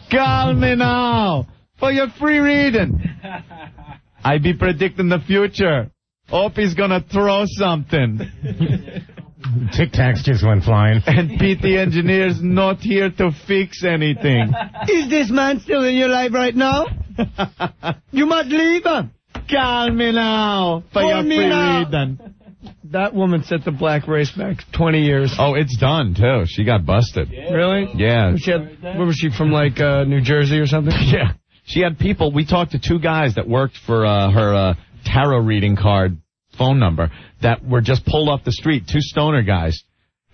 *laughs* Call me now for your free reading. *laughs* I be predicting the future. Opie's gonna throw something. *laughs* Tic Tacs just went flying. And Pete the engineer's not here to fix anything. *laughs* Is this man still in your life right now? *laughs* you must leave him. Call me now for Call your me free now. reading. That woman set the black race back 20 years. Oh, it's done too. She got busted. Really? Yeah. She had, where was she from, like uh, New Jersey or something? Yeah. She had people. We talked to two guys that worked for uh, her uh, tarot reading card phone number that were just pulled off the street. Two stoner guys,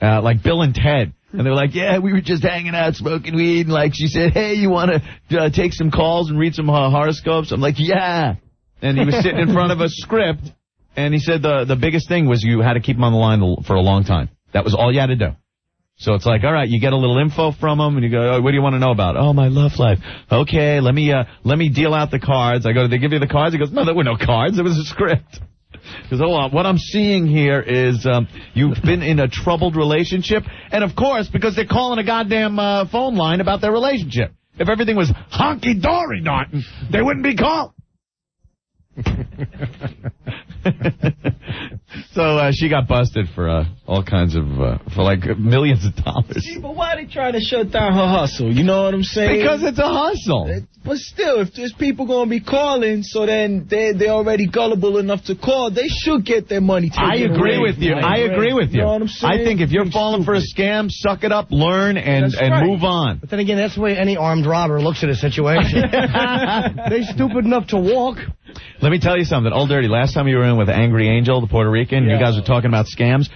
uh, like Bill and Ted. And they were like, yeah, we were just hanging out smoking weed. And like she said, hey, you want to uh, take some calls and read some uh, horoscopes? I'm like, yeah. And he was sitting in front of a script. And he said the the biggest thing was you had to keep him on the line for a long time. That was all you had to do. So it's like, all right, you get a little info from them, and you go, oh, what do you want to know about? Oh, my love life. Okay, let me uh, let me deal out the cards. I go, did they give you the cards? He goes, no, there were no cards. It was a script. *laughs* Because hold on, what I'm seeing here is um, you've been in a troubled relationship, and of course, because they're calling a goddamn uh, phone line about their relationship. If everything was honky dory, Norton, they wouldn't be called. *laughs* *laughs* so uh, she got busted for uh, all kinds of uh, for like millions of dollars. See, but why they try to shut down her hustle? You know what I'm saying? Because it's a hustle. But still, if there's people gonna be calling, so then they they're already gullible enough to call, they should get their money taken I agree away with you. from I agree with you. know what I'm saying? I think if you're falling for a scam, suck it up, learn, and That's and right. move on. But then again, that's the way any armed robber looks at a situation. *laughs* they stupid enough to walk. Let me tell you something. Old Dirty, last time you were in with Angry Angel, the Puerto Rican, you guys were talking about scams.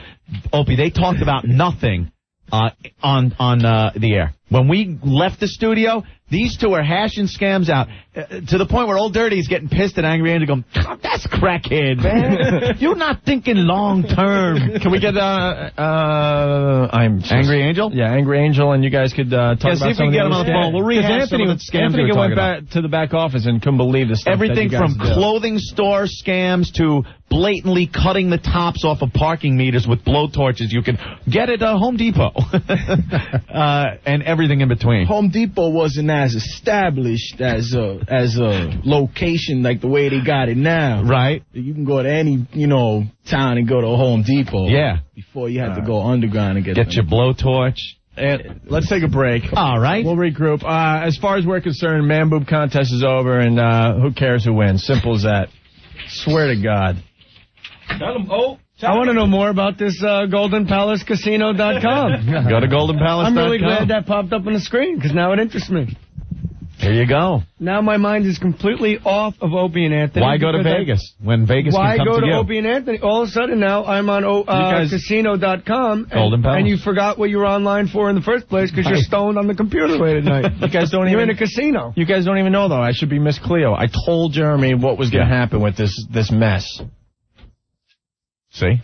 Opie, they talked about nothing uh, on on uh, the air. When we left the studio, these two are hashing scams out uh, to the point where Old Dirty is getting pissed and Angry Angel going, that's crackhead, man. *laughs* You're not thinking long term. Can we get uh uh I'm Angry Angel? Yeah, Angry Angel, and you guys could uh, talk Yeah, about see if we can get him on the phone. We'll rehash Anthony, some of the scams Anthony we went back to the back office and couldn't believe the stuff. Everything from do. clothing store scams to blatantly cutting the tops off of parking meters with blowtorches. You can get it at Home Depot. *laughs* uh, and everything in between. Home Depot wasn't as established as a as a location like the way they got it now. Right. You can go to any you know town and go to a Home Depot. Yeah. Before you have to go underground and get Get your blowtorch. And let's take a break. All right. We'll regroup. Uh, as far as we're concerned, man boob contest is over, and uh, who cares who wins? Simple as that. Swear to God. Tell them, oh. I want to know more about this uh, GoldenPalaceCasino.com. *laughs* Go to GoldenPalace.com. I'm really glad that popped up on the screen because now it interests me. There you go. Now my mind is completely off of Opie and Anthony. Why go to because I- Vegas when Vegas Why can come go to to? Opie and Anthony? All of a sudden now I'm on o- uh, casino.com and, Golden Palace. and you forgot what you were online for in the first place because you're stoned on the computer late at night. You guys don't You're even in a casino. You guys don't even know though. I should be Miss Cleo. I told Jeremy what was going to happen with this this mess. See?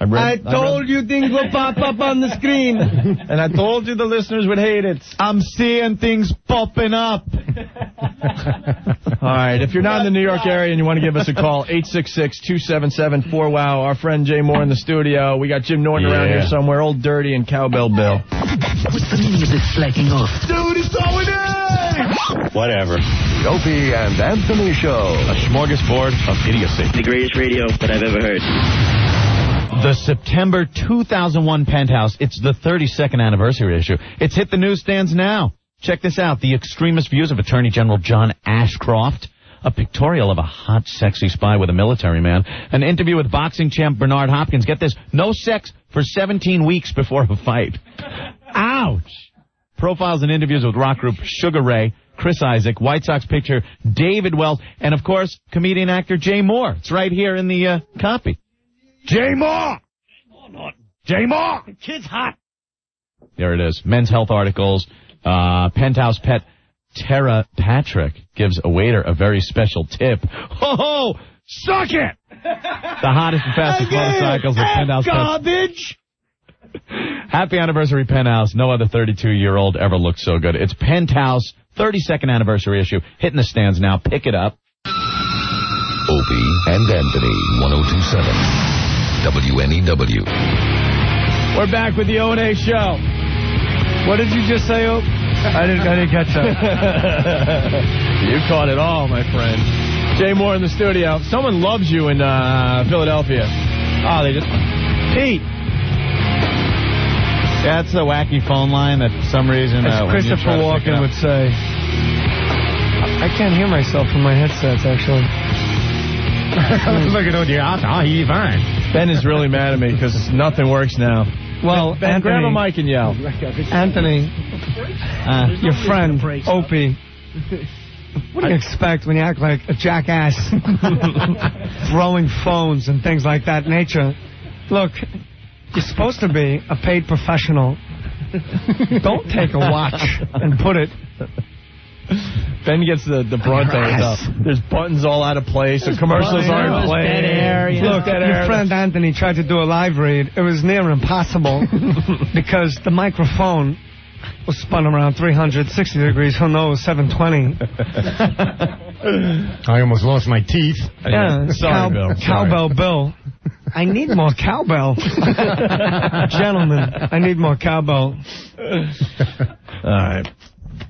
I, read, I told you things will pop up on the screen. *laughs* and I told you the listeners would hate it. I'm seeing things popping up. *laughs* All right, if you're not in the New York area and you want to give us a call, *laughs* 866-277-4WOW. Our friend Jay Mohr in the studio. We got Jim Norton around here somewhere, old dirty and cowbell Bill. What's the meaning of this slacking off? Dude, it's going in! Whatever. The Opie and Anthony Show. A smorgasbord of idiocy. The greatest radio that I've ever heard. The September 2001 Penthouse. It's the 32nd anniversary issue. It's hit the newsstands now. Check this out. The extremist views of Attorney General John Ashcroft. A pictorial of a hot, sexy spy with a military man. An interview with boxing champ Bernard Hopkins. Get this. No sex for 17 weeks before a fight. Ouch. Profiles and interviews with rock group Sugar Ray, Chris Isaak, White Sox pitcher David Wells, and of course, comedian actor Jay Mohr. It's right here in the uh, copy. Jay Mohr! Jay Mohr! Kid's hot. There it is. Men's health articles. Uh, penthouse pet Tera Patrick gives a waiter a very special tip. Ho ho! Suck it! The hottest and fastest motorcycles with penthouse pets. Garbage. Happy anniversary, Penthouse. No other 32 year old ever looked so good. It's Penthouse 32nd anniversary issue. Hitting the stands now. Pick it up. Opie and Anthony, 1027 WNEW. We're back with the O&A show. What did you just say, Ope? I didn't, I didn't catch that. *laughs* you caught it all, my friend. Jay Mohr in the studio. Someone loves you in uh, Philadelphia. Oh, they just... Pete. Yeah, that's the wacky phone line that for some reason. As uh, Christopher try to pick it Walken would say. I can't hear myself from my headsets, actually. Look at you. Oh, he's fine. Ben is really mad at me because nothing works now. Well, Ben, grab a Anthony- mic and yell. Anthony, uh, your friend, Opie. What do you expect when you act like a jackass? *laughs* Throwing phones and things like that nature. Look, you're supposed to be a paid professional. Don't take a watch and put it. Ben gets the, the brunt of it. Though. There's buttons all out of place. The commercials aren't playing. Look, Dead your air. friend Anthony tried to do a live read. It was near impossible *laughs* because the microphone was spun around 360 degrees. Who knows? 720. *laughs* I almost lost my teeth. Yeah, Sorry, cow- Bill. Sorry. Cowbell Bill. I need more cowbell. *laughs* Gentlemen, I need more cowbell. All right.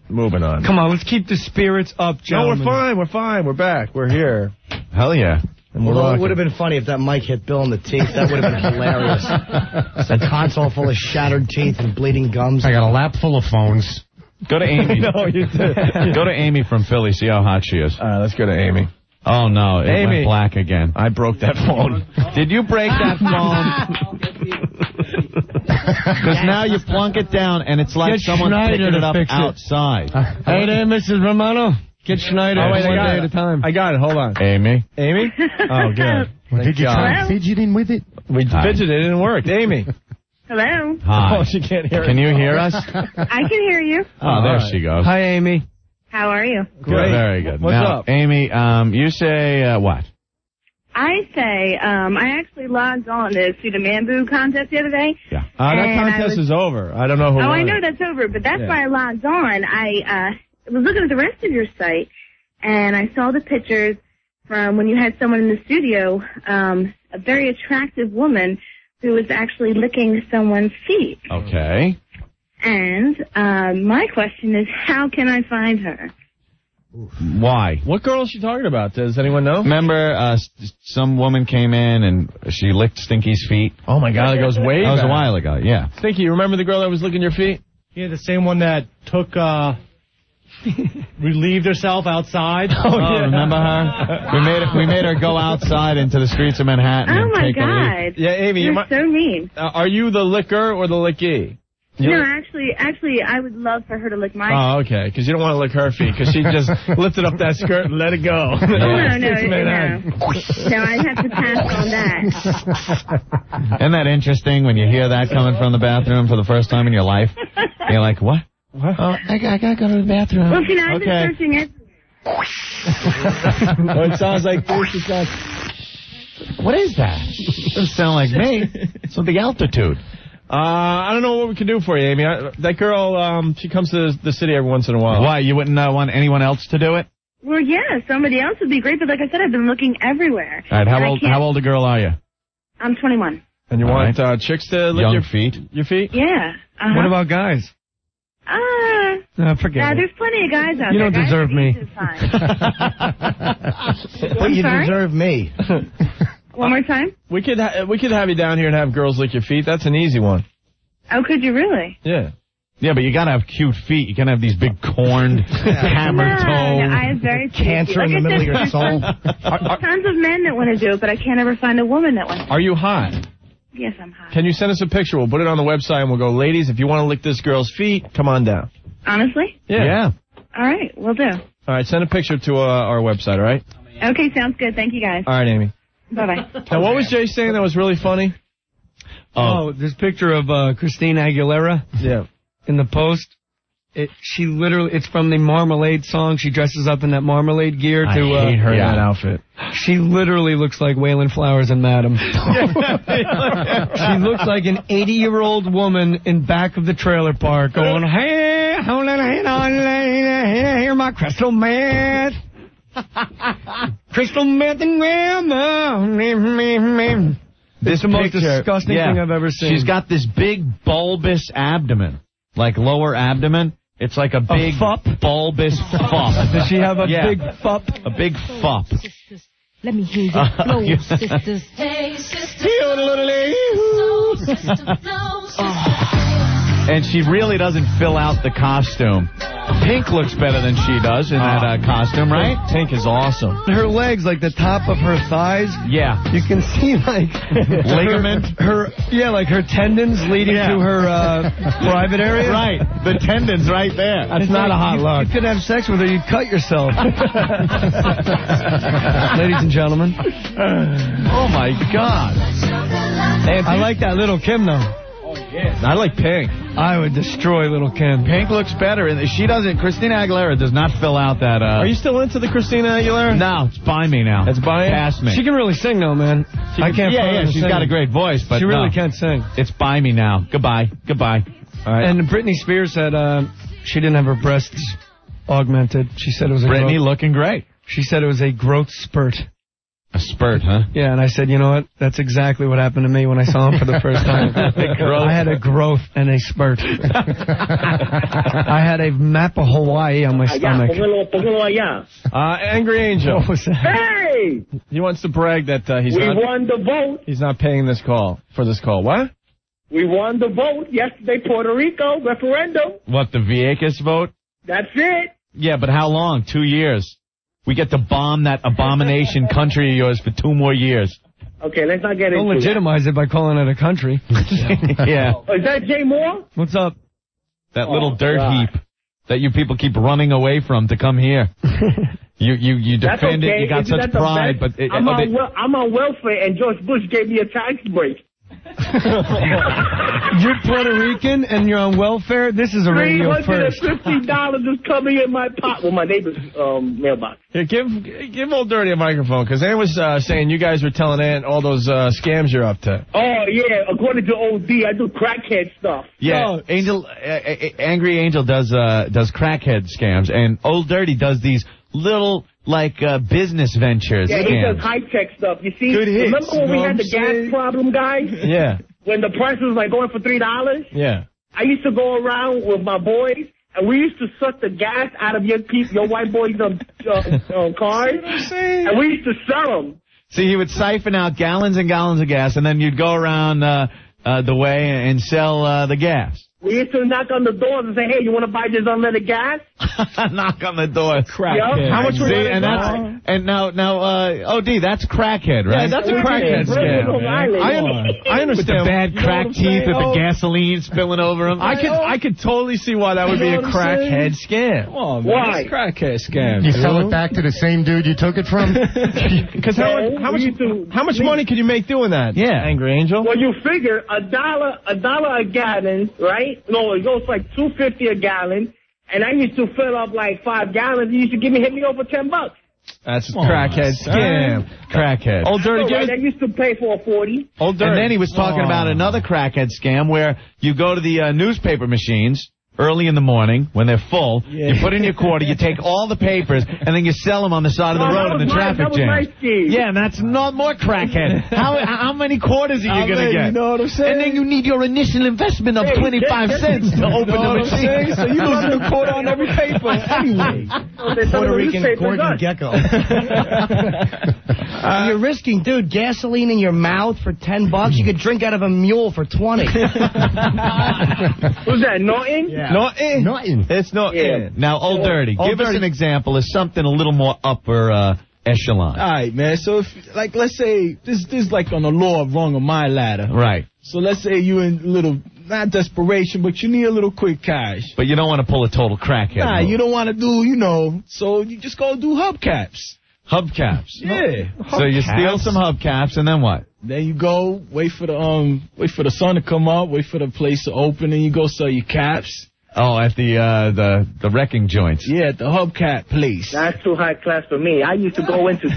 Moving on. Come on, let's keep the spirits up, No, we're fine. We're fine. We're back. We're here. Hell yeah. And Although it would have been funny if that mic hit Bill in the teeth. That would have been hilarious. a console full of shattered teeth and bleeding gums. I got a lap full of phones. Go to Amy. *laughs* no, you did. Go to Amy from Philly. See how hot she is. All right, let's go to Amy. Oh no, it Amy. went black again. I broke that phone. Did you break that *laughs* phone? *laughs* *laughs* Because now you plunk it down and it's like Get someone Schneider picking it up fix it. outside. Hey there, Mrs. Romano. Get Schneider Oh, wait, I one got day it. at a time. I got it. Hold on. Amy. Amy? *laughs* Oh, good. Thank Did you God. try fidgeting with it? We Hi. fidgeted. It didn't work. Amy. Hello. Hi. *laughs* Oh, she can't hear Can it. you hear us? I can hear you. Oh, there right. she goes. Hi, Amy. How are you? Great. Very good. What's now, up? Amy? Um, you say uh, what? I say, um, I actually logged on to the Sudamambu contest the other day. Yeah. Uh, that contest was- is over. I don't know who oh, I know it. that's over, but that's Yeah. why I logged on. I uh, was looking at the rest of your site, and I saw the pictures from when you had someone in the studio, um, a very attractive woman who was actually licking someone's feet. Okay. And uh, my question is, how can I find her? Why? What girl is she talking about? Does anyone know? Remember, uh, s- some woman came in and she licked Stinky's feet. Oh my God, it goes way That was a while ago. Yeah. Stinky, you remember the girl that was licking your feet? Yeah, the same one that took, uh, *laughs* relieved herself outside. Oh, remember her? We made we made her go outside into the streets of Manhattan Oh and my take a leak. God! Yeah, Amy, you You're might- so mean. Uh, are you the licker or the licky? You No, lick- actually, actually, I would love for her to lick my. Oh, okay. Because you don't want to lick her feet. Because she just *laughs* lifted up that skirt and let it go. Oh, no, *laughs* no, It's no, Manhattan. no. I'd have to pass on that. *laughs* Isn't that interesting when you hear that coming from the bathroom for the first time in your life? You're like, what? What? Oh, I, I gotta go to the bathroom. Well, see, now I've okay. been searching it. well, it sounds like this. It sounds... What is that? Doesn't sound like me. It's with the altitude. Uh, I don't know what we can do for you, Amy. I, that girl, um, she comes to the city every once in a while. Why? You wouldn't uh, want anyone else to do it? Well, yeah, somebody else would be great, but like I said, I've been looking everywhere. All right. How old? How old a girl are you? I'm 21. And you All want right. uh, chicks to lick Young your feet. Your feet? Yeah. Uh-huh. What about guys? No, forget Nah, it. there's plenty of guys out You there. don't deserve are me. easy. *laughs* Well, you sorry? deserve me. *laughs* One more time? We could ha- we could have you down here and have girls lick your feet. That's an easy one. Oh, could you really? Yeah. Yeah, but you gotta have cute feet. You can't have these big corned, hammer no, toe. no, I have very Cancer like in the middle of your there's soul. Tons, tons of men that want to do it, but I can't ever find a woman that wants. Are you hot? Yes, I'm hot. Can you send us a picture? We'll put it on the website and we'll go, ladies, if you want to lick this girl's feet, come on down. Honestly? Yeah. All right, we'll do. All right, send a picture to uh, our website, all right? Okay, sounds good. Thank you guys. All right, Amy. Bye bye. Now, what was Jay saying that was really funny? Oh, this picture of uh, Christina Aguilera. Yeah. In the post. It, she literally, it's from the Marmalade song. She dresses up in that Marmalade gear I to. uh, hate her in that outfit. She literally looks like Wayland Flowers and Madam. she looks like an 80 year old woman in back of the trailer park going, Hey, hold on, hey, on, here, my crystal meth. *laughs* crystal meth and grandma. This It's the most picture- disgusting yeah. thing I've ever seen. She's got this big bulbous abdomen, like lower abdomen. It's like a big bulbous *laughs* fup. Does she have a Yeah. big fup? A big fup. Let me hear you Uh, blow, *laughs* yeah. sisters. Hey, sisters. And she really doesn't fill out the costume. Pink looks better than she does in that uh, costume, right? Pink is awesome. Her legs, like the top of her thighs. Yeah. You can see like *laughs* Ligament? Her, her yeah, like her tendons leading Yeah. to her uh, *laughs* private area. Right. The tendon's right there. That's it's not like a hot you, look. You could have sex with her, you'd cut yourself. *laughs* Ladies and gentlemen. Oh my God. I like that little Kim though. I like Pink. I would destroy little Kim. Pink looks better, and she doesn't. Christina Aguilera does not fill out that. Uh, Are you still into the Christina Aguilera? No, it's by me now. It's by you? Past me. She can really sing though, man. She I can- can't. Yeah, yeah. her She's singing. got a great voice, but she really no. can't sing. It's by me now. Goodbye. Goodbye. All right. And Britney Spears said uh, she didn't have her breasts augmented. She said it was a Brittany growth, looking great. She said it was a growth spurt. A spurt, huh? Yeah, and I said, you know what? That's exactly what happened to me when I saw him for the first time. *laughs* I had a growth and a spurt. *laughs* I had a map of Hawaii on my stomach. Uh, Angry Angel. What was that? Hey! He wants to brag that uh, he's we not won the vote. he's not paying this call for this call. What? We won the vote yesterday, Puerto Rico referendum. What the Vieques vote? That's it. Yeah, but how long? Two years. We get to bomb that abomination country of yours for two more years. Okay, let's not get Don't into legitimize it by calling it a country. *laughs* yeah. that. Is that Jay Mohr? What's up? That little Oh, dirt God. heap that you people keep running away from to come here. *laughs* You you you defend okay. it. You got Isn't such pride, best? but it, I'm, on but- wel- I'm on welfare, and George Bush gave me a tax break. *laughs* You're Puerto Rican and you're on welfare? This is a Three radio hundred and first. fifty dollars is coming in my pot, well, my neighbor's um, mailbox. Here, give give old dirty a microphone because Ann was uh, saying you guys were telling Ann all those uh, scams you're up to. Oh yeah, according to OD, I do crackhead stuff. Yeah, Angel, uh, uh, Angry Angel does uh, does crackhead scams, and Old Dirty does these little like uh, business ventures Yeah, he scams. does high tech stuff. You see, Good hits, remember when we had the gas problem, guys? *laughs* Yeah, When the price was like going for three dollars, yeah. I used to go around with my boys, and we used to suck the gas out of your peop your white boys' um, *laughs* uh, uh, cars, and we used to sell them. See, he would siphon out gallons and gallons of gas, and then you'd go around uh, uh, the way and sell uh, the gas. We used to knock on the doors and say, "Hey, you want to buy this unleaded gas?" *laughs* Knock on the door. Crackhead. How much? See, See, and that's and now now uh, OD, that's crackhead, right? Yeah, that's a crackhead did. We're in scam. Long I, un- I With understand. the bad You know crack teeth saying? with Oh, the gasoline spilling over them. I could I could totally see why that would be a You know what I'm crackhead scam. Oh, man, Why? it's crackhead scam. You sell it back to the same dude you took it from? *laughs* Because how, much- how much we used to- how much money could you make doing that? Yeah. Angry Angel. Well, you figure a dollar, a dollar a gallon, right? No, it goes like two fifty a gallon, and I used to fill up like five gallons. You used to give me hit me over ten bucks. That's a crackhead scam. Crackhead. Old dirty All right, dude. I used to pay for a forty. Old dirty. And then he was talking about another crackhead scam where you go to the uh, newspaper machines early in the morning when they're full. You put in your quarter, you take all the papers, and then you sell them on the side of the Oh, road in the my- traffic jam. my scheme. Yeah, and that's not more crackhead. *laughs* how how many quarters are you I going to mean, get? you know what I'm saying? And then you need your initial investment of Hey, 25 get- cents to you know open the what I'm machine. saying? So you lose a quarter on every paper *laughs* anyway. Puerto Rican Gordon Gekko. *laughs* Uh, You're risking, dude, gasoline in your mouth for 10 bucks. You could drink out of a mule for 20. Who's that, Norton? Not in. Not in. It's not in. Now, Old Dirty, Old give us Dirty. an example of something a little more upper uh, echelon. All right, man. So if, like, let's say this this is like on the law of rung of my ladder. Right. So let's say you in a little not desperation, but you need a little quick cash. But you don't want to pull a total crackhead. Nah, you don't want to do, you know. So you just go do hubcaps. Hubcaps. Yeah. So you steal some hubcaps, and then what? Then you go wait for the um wait for the sun to come up, wait for the place to open, and you go sell your caps. Oh, at the uh, the the wrecking joints. Yeah, at the hubcap place. That's too high class for me. I used to go into,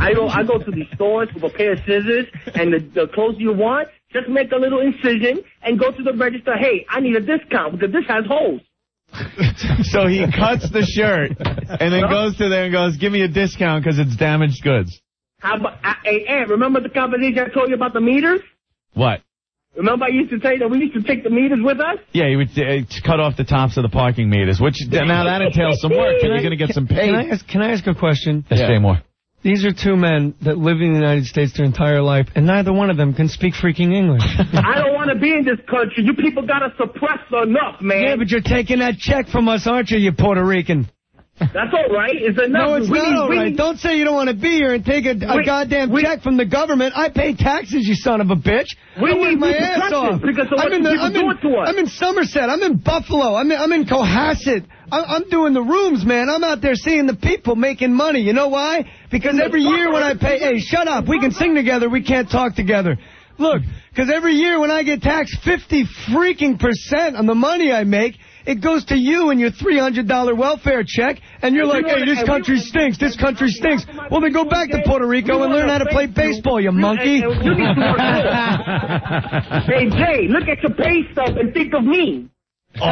I go, I go to the stores with a pair of scissors, and the, the clothes you want, just make a little incision and go to the register. Hey, I need a discount because this has holes. *laughs* so he cuts the shirt and then goes to there and goes, "Give me a discount because it's damaged goods." How about, uh, hey, Ed, remember the conversation I told you about the meters? What? Remember I used to tell you that we used to take the meters with us? Yeah, he would uh, cut off the tops of the parking meters, which now that entails some work, and you're going to get some Can I, ask, can I ask a question? Yes, Jay Mohr. These are two men that live in the United States their entire life, and neither one of them can speak freaking English. *laughs* I don't want to be in this country. You people got to suppress enough, man. yeah, but you're taking that check from us, aren't you, you Puerto Rican? That's all right. It's enough. No, it's We not need- all right. Don't say you don't want to be here and take a, a goddamn we- check from the government. I pay taxes, you son of a bitch. We I work need my ass off. because of I'm in, the, I'm, in, doing to us. I'm in Somerset. I'm in Buffalo. I'm in, I'm in Cohasset. I'm, I'm doing the rooms, man. I'm out there seeing the people making money. You know why? Because every year when I pay, hey, shut up. We can sing together. We can't talk together. Look, because every year when I get taxed 50 freaking percent on the money I make, it goes to you and your $300 welfare check, and you're like, hey, this country stinks, this country stinks. Well, then go back to Puerto Rico and learn how to play baseball, you monkey. You need to work Hey, Jay, look at your pay stub and think of me. Oh. *laughs*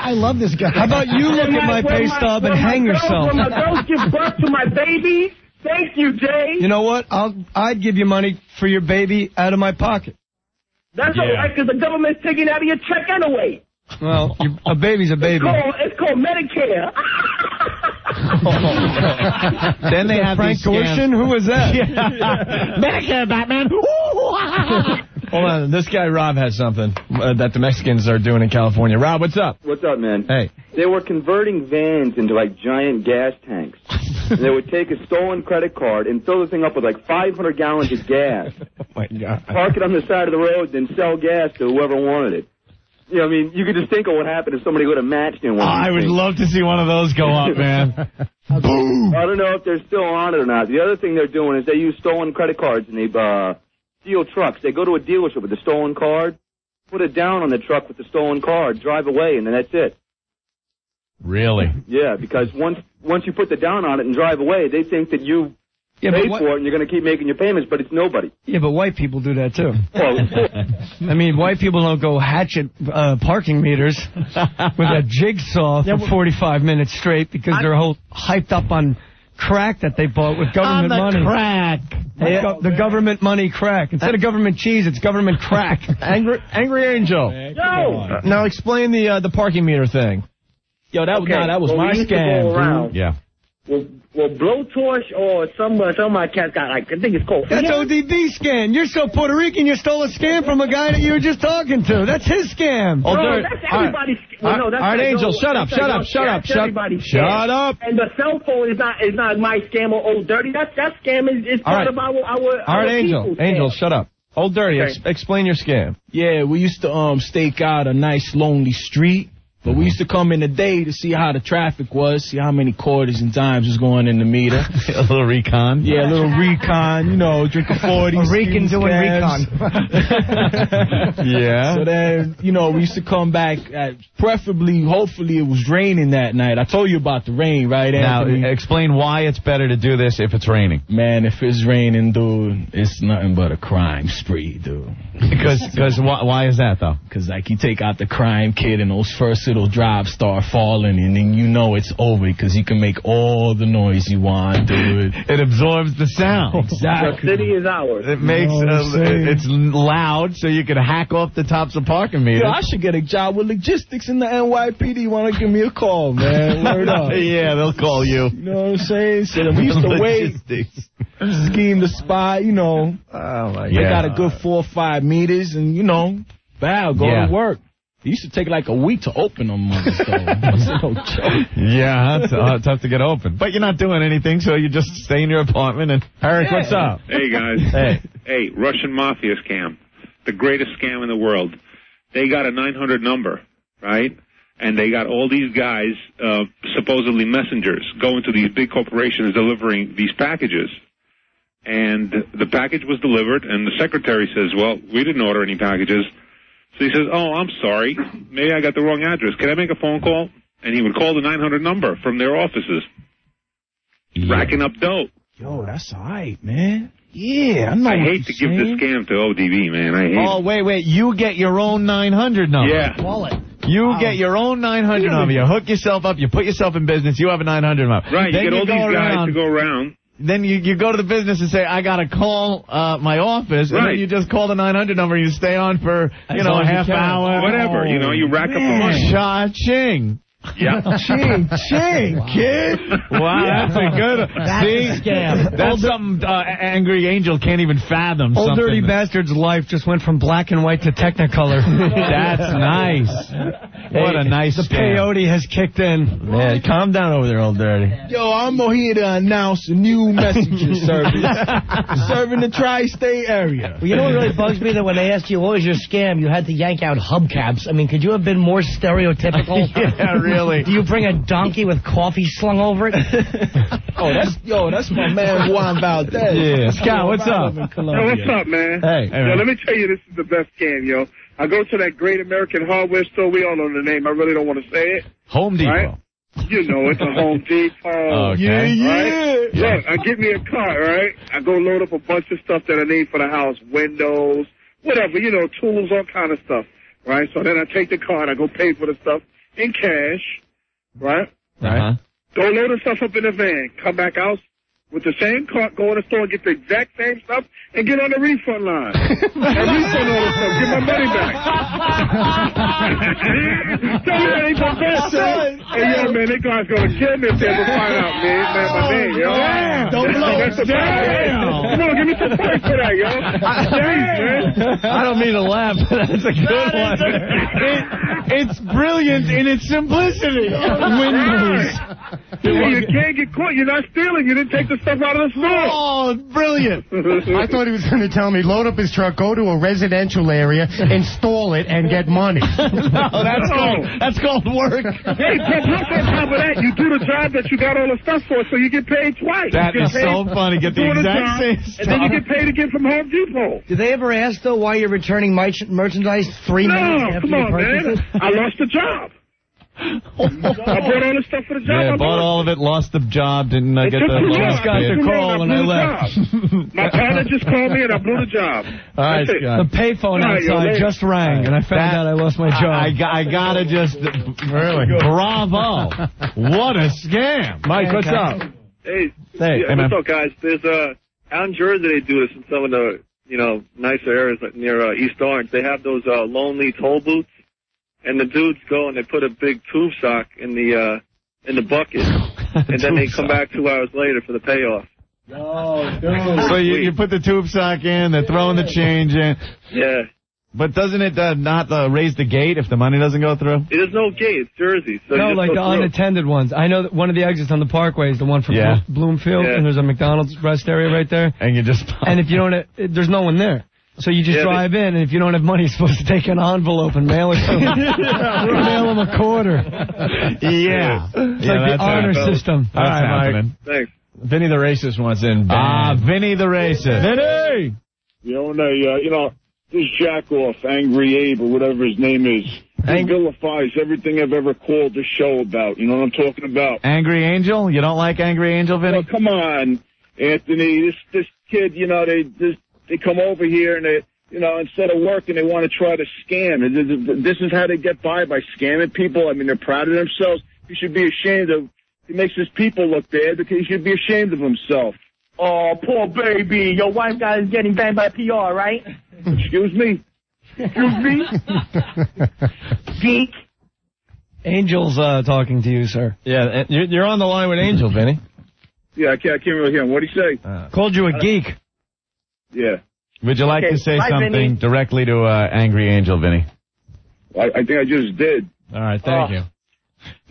I love this guy. How about you look at my pay stub and hang yourself? When my girls give birth to my baby, thank you, Jay. You know what? I'll I'd give you money for your baby out of my pocket. That's all right, because the government's taking out of your check anyway. Well, a baby's a baby. It's called, it's called Medicare. *laughs* then they have Frank these. Gorshin? Who was that? *laughs* *laughs* Medicare, Batman. Hold on, this guy Rob has something uh, that the Mexicans are doing in California. Rob, what's up? What's up, man? Hey. They were converting vans into like giant gas tanks. *laughs* and they would take a stolen credit card and fill the thing up with like 500 gallons of gas. *laughs* oh my God. Park it on the side of the road, then sell gas to whoever wanted it. You know, I mean, you could just think of what happened if somebody would have matched in one. of I would things. love to see one of those go up, man. *laughs* Boom! I don't know if they're still on it or not. The other thing they're doing is they use stolen credit cards and they uh, steal trucks. They go to a dealership with a stolen card, put it down on the truck with the stolen card, drive away, and then that's it. Really? Yeah, because once once you put the down on it and drive away, they think that you Yeah, but paid what- for it and you're going to keep making your payments, but it's nobody. Yeah, but white people do that too. *laughs* Well, I mean, white people don't go hatchet uh, parking meters *laughs* with a jigsaw for 45 minutes straight because they're whole hyped up on crack that they bought with government On the money. crack. The, go- the government money crack. Instead of government cheese, it's government crack. *laughs* Angry, Angry Angel. Yo! Now explain the uh, the parking meter thing. Yo, that Okay, no, that was well, my we used to scam, around. Yeah. Well, well, blowtorch or some uh, some of my cats got like I think it's called. That's ODB scam. You're so Puerto Rican, you stole a scam from a guy that you were just talking to. That's his scam. Oh, No, dude. that's All right. everybody's. Well, no, that's All right, Angel, shut up, shut up, shut up, shut- everybody's shut up. And the cell phone is not is not my scam or old dirty. That that scam is, is All part right. of our our. All our Angel. Angel, scam. shut up. Old Dirty, Okay. ex- explain your scam. Yeah, we used to um stake out a nice lonely street. But we used to come in the day to see how the traffic was, see how many quarters and dimes was going in the meter. *laughs* a little recon. Yeah, a little recon, you know, drink a 40. A recon doing *laughs* recon. Yeah. So then, you know, we used to come back at, preferably, hopefully it was raining that night. I told you about the rain, right, Now, Anthony? explain why it's better to do this if it's raining. Man, if it's raining, dude, it's nothing but a crime spree, dude. *laughs* Because, because why, why is that though? Because like you take out the crime kid and those first little drops start falling, and then you know it's over because you can make all the noise you want, dude. It absorbs the sound. *laughs* Exactly. The city is ours. It makes You know what I'm uh, saying? it's loud, so you can hack off the tops of parking meters. Yo, I should get a job with logistics in the NYPD. You want to give me a call, man? *laughs* Word up. yeah, they'll call you. You know what I'm saying? *laughs* So we used to wait, scheme the spot, you know. Oh my They got a good four or five meters, and you know, bow, go Yeah. to work. It used to take like a week to open them, mothers, though. *laughs* That's no. Yeah, it's uh, tough to get open. But you're not doing anything, so you just stay in your apartment and Eric, what's up? Hey guys. *laughs* Hey. Hey, Russian mafia scam. The greatest scam in the world. They got a 900 number, right? And they got all these guys, uh, supposedly messengers, going to these big corporations delivering these packages. And the package was delivered, and the secretary says, well, we didn't order any packages. So he says, oh, I'm sorry. Maybe I got the wrong address. Can I make a phone call? And he would call the 900 number from their offices. Racking up dough. Yo, that's all right, man. Yeah, I know. I hate to you're give saying. the scam to ODB, man. I hate Oh, wait, wait. You get your own 900 number. Yeah. Wallet. You get your own 900 Really? number. You hook yourself up. You put yourself in business. You have a 900 number. Right, Then you get all these guys around, to go around. Then you, you go to the business and say, I got to call uh, my office. Right. And then you just call the 900 number and you stay on for, you As know, a as you half can. hour. Whatever, you know, you rack up the money. Cha-ching. Yeah. *laughs* Ching, ching, kid. Wow, that's a good. That's See, a scam. That's something uh, Angry Angel can't even fathom. Old Dirty that- Bastard's life just went from black and white to Technicolor. *laughs* That's nice. What a nice The scam. peyote has kicked in. Yeah, calm down over there, old dirty. Yo, I'm here to announce a new messenger *laughs* service serving the tri-state area. Well, you know what really bugs me? That when they asked you what was your scam, you had to yank out hubcaps. I mean, could you have been more stereotypical? Yeah, really. Do you bring a donkey with coffee slung over it? *laughs* Oh, that's yo, that's my man *laughs* Juan Valdez. Yeah. Scott, what's up? Yo, what's up, man? Hey. Hey, yo, man. let me tell you, this is the best game, yo. I go to that great American hardware store. We all know the name. I really don't want to say it. Home Depot. Right? You know, it's a Home *laughs* Depot. Okay. Yeah, Right? yeah. Look, I get me a cart, right? I go load up a bunch of stuff that I need for the house, windows, whatever, you know, tools, all kind of stuff. Right? So then I take the cart, I go pay for the stuff in cash, right? Uh-huh. Go load the stuff up in the van, come back out with the same cart, go in the store and get the exact same stuff, and get on the refund line. *laughs* and refund all the stuff, get my money back. *laughs* Tell me that ain't the best, son. Hey, yo, man, they guys gonna kill me if they ever find out, man. Man, my oh, name, yo. Damn. Don't blow That's it. the Damn. Come on, give me some points for that, yo. Jeez, *laughs* man. I don't mean to laugh, but that's a good one. It, it's brilliant in its simplicity. Oh, Windows. Yeah, *laughs* you can't get caught. You're not stealing. You didn't take the stuff out of the store. Oh, brilliant. I thought he was going to tell me, load up his truck, go to a residential area, install it, and get money. *laughs* No, that's called, that's called work. *laughs* Hey, plus, plus on top of that, you do the job that you got all the stuff for, so you get paid twice. That you is get paid so funny. Get the doing exact job, same And then you get paid again from Home Depot. Did they ever ask, though, why you're returning merchandise three No, minutes after come you on, purchased man. I lost the job. I bought all the stuff for the job. Yeah, I bought all of it, lost the job, didn't uh, get the too long. lowest Got the call and blew I the left. job. My *laughs* partner just called me and I blew the job. All right, Scott. The payphone All right, yo, outside later. just rang, and I found That- out I lost my job. I, I, I gotta just, really, bravo. What a scam. Mike, what's up? Hey, Hey, yeah, hey, man. what's up, guys? There's uh, out in Jersey they do this in some of the you know nicer areas like near uh, East Orange. They have those uh, lonely toll booths, and the dudes go and they put a big tube sock in the uh, in the bucket, *laughs* and then they come back two hours later for the payoff. So you, you put the tube sock in, they're throwing the change in. Yeah, But doesn't it uh, not uh, raise the gate if the money doesn't go through? there's no gate. It's Jersey, so no, like the through. unattended ones. I know that one of the exits on the Parkway is the one from Yeah. Bloomfield, Yeah. and there's a McDonald's rest area right there. And you just... And if you don't, it, there's no one there. So you just Yeah, drive in, and if you don't have money, you're supposed to take an envelope and mail it to them. *laughs* *laughs* mail them a quarter. Yeah. It's like the honor system. That's All right, Mike. Thanks. Vinny the racist wants in. Ah, bad. Vinny the racist. Vinny! You know, and I, uh, you know, this jack off, Angry Abe, or whatever his name is, he vilifies everything I've ever called the show about. You know what I'm talking about? Angry Angel? You don't like Angry Angel, Vinny? Well, come on, Anthony. This this kid, you know, they this, they come over here and they, you know, instead of working, they want to try to scam. This this is how they get by by scamming people. I mean, they're proud of themselves. He should be ashamed of. He makes his people look bad because he should be ashamed of himself. Oh, poor baby. Your wife guy is getting banged by PR, right? Excuse me. Excuse me. Geek. Angel's uh, talking to you, sir. Yeah, you're, you're on the line with Angel, Vinny. Yeah, I can't, I can't really hear him. What'd he say? Called you a geek. Yeah. Would you like Okay, to say bye, something Vinny. directly to uh, Angry Angel, Vinny? I, I think I just did. All right, thank Oh. you.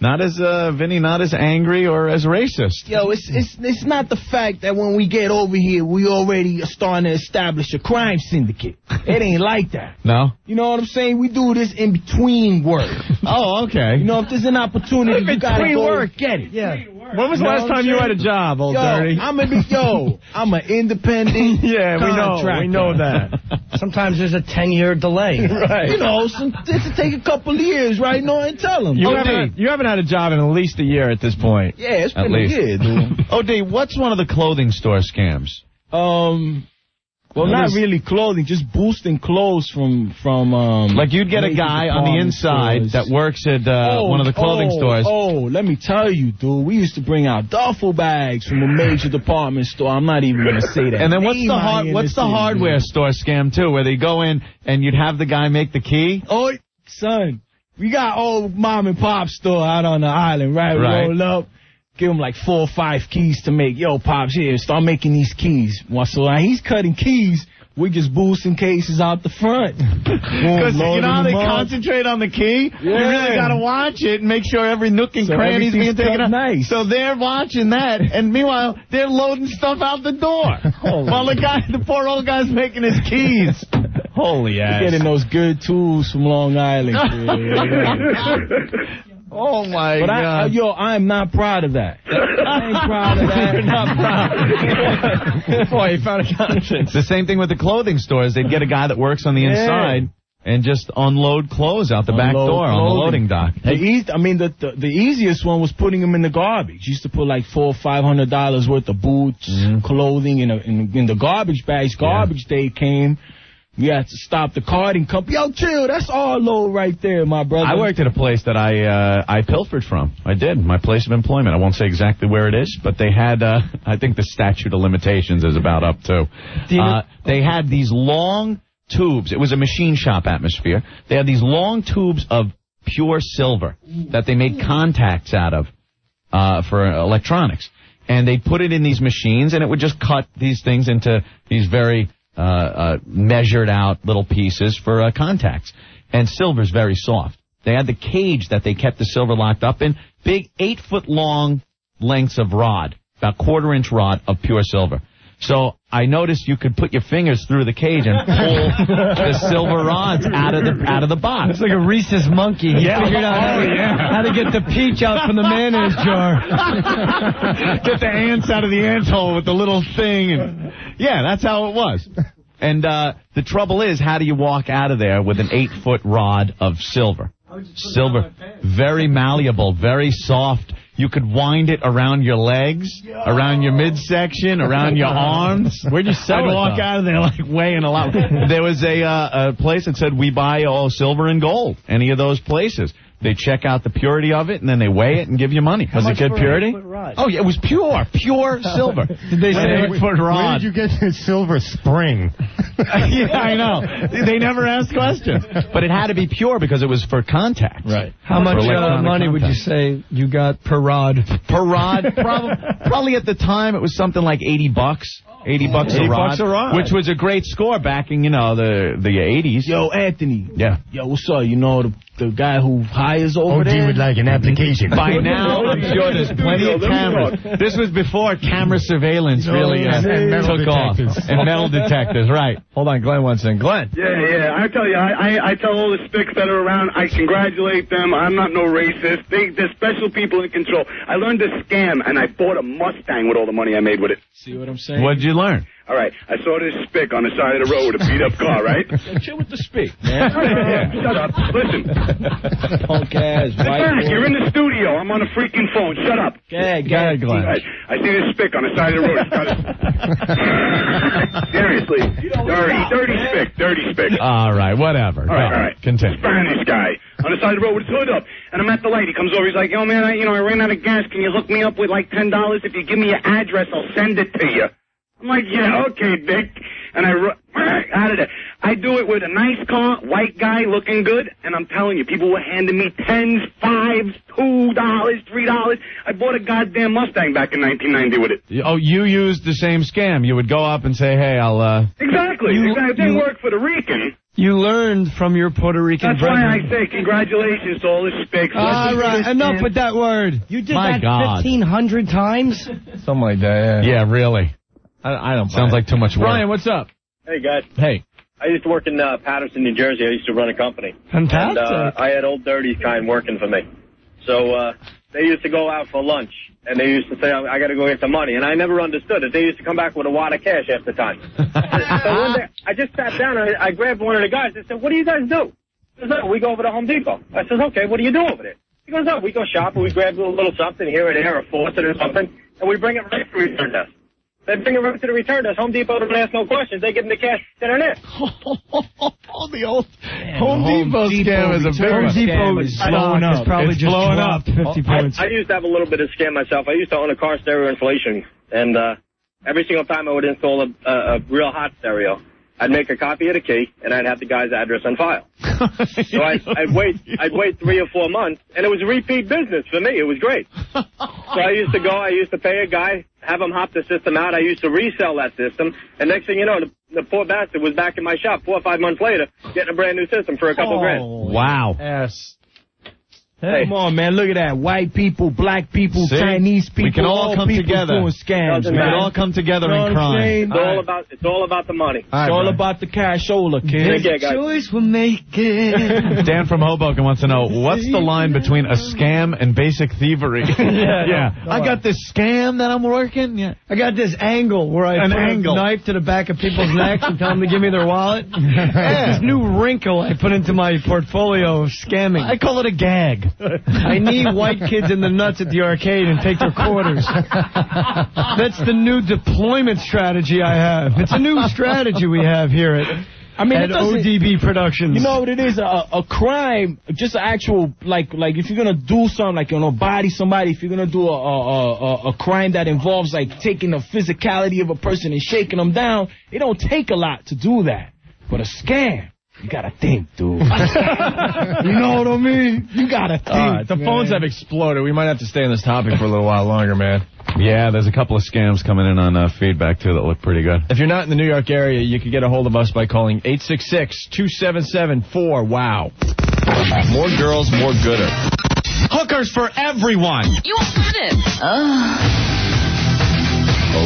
Not as uh, Vinny, not as angry or as racist. Yo, it's it's it's not the fact that when we get over here, we already are starting to establish a crime syndicate. It ain't like that. No. You know what I'm saying? We do this in between work. *laughs* oh, okay. You know, if there's an opportunity, you gotta go work. get it. Yeah. When was the You last time you had a job, old yo, dirty? I'm a yo, I'm an independent. *laughs* Yeah, we know. We know that. *laughs* Sometimes there's a 10 year delay. *laughs* Right. You know, some, this take a couple of years, right? No, and tell them. You haven't, you haven't had a job in at least a year at this point. Yeah, it's At been a least. year, dude. OD, what's one of the clothing store scams? Um, well, not really clothing, just boosting clothes from from um. Like you'd get a guy on the inside stores. that works at uh, one of the clothing oh, stores. Oh, let me tell you, dude. We used to bring out duffel bags from a major department store. I'm not even gonna say that. And then what's name the hard, what's the hardware dude. store scam too, where they go in and you'd have the guy make the key? Oh, son, we got old mom and pop store out on the island, right? We Right. roll up, give him like four or five keys to make. Yo, pops, here, start making these keys. Well, so while he's cutting keys. We just boosting cases out the front. *laughs* Because you know how they concentrate on the key? Yeah. You really got to watch it and make sure every nook and So cranny's being taken out. nice. So they're watching that, and meanwhile, they're loading stuff out the door. *laughs* While the guy, the poor old guy's making his keys. *laughs* Holy ass. Getting those good tools from Long Island. Oh my But god! I, yo, I am not proud of that. *laughs* I ain't proud of that. You're not proud. *laughs* Boy, you found a conscience. the same thing with the clothing stores. They'd get a guy that works on the Yeah. inside and just unload clothes out the back Unload door on the loading dock. The eas- I mean, the, the the easiest one was putting them in the garbage. You used to put like four or five hundred dollars worth of boots, Mm-hmm. clothing in, a, in in the garbage bags. Garbage day came. You had to stop the carding company. Yo, chill. That's all load right there, my brother. I worked at a place that I uh, I pilfered from. I did my place of employment. I won't say exactly where it is, but they had. Uh, *laughs* I think the statute of limitations is about up too. Do you know- Uh, they had these long tubes. It was a machine shop atmosphere. They had these long tubes of pure silver that they made contacts out of uh, for electronics, and they put it in these machines, and it would just cut these things into these very measured out little pieces for uh, contacts. And silver's very soft. They had the cage that they kept the silver locked up in, big eight foot long lengths of rod, about quarter inch rod of pure silver. So I noticed you could put your fingers through the cage and pull the silver rods out of the out of the box. It's like a rhesus monkey. He Yeah. figured out how, Oh, to, yeah. how to get the peach out from the mayonnaise jar. *laughs* Get the ants out of the ant hole with the little thing. And, yeah, that's how it was. And uh, the trouble is, how do you walk out of there with an eight foot rod of silver? Silver, very malleable, very soft. You could wind it around your legs, around your midsection, around your *laughs* arms. Where'd you sell I'd it, walk though? out of there like weighing a lot. *laughs* there was a, uh, a place that said we buy all silver and gold. Any of those places. They check out the purity of it and then they weigh it and give you money. How Was it good purity? rod? Oh yeah, it was pure, pure *laughs* silver. Did they say An eight foot Where rod? did you get this silver spring? *laughs* yeah, I know. They never asked questions, but it had to be pure because it was for contact. Right. How much uh, electronic money would you say you got per rod? Per rod, *laughs* probably, probably at the time it was something like eighty bucks. Eighty bucks 80 a rod, bucks a rod. which was a great score back in you know the the eighties. Yo, Anthony. Yeah. Yo, what's up? You know, the the guy who hires over OG there. would like an application. By *laughs* now, I'm sure there's plenty of cameras. This was before camera surveillance really uh, and metal took off. detectors. And metal detectors, right. Hold on, Glenn wants in. Glenn. Yeah, yeah. I tell you, I, I, I tell all the spics that are around, I congratulate them. I'm not no racist. They, they're special people in control. I learned to scam, and I bought a Mustang with all the money I made with it. See what I'm saying? What'd you learn? All right, I saw this spick on the side of the road with a beat up car, right? *laughs* Chill with the speak, Yeah, *laughs* man. Shut up. Listen. Punk ass, white you're in the studio. I'm on a freaking phone. Shut up. Go ahead, Go ahead, Glenn. Right. I see this spick on the side of the road. It's got. *laughs* Seriously. Dirty, dirty spick. Dirty spick. All right, whatever. All right, all right. Continue. Spanish guy on the side of the road with his hood up. And I'm at the light. He comes over. He's like, yo, man, I, you know, I ran out of gas. Can you hook me up with like $10? If you give me your address, I'll send it to you. I'm like, yeah, okay, Dick. And I ru- out of there. I do it with a nice car, white guy looking good, and I'm telling you, people were handing me tens, fives, two dollars, three dollars. I bought a goddamn Mustang back in 1990 with it. Oh, you used the same scam. You would go up and say, hey, I'll, uh... Exactly. You- exactly. It didn't you- work for the Rican. You learned from your Puerto Rican That's why I say congratulations to all the spics. All right, enough with that word. You did My that God. 1,500 times? Something like that, yeah. Yeah, really. I, I don't buy Sounds it. like too much work. Brian, what's up? Hey guys, Hey. I used to work in uh, Paterson, New Jersey. I used to run a company, Fantastic. and uh, I had old dirty kind working for me. So uh, they used to go out for lunch, and they used to say, "I, I got to go get some money," and I never understood it. They used to come back with a wad of cash half the time. *laughs* so one day, I just sat down and I, I grabbed one of the guys. and said, "What do you guys do?" He goes, "Oh, we go over to Home Depot." I says, "Okay, what do you do over there?" He goes, "Oh, we go shop and we grab a little, little something here and there, a faucet or something, and we bring it right to the return desk." They bring it right to the return desk. Home Depot doesn't ask no questions. They give them the cash. Then and there. the old Home, Home Depot, Depot scam is a big return one. scam is blowing Stock has up. probably It's just blowing up. 50 I, points. I used to have a little bit of scam myself. I used to own a car stereo inflation, and uh, every single time I would install a, a, a real hot stereo, I'd make a copy of the key, and I'd have the guy's address on file. *laughs* So I'd, I'd wait, I'd wait three or four months, and it was repeat business for me. It was great. So I used to go, I used to pay a guy, have him hop the system out. I used to resell that system, and next thing you know, the, the poor bastard was back in my shop four or five months later, getting a brand new system for a couple oh, grand. Wow. Yes. Hey. Come on, man. Look at that. White people, black people, See? Chinese people. We can all come people together. doing scams, Doesn't We man. can all come together You know in what I'm crime. It's all about, it's all about the money. It's all about the cashola, kid. Take care, guys. Choice we're making. *laughs* Dan from Hoboken wants to know what's the line between a scam and basic thievery. *laughs* yeah, yeah. I got this scam that I'm working. Yeah, I got this angle where I An put angle. a knife to the back of people's necks and tell them to give me their wallet. *laughs* It's this new wrinkle I put into my portfolio of scamming. I call it a gag. I need white kids in the nuts at the arcade and take their quarters. That's the new deployment strategy I have. It's a new strategy we have here at, I mean, at ODB Productions. You know what it is? A, a crime, just an actual, like, like if you're gonna do something, like, you know, body somebody, if you're gonna do a, a, a, a crime that involves, like, taking the physicality of a person and shaking them down, it don't take a lot to do that. But a scam, you gotta think, dude. *laughs* you know what I mean? You gotta think. All right, the phones have exploded. We might have to stay on this topic for a little while longer, man. Yeah, there's a couple of scams coming in on uh, feedback too that look pretty good. If you're not in the New York area, you can get a hold of us by calling 866-277-4WOW. More girls, more gooder. Hookers for everyone. You said it.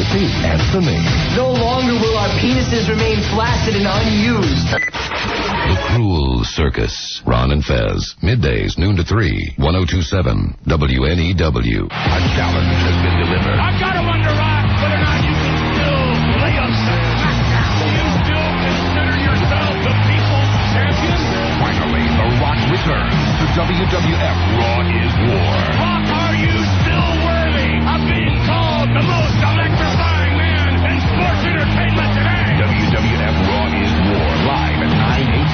Opie Anthony. No longer will our penises remain flaccid and unused. The Cruel Circus. Ron and Fez. Middays, noon to 3. 1027 WNEW. A challenge has been delivered. I got him under rock, whether or not you can still lay a smackdown. Do you still consider yourself the people's champion? Finally, The Rock returns to WWF Raw is War. Rock, are you still worthy of being called the most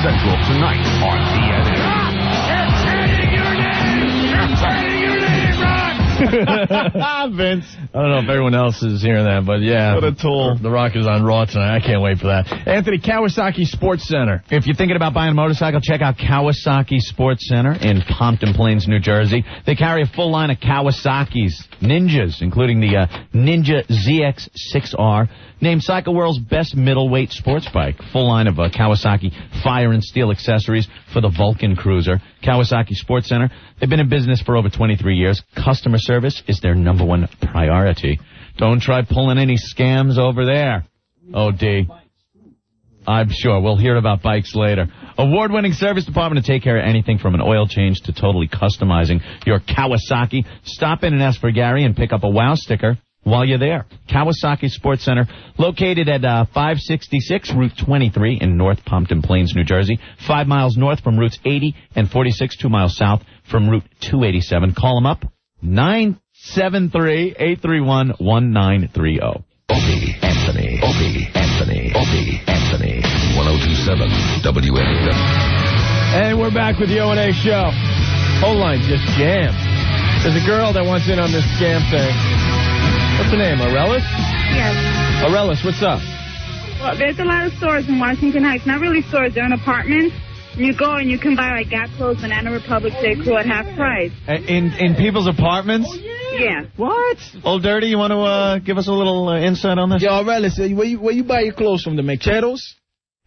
Central tonight on TNN. *laughs* Vince. I don't know if everyone else is hearing that, but yeah. What a tool. The Rock is on Raw tonight. I can't wait for that. Anthony Kawasaki Sports Center. If you're thinking about buying a motorcycle, check out Kawasaki Sports Center in Pompton Plains, New Jersey. They carry a full line of Kawasaki's Ninjas, including the uh, Ninja ZX6R, named Cycle World's best middleweight sports bike. Full line of uh, Kawasaki fire and steel accessories for the Vulcan Cruiser. Kawasaki Sports Center. They've been in business for over 23 years. Customer service is their number one priority. Don't try pulling any scams over there. Oh, D. I'm sure we'll hear about bikes later. Award-winning service department to take care of anything from an oil change to totally customizing your Kawasaki. Stop in and ask for Gary and pick up a WOW sticker while you're there. Kawasaki Sports Center, located at uh, 566 Route 23 in North Pompton Plains, New Jersey, five miles north from routes 80 and 46, two miles south from Route 287. Call them up, 973-831-1930. Opie Anthony. Opie Anthony. Opie Anthony. 1027 WNEW. And we're back with the O&A show. Whole line just jammed. There's a girl that wants in on this scam thing. What's her name? Aurelis? Yes. Aurelis, what's up? Well, there's a lot of stores in Washington Heights. Not really stores, they're in apartments. You go and you can buy like Gap clothes, Banana Republic, J. Crew at half price. In in people's apartments? Yeah. What? Old Dirty, you want to uh, give us a little uh, insight on this? Yo, Aurelis, where you, where you buy your clothes from? The Mecheros?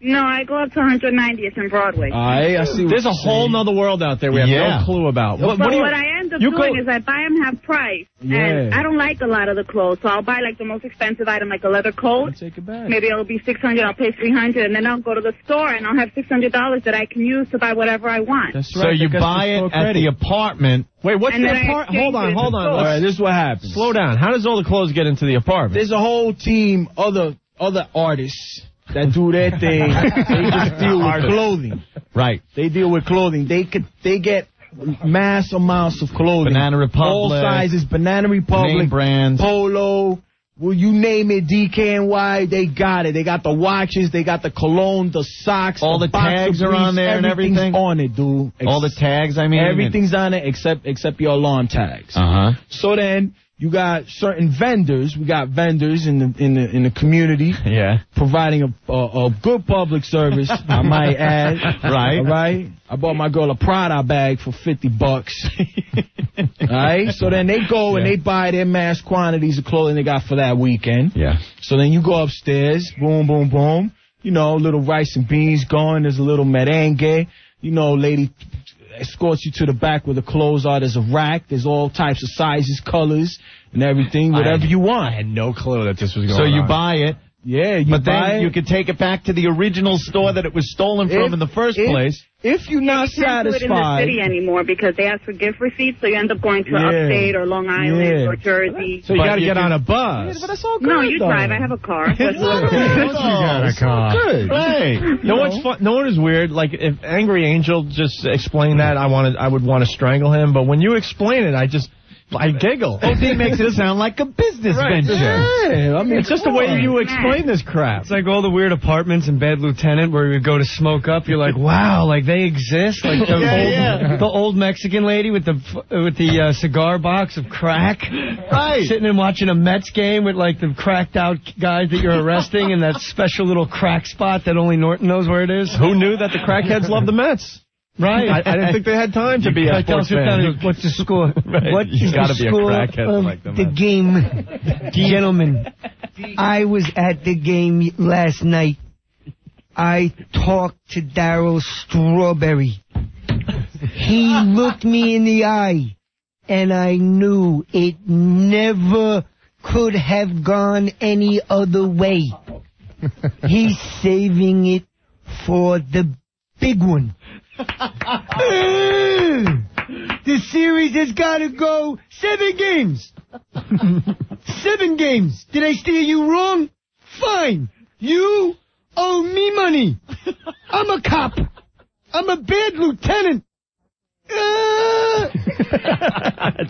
No, I go up to 190th and Broadway. Aye, I see There's a you're whole saying. nother world out there we have Yeah. no clue about. But What, what you, what I end up you doing go- is I buy them half price, and I don't like a lot of the clothes, so I'll buy like the most expensive item, like a leather coat. Take it back. Maybe it'll be six hundred. I'll pay three hundred, and then I'll go to the store and I'll have six hundred dollars that I can use to buy whatever I want. That's right. So you buy it store at the apartment. Wait, what's And the then I apart? Hold on, hold on. the All store. right, this is what happens. Slow down. How does all the clothes get into the apartment? There's a whole team, other other artists that do their thing. they just *laughs* deal with clothing. Right. They deal with clothing. They could they get mass amounts of clothing. Banana Republic. All sizes. Banana Republic. Name brands. Polo. Well, you name it, DKNY, they got it. They got the watches, they got the cologne, the socks, All the boxer tags are on there and everything? on it, dude. All the tags, I mean. Everything's on it except except your alarm tags. Uh huh. So then you got certain vendors. We got vendors in the in the in the community *laughs* Yeah. providing a, a, a good public service. I *laughs* might add. Right. All right. I bought my girl a Prada bag for fifty bucks. *laughs* All right. So then they go and they buy their mass quantities of clothing they got for that weekend. Yeah. So then you go upstairs, boom, boom, boom. You know, little rice and beans going. There's a little merengue. You know, lady escorts you to the back where the clothes are. There's a rack. There's all types of sizes, colors, and everything. Whatever I- you want. I had no clue that this was going on. So on. you buy it, Yeah, you but buy then it. you could take it back to the original store that it was stolen from If- in the first if- place. If you're not You can't do it in the satisfied, city anymore because they ask for gift receipts, so you end up going to Yeah. upstate or Long Island Yeah. or Jersey. So you got to get can- on a bus. but that's all good. no, you though. drive. I have a car. *laughs* But got a car. Good. Hey. *laughs* No one's fun, no one is weird. Like if Angry Angel just explained that, I wanted I would want to strangle him. But when you explain it, I just I giggle. OD makes it *laughs* sound like a business Right. venture. Yeah, I mean, It's just the way you explain this crap. It's like all the weird apartments in Bad Lieutenant where you go to smoke up. You're like, wow, like they exist. Like the *laughs* Yeah, old, yeah. the old Mexican lady with the with the uh, cigar box of crack, Right. Sitting and watching a Mets game with like the cracked out guys that you're arresting in that special little crack spot that only Norton knows where it is. Who knew that the crackheads love the Mets? Right. I, I didn't think they had time to be a I tell sports sit down fan. What's the score? *laughs* Right. What You is gotta the be score crackhead of like the the Mets. game, *laughs* gentlemen? I was at the game last night. I talked to Darryl Strawberry. He looked me in the eye, and I knew it never could have gone any other way. *laughs* He's saving it for the big one. *laughs* the series has got to go seven games. *laughs* seven games. Did I steer you wrong? Fine. You owe me money. I'm a cop. I'm a bad lieutenant. *laughs*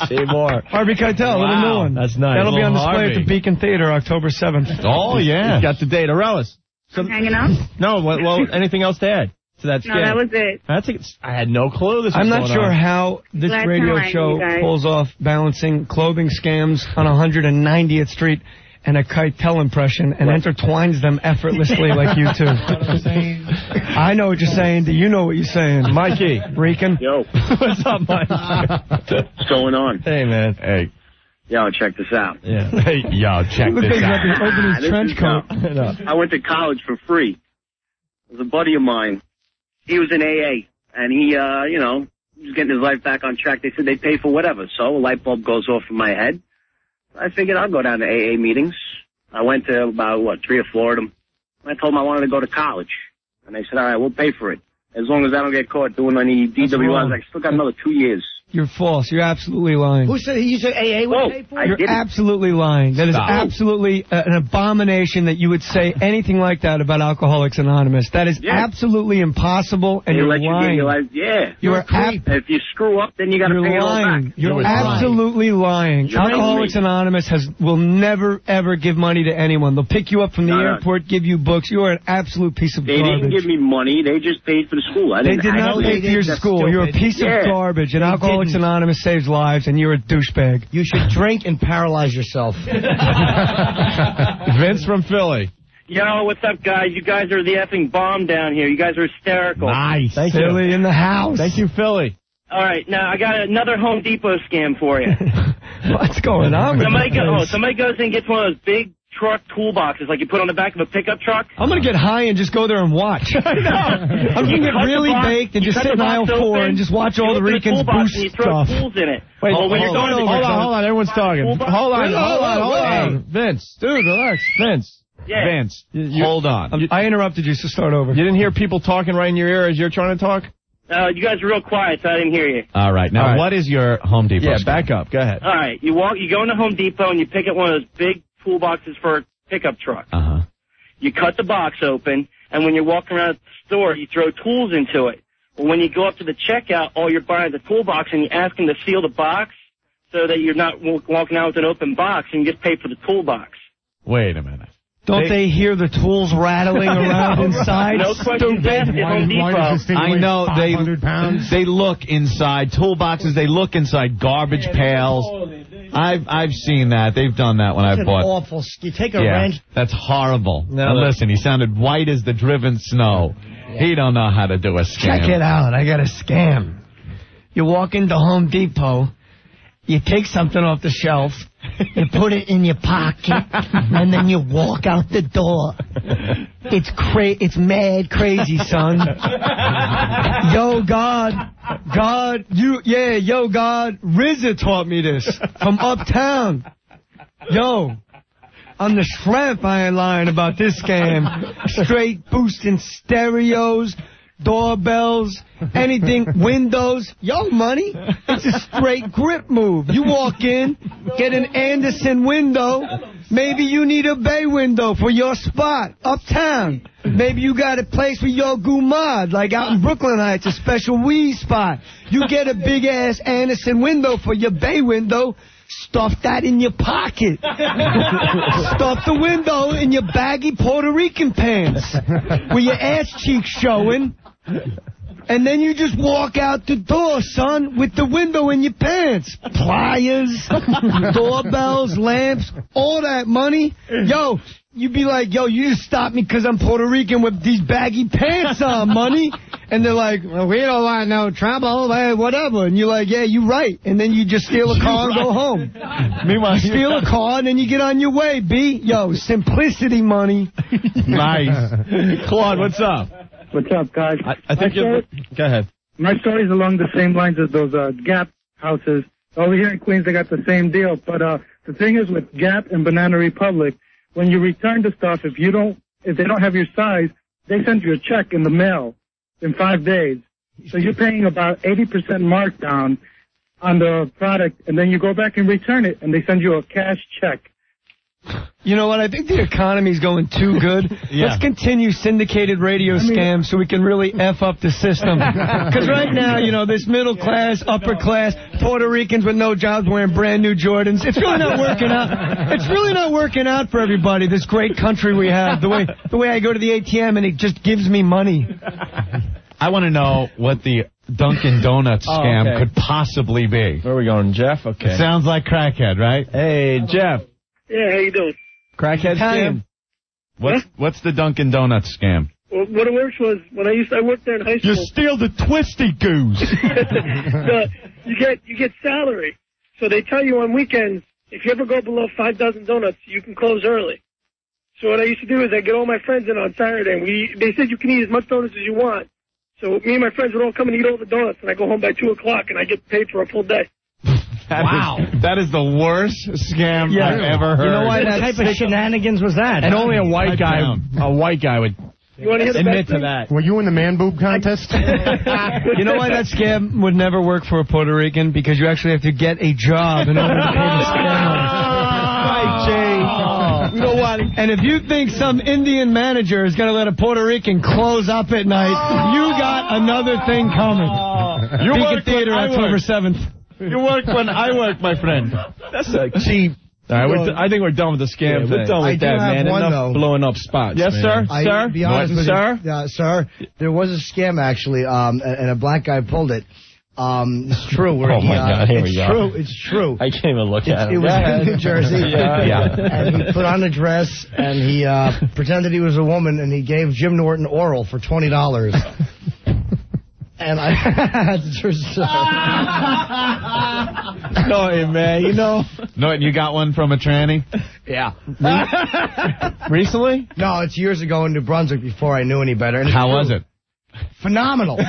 Say more. Harvey Keitel, little a new one. that's nice. That'll be on Little display at the Beacon Theater October 7th. Oh, yeah. He's got the date. Aurelis. I'm hanging out. No, well, well, anything else to add? To that No, scam. that was it. That's a, I had no clue this was I'm not going sure on. how this Glad radio enlighten show pulls off balancing clothing scams on 190th Street and a Keitel impression and intertwines them effortlessly *laughs* like you two. I know what you're saying. Do you know what you're saying? Mikey. Rican? Yo. *laughs* What's up, Mike? What's going on? Hey, man. Hey. Yo, check this out. Yeah. *laughs* Hey, yo, check Look this out. he's opening Ah, this trench is coat. dumb. I went to college for free. There's a buddy of mine. He was in AA, and he, uh, you know, was getting his life back on track. They said they pay for whatever. So a light bulb goes off in my head. I figured I'll go down to AA meetings. I went to about, what, three or four of them. I told them I wanted to go to college. And they said, all right, we'll pay for it. As long as I don't get caught doing any DWIs, I still got another two years. You're false. You're absolutely lying. Who said you said AA would Whoa, pay for it? You're absolutely lying. That is Stop. absolutely uh, an abomination that you would say *laughs* anything like that about Alcoholics Anonymous. That is Yeah. absolutely impossible, and they you're let you get lying. your life. Yeah. You are ab- if you screw up, then you got to You're pay it all back. You're No, it's absolutely lying. You're lying to Alcoholics me. Anonymous has will never ever give money to anyone. They'll pick you up from the No, no. airport, give you books. You are an absolute piece of They garbage. They didn't give me money. They just paid for the school. I they didn't did not actually- pay for your That's school. You're a piece Yeah. of garbage, and They Alcoholics. Mm. Anonymous saves lives, and you're a douchebag. You should drink and paralyze yourself. *laughs* Vince from Philly. Yo, what's up, guys? You guys are the effing bomb down here. You guys are hysterical. Nice. Thank Philly you. in the house. Thank you, Philly. All right, now I got another Home Depot scam for you. *laughs* What's going on somebody, this go, oh, somebody goes and gets one of those big truck toolboxes like you put on the back of a pickup truck. I'm gonna get high and just go there and watch. *laughs* I know. *laughs* I'm gonna get really box- baked and just sit in aisle box four open, and just watch all the open Ricans boost and you throw stuff. tools in it. Wait, well, hold, you're going on, to hold on, hold on. Everyone's talking. Hold on, hold on, hold on. Vince, dude, relax. Vince. Yeah. Vince. You, you- Hold on. Um, I interrupted you, so start over. you didn't hear people talking right in your ear as you're trying to talk? Uh, you guys are real quiet, so I didn't hear you. All right. Now, All right. what is your Home Depot? Yeah, scam? back up. Go ahead. All right, you walk, you go into Home Depot and you pick up one of those big toolboxes for a pickup truck. Uh-huh. You cut the box open, and when you're walking around the store, you throw tools into it. Well, when you go up to the checkout, all you're buying is a toolbox, and you ask them to seal the box so that you're not walking out with an open box, and you just pay for the toolbox. Wait a minute. Don't They- they hear the tools rattling *laughs* around inside? No questions asked at Home Depot. I know they they look inside toolboxes. They look inside garbage pails. I've I've seen that. They've done that when It's I an bought. awful. You take a Yeah, wrench. that's horrible. No, now listen, he sounded white as the driven snow. He don't know how to do a scam. Check it out. I got a scam. You walk into Home Depot, you take something off the shelf, you put it in your pocket, and then you walk out the door. It's cra- It's mad crazy, son. yo, God, God, you, yeah, yo, God, RZA taught me this from uptown. Yo, on the shrimp, I ain't lying about this scam. Straight boosting stereos, doorbells, anything, *laughs* windows. Yo, money. It's a straight grip move. You walk in, get an Andersen window. Maybe you need a bay window for your spot uptown. Maybe you got a place for your gumad, like out in Brooklyn Heights, a special weed spot. You get a big ass Andersen window for your bay window. Stuff that in your pocket. *laughs* Stuff the window in your baggy Puerto Rican pants with your ass cheeks showing. And then you just walk out the door, son, with the window in your pants. Pliers, *laughs* doorbells, lamps, all that money. Yo, you'd be like, yo, you just stopped me because I'm Puerto Rican with these baggy pants on, money. And they're like, well, we don't want no trouble, eh, whatever. And you're like, yeah, you're right. And then you just steal a car and go home. *laughs* Meanwhile, You steal a car and then you get on your way, B. Yo, simplicity money. *laughs* nice. Claude, what's up? What's up, guys? I, I think you're. story- Go ahead. My story's along the same lines as those uh, Gap houses. Over here in Queens, they got the same deal. But uh, the thing is with Gap and Banana Republic, when you return the stuff, if you don't, if they don't have your size, they send you a check in the mail in five days. So you're paying about 80% markdown on the product, and then you go back and return it, and they send you a cash check. You know what? I think the economy's going too good. *laughs* Yeah. Let's continue syndicated radio scams so we can really F up the system. *laughs* Because right now, you know, this middle class, upper class, Puerto Ricans with no jobs wearing brand new Jordans, it's really not working out. It's really not working out for everybody, this great country we have. The way, the way I go to the ATM and it just gives me money. I want to know what the Dunkin' Donuts *laughs* Oh, scam okay. could possibly be. Where are we going, Jeff? Okay. It sounds like crackhead, right? Hey, Jeff. Yeah, how you doing? Crackhead scam. What's what's the Dunkin' Donuts scam? Well, what it works was when I used to, I worked there in high school. You steal the twisty goose. *laughs* the, you get you get salary, so they tell you on weekends if you ever go below five dozen donuts, you can close early. So what I used to do is I get all my friends in on Saturday, and we they said you can eat as much donuts as you want. So me and my friends would all come and eat all the donuts, and I go home by two o'clock, and I get paid for a full day. Wow. *laughs* that is the worst scam Yeah. I've ever heard. You know why? What type of shenanigans was that? And only a white guy, a white guy would You want to hear the admit to that. Were you in the man boob contest? *laughs* You know why that scam would never work for a Puerto Rican? Because you actually have to get a job in order to pay the scam. Right, Jay. Oh. You know what? And if you think some Indian manager is going to let a Puerto Rican close up at night, you got another thing coming. You Beacon work Theater, I October 7th. You work when I work, my friend. That's a cheap. All right, we're, I think we're done with the scam Yeah, thing. we're done with I that, man. one, Enough though. blowing up spots. Yes, man. sir. I, Sir? Be honest What, with sir? You, yeah, sir. There was a scam actually, um, and and a black guy pulled it. Um, it's true. Where *laughs* Oh, he, my uh, God, here we it's go. true. It's true. I can't even look It's- at it It was Go in. New Jersey. yeah, *laughs* yeah. And he put on a dress and he uh, pretended he was a woman and he gave Jim Norton oral for twenty dollars. *laughs* and I, that's a true story. no, hey, man, you know. No, and you got one from a tranny? Yeah. *laughs* Recently? No, it's years ago in New Brunswick before I knew any better. And How was it? Phenomenal. *laughs* *laughs* no,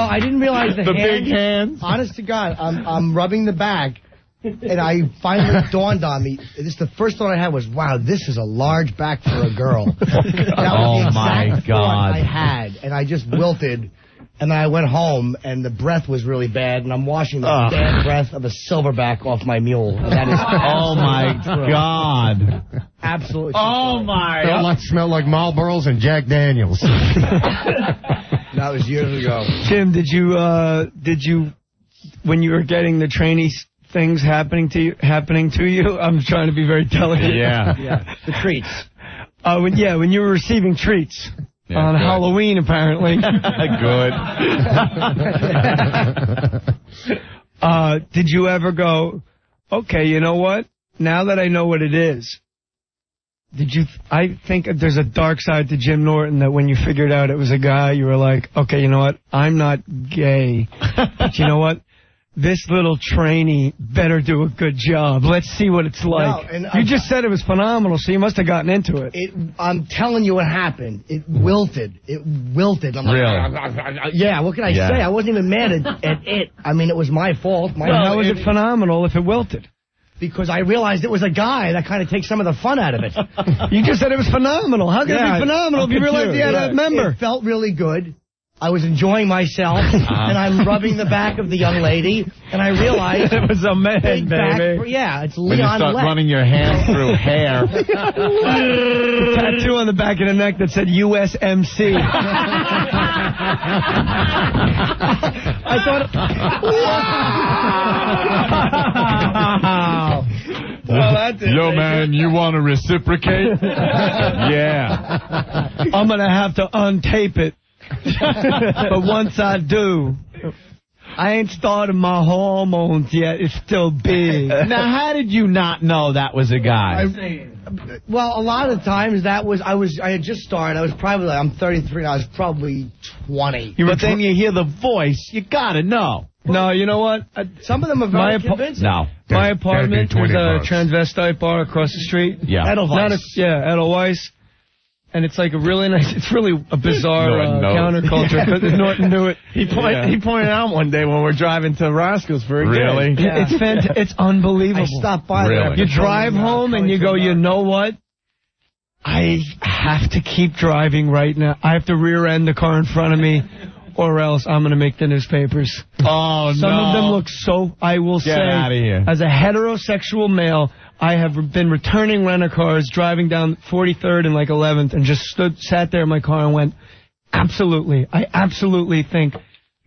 I didn't realize the, The hand- big hands? Honest to God, I'm I'm rubbing the back, and I finally *laughs* dawned on me. This the first thought I had was, "Wow, this is a large back for a girl." *laughs* that was the Oh, exact my God. I had, and I just wilted. And then I went home, and the breath was really bad, and I'm washing the Ugh. bad breath of a silverback off my mule. And that is *laughs* Oh, my true. God. Absolutely. Oh, my. Smelled like, smelled like Marlboros and Jack Daniels. That was years ago. Tim, did you uh, did you when you were getting the trainee s- things happening to you happening to you? *laughs* I'm trying to be very delicate. Yeah. *laughs* Yeah, the treats. Uh, when yeah, when you were receiving treats Yeah, on good. Halloween, apparently. *laughs* Good. uh, did you ever go? Okay, you know what? Now that I know what it is, did you? I think there's a dark side to Jim Norton that when you figured out it was a guy, you were like, okay, you know what? I'm not gay, but you know what? This little trainee better do a good job. Let's see what it's like. and you I- just said it was phenomenal, so you must have gotten into it. It, I'm telling you what happened. It wilted. It wilted. I'm like, Really? Ah, ah, ah, yeah, what can I Yeah. say? I wasn't even mad at, at it. I mean, it was my fault. My Well, how was it phenomenal if it wilted? Because I realized it was a guy that kind of takes some of the fun out of it. *laughs* You just said it was phenomenal. How could it be phenomenal if you realized you had a member? It felt really good. I was enjoying myself, *laughs* and I'm ah. rubbing the back of the young lady, and I realized *laughs* it was a man, big back- baby. yeah, it's When you Leon start Lett. running your hand through *laughs* hair. tattoo on the back of the neck that said USMC. I thought. Wow! Well, that's it. Yo, man, you want to reciprocate? yeah. I'm gonna have to untape it. *laughs* but once I do, I ain't started my hormones yet. It's still big. *laughs* Now, how did you not know that was a guy? Well, a lot of times that was I was I had just started. I was probably like, I'm 33. and I was probably 20. but then you hear the voice, you gotta know. No, you know what? I- Some of them are My very apo- convincing. No. My That'd apartment, 20 there's a bucks. transvestite bar across the street. Yeah. Edelweiss. Not a, yeah, Edelweiss. And it's like a really nice, it's really a bizarre Norton uh, counterculture. But Norton knew it. He, point, Yeah. he pointed out one day when we're driving to Roscoe's for a Really? gig. Yeah. It's fant- It's *laughs* unbelievable. I stopped by there. You drive home and you go, you know what? I have to keep driving right now. I have to rear end the car in front of me, or else I'm going to make the newspapers. Oh, Some no. Some of them look so. I will Get say, outta here. as a heterosexual male, I have been returning rental cars, driving down 43rd and like 11th, and just stood, sat there in my car and went, absolutely, I absolutely think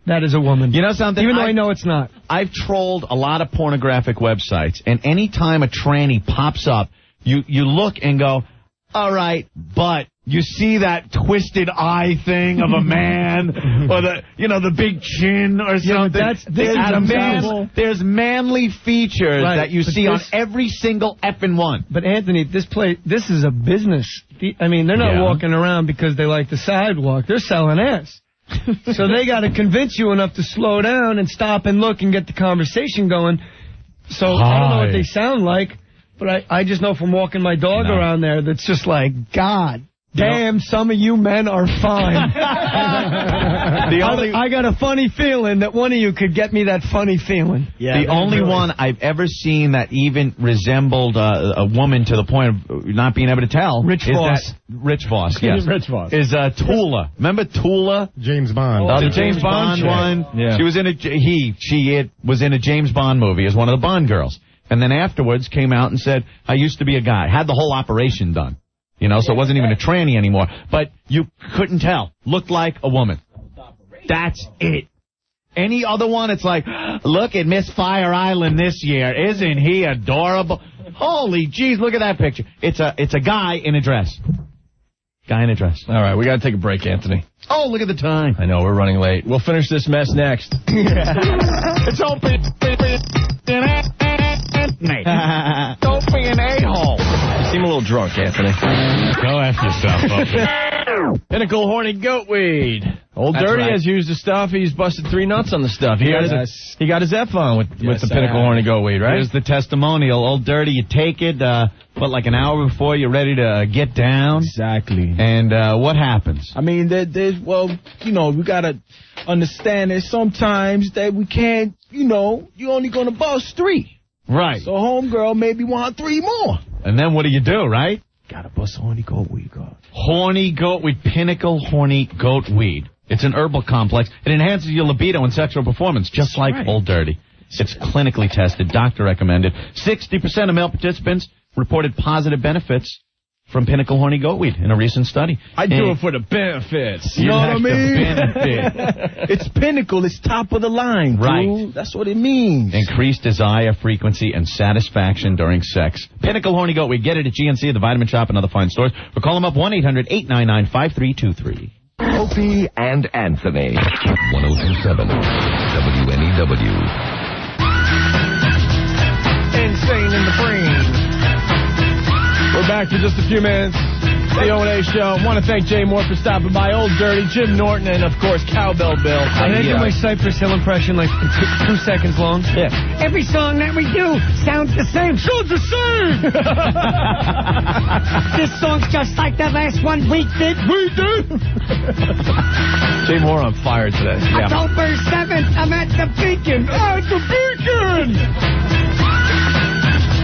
that is a woman. You know something? Even though I- I know it's not. I've trolled a lot of pornographic websites, and any time a tranny pops up, you, you look and go, All right, but you see that twisted eye thing of a *laughs* man, or the you know the big chin or Yeah, something. that's- this there's, man- there's manly features Right, that you but see on every single effing one. But Anthony, this place, this is a business. I mean, they're not Yeah. walking around because they like the sidewalk. They're selling ass. *laughs* so they got to convince you enough to slow down and stop and look and get the conversation going. So I don't know what they sound like, but I, I just know from walking my dog No. around there that's just like, God. Damn, some of you men are fine. *laughs* The only- I got a funny feeling that one of you could get me that funny feeling. Yeah, the only one I've ever seen that even resembled uh, a woman to the point of not being able to tell. Rich is Voss. that- Rich Voss, *laughs* yes. Rich Voss. Is uh, Tula. Remember Tula? James Bond. Oh, the James, Bond, one. Yeah. She was in a he she it was in a James Bond movie as one of the Bond girls, and then afterwards came out and said, "I used to be a guy." Had the whole operation done, you know, so it wasn't even a tranny anymore. But you couldn't tell. Looked like a woman. That's it. Any other one, it's like, look at Miss Fire Island this year. Isn't he adorable? Holy jeez, look at that picture. It's a it's a guy in a dress. Guy in a dress. All right, we got to take a break, Anthony. Oh, look at the time. I know we're running late. We'll finish this mess next. *laughs* *laughs* it's open. *laughs* Don't be an a-hole. You seem a little drunk, Anthony. Go after yourself, Pinnacle *laughs* horny goatweed. Old That's Dirty right. has used the stuff. He's busted three nuts on the stuff. He got his, he got his F on with, with the Pinnacle have. horny goatweed, right? Here's the testimonial. Old Dirty, you take it, uh, but like an hour before you're ready to uh, get down. Exactly. And uh, what happens? I mean, there, there's well, you know, we gotta understand that sometimes that we can't, you know, you're only gonna bust three. Right. So homegirl maybe want three more. And then what do you do, right? Gotta bust horny goat weed, God. Horny goatweed, Pinnacle horny goatweed. It's an herbal complex. It enhances your libido and sexual performance, just like right. Old Dirty. It's clinically tested, doctor recommended. 60% of male participants reported positive benefits from Pinnacle horny goatweed in a recent study. I do And it for the benefits. You You know what I mean? benefit. *laughs* it's pinnacle. It's top of the line, dude. Right. That's what it means. Increased desire, frequency, and satisfaction during sex. Pinnacle Horny Goat. We get it at GNC, the Vitamin Shoppe, and other fine stores. Or call them up 1-800-899-5323. Opie and Anthony. 1027 WNEW. Insane in the brain. We're back for just a few minutes. The O&A Show. want to thank Jay Mohr for stopping by. Old Dirty, Jim Norton, and of course Cowbell Bill. I had to do my Cypress Hill impression like two, two seconds long. Yeah. Every song that we do sounds the same. Sounds the same. *laughs* this song's just like the last one we did. We did. *laughs* Jay Mohr on fire today. Yeah. October 7th, I'm at the Beacon. At the Beacon.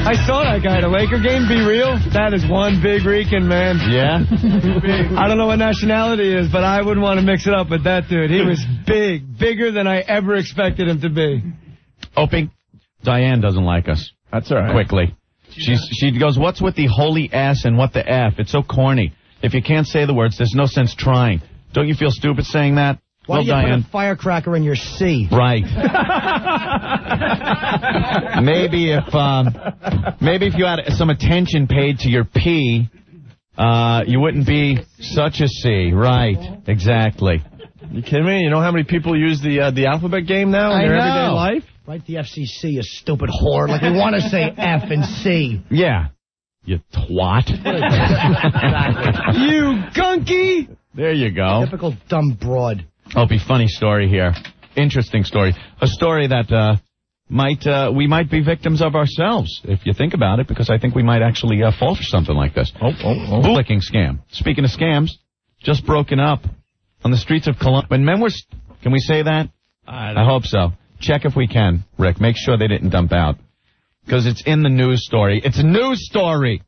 I saw that guy at a Laker game. Be real. That is one big Rican, man. Yeah? *laughs* I don't know what nationality is, but I wouldn't want to mix it up with that dude. He was *laughs* big, bigger than I ever expected him to be. Oh, Opie, Diane doesn't like us. That's all right. Quickly. She's, she goes, what's with the holy S and what the F? It's so corny. If you can't say the words, there's no sense trying. Don't you feel stupid saying that? Why well, do you Diane. put a firecracker in your C? Right. *laughs* maybe if um, maybe if you had some attention paid to your P, uh, you wouldn't be such a C. Right. Exactly. You kidding me? You know how many people use the uh, the alphabet game now in I their know. everyday life? Write the FCC, you stupid whore. Like we want to say F and C. Yeah. You twat. *laughs* *laughs* You gunky! there you go. Typical dumb broad. Oh, be funny story here. Interesting story. A story that uh, might uh, we might be victims of ourselves if you think about it, because I think we might actually uh, fall for something like this. Oh, oh, oh! Bootlicking scam. Speaking of scams, just broken up on the streets of Columbus. When men were, can we say that? I hope so. Check if we can, Rick. Make sure they didn't dump out. Because it's in the news story. It's a news story.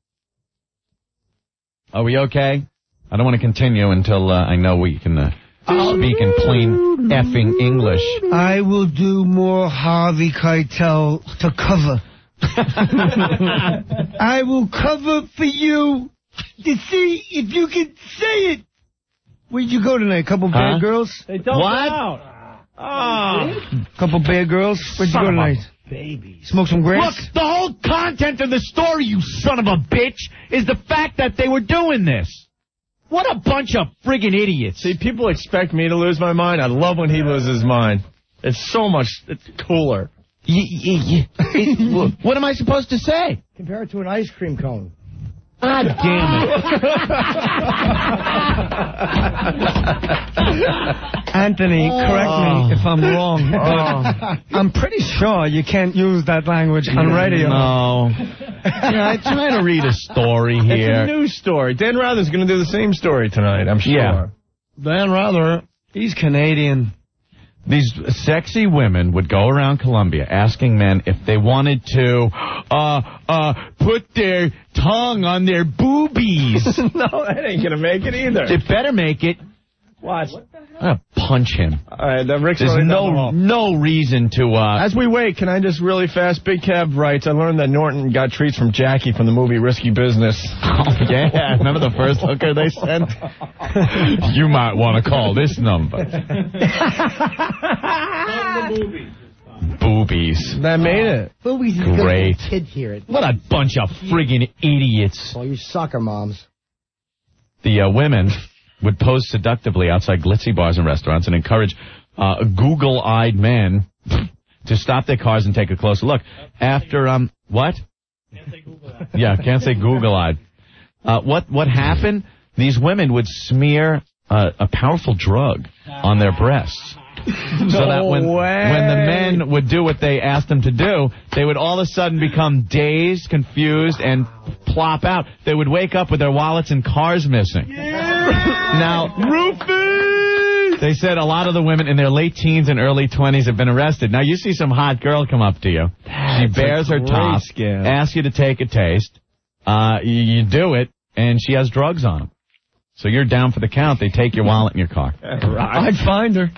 Are we okay? I don't want to continue until uh, I know we can uh, speak in plain effing English. I will do more Harvey Keitel to cover. *laughs* I will cover for you to see if you can say it. Where'd you go tonight? A couple bad Huh? girls? They dumped What? out. Oh. Couple bad girls? Where'd you go Son of a tonight? Baby. Smoke some grapes. Look, the whole content of the story, you son of a bitch, is the fact that they were doing this. What a bunch of friggin' idiots. See, people expect me to lose my mind. I love when he loses his mind. It's so much it's cooler. *laughs* what am I supposed to say? Compare it to an ice cream cone. God *laughs* damn it. Anthony, oh. correct Oh. me if I'm wrong, oh. but I'm pretty sure you can't use that language on radio. No. yeah, I try to read a story here. It's a here. news story. Dan Rather's going to do the same story tonight, I'm sure. Yeah. Dan Rather, he's Canadian. These sexy women would go around Colombia asking men if they wanted to uh uh put their tongue on their boobies. *laughs* no, that ain't going to make it either. It better make it. Watch. I'm gonna punch him. All right, then Rick's There's running the no no reason to uh As we wait, can I just really fast? Big Cab writes, I learned that Norton got treats from Jackie from the movie Risky Business. *laughs* Oh, yeah, remember the first hooker they sent? *laughs* you might want to call this number. Boobies. That made it. Boobies is Great. good kid hear it. What a bunch of friggin' idiots. All you soccer moms. The uh, women would pose seductively outside glitzy bars and restaurants and encourage uh, Google-eyed men *laughs* to stop their cars and take a closer look. After um, what? Yeah, can't say Google-eyed. Uh, what what happened? These women would smear uh, a powerful drug on their breasts. *laughs* So that when, when the men would do what they asked them to do, they would all of a sudden become dazed, confused, and plop out. They would wake up with their wallets and cars missing. *laughs* Now, Rufus! They said a lot of the women in their late teens and early 20s have been arrested. Now, you see some hot girl come up to you. she That's a bears her top, scam. asks you to take a taste. Uh, you, you do it, and she has drugs on them. So you're down for the count. They take your wallet and your car. *laughs* I'd find her.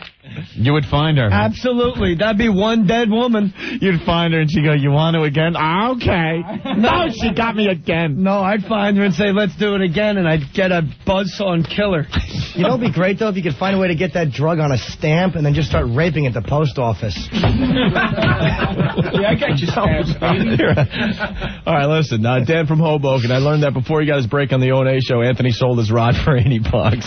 You would find her. Absolutely. That'd be one dead woman. You'd find her and she'd go, you want to again? Ah, okay. No, she got me again. No, I'd find her and say, let's do it again, and I'd get a buzzsaw and kill her. You know, it'd be great though if you could find a way to get that drug on a stamp and then just start raping at the post office. *laughs* yeah, I got you stamps, *laughs* baby. All right, listen, uh, Dan from Hoboken. I learned that before he got his break on the O and A show, Anthony sold his rod for 80 bucks.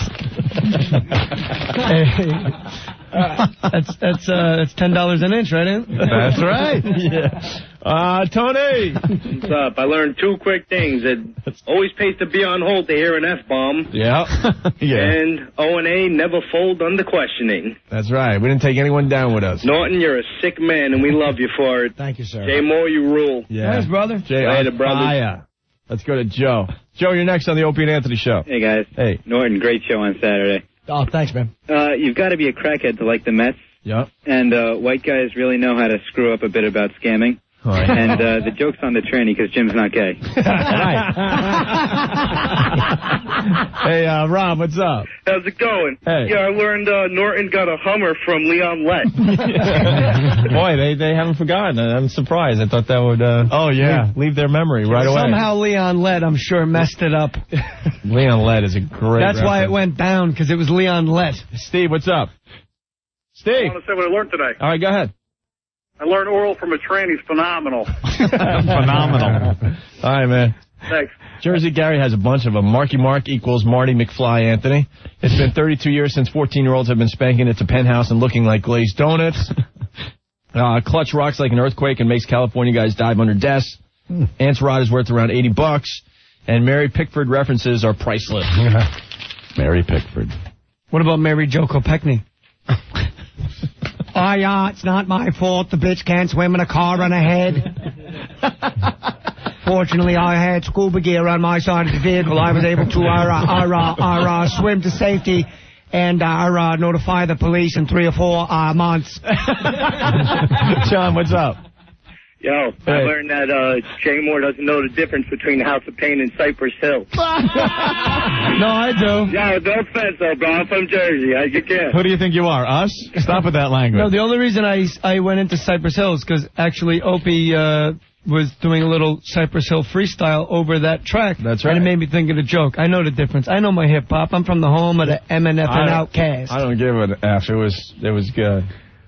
*laughs* *laughs* that's that's uh, that's ten dollars an inch, right? Ant? That's right. *laughs* yeah. Uh, Tony. What's up? I learned two quick things. It always pays to be on hold to hear an F-bomb. Yeah. *laughs* yeah. And O&A never fold under questioning. That's right. We didn't take anyone down with us. Norton, you're a sick man, and we love you for it. Thank you, sir. Jay Mohr, you rule. Yeah. Thanks, brother. Jay, Later, on brothers. fire. Let's go to Joe. Joe, you're next on the Opie and Anthony show. Hey guys. Hey. Norton, great show on Saturday. Oh, thanks, man. Uh, you've got to be a crackhead to like the Mets, Yep. and uh, white guys really know how to screw up a bit about scamming. All right. And uh, the joke's on the tranny because Jim's not gay. *laughs* *laughs* hey, uh, Rob, what's up? How's it going? Hey. Yeah, I learned uh, Norton got a Hummer from Leon Lett. *laughs* Boy, they, they haven't forgotten. I'm surprised. I thought that would uh, Oh, yeah. leave, leave their memory right away. Somehow Leon Lett, I'm sure, messed it up. Leon Lett is a great That's why it went down, because it was Leon Lett. Steve, what's up? Steve. I want to say what I learned today. All right, go ahead. I learned oral from a tranny's phenomenal. *laughs* Phenomenal. All right, man. Thanks. Jersey Gary has a bunch of them. Marky Mark equals Marty McFly Anthony. It's been 32 years since 14-year-olds have been spanking it to penthouse and looking like glazed donuts. *laughs* Uh, clutch rocks like an earthquake and makes California guys dive under desks. Ant's rod is worth around 80 bucks. And Mary Pickford references are priceless. *laughs* Mary Pickford. What about Mary Jo Kopechne? Oh, yeah, it's not my fault the bitch can't swim in a car on ahead. *laughs* Fortunately, I had scuba gear on my side of the vehicle. I was able to uh, uh, uh, uh, uh, swim to safety and uh, uh, notify the police in three or four uh, months. *laughs* John, what's up? Yo, I learned that uh, Jay Mohr doesn't know the difference between House of Pain and Cypress Hill. *laughs* no, I do. Yeah, no offense though, bro. I'm from Jersey. I get you. Who do you think you are? Us? Stop with that language. No, the only reason I, I went into Cypress Hill is because actually Opie uh, was doing a little Cypress Hill freestyle over that track. That's right. And it made me think of the joke. I know the difference. I know my hip hop. I'm from the home of the MNF and I- Outcast. I don't give an F. It was it was good.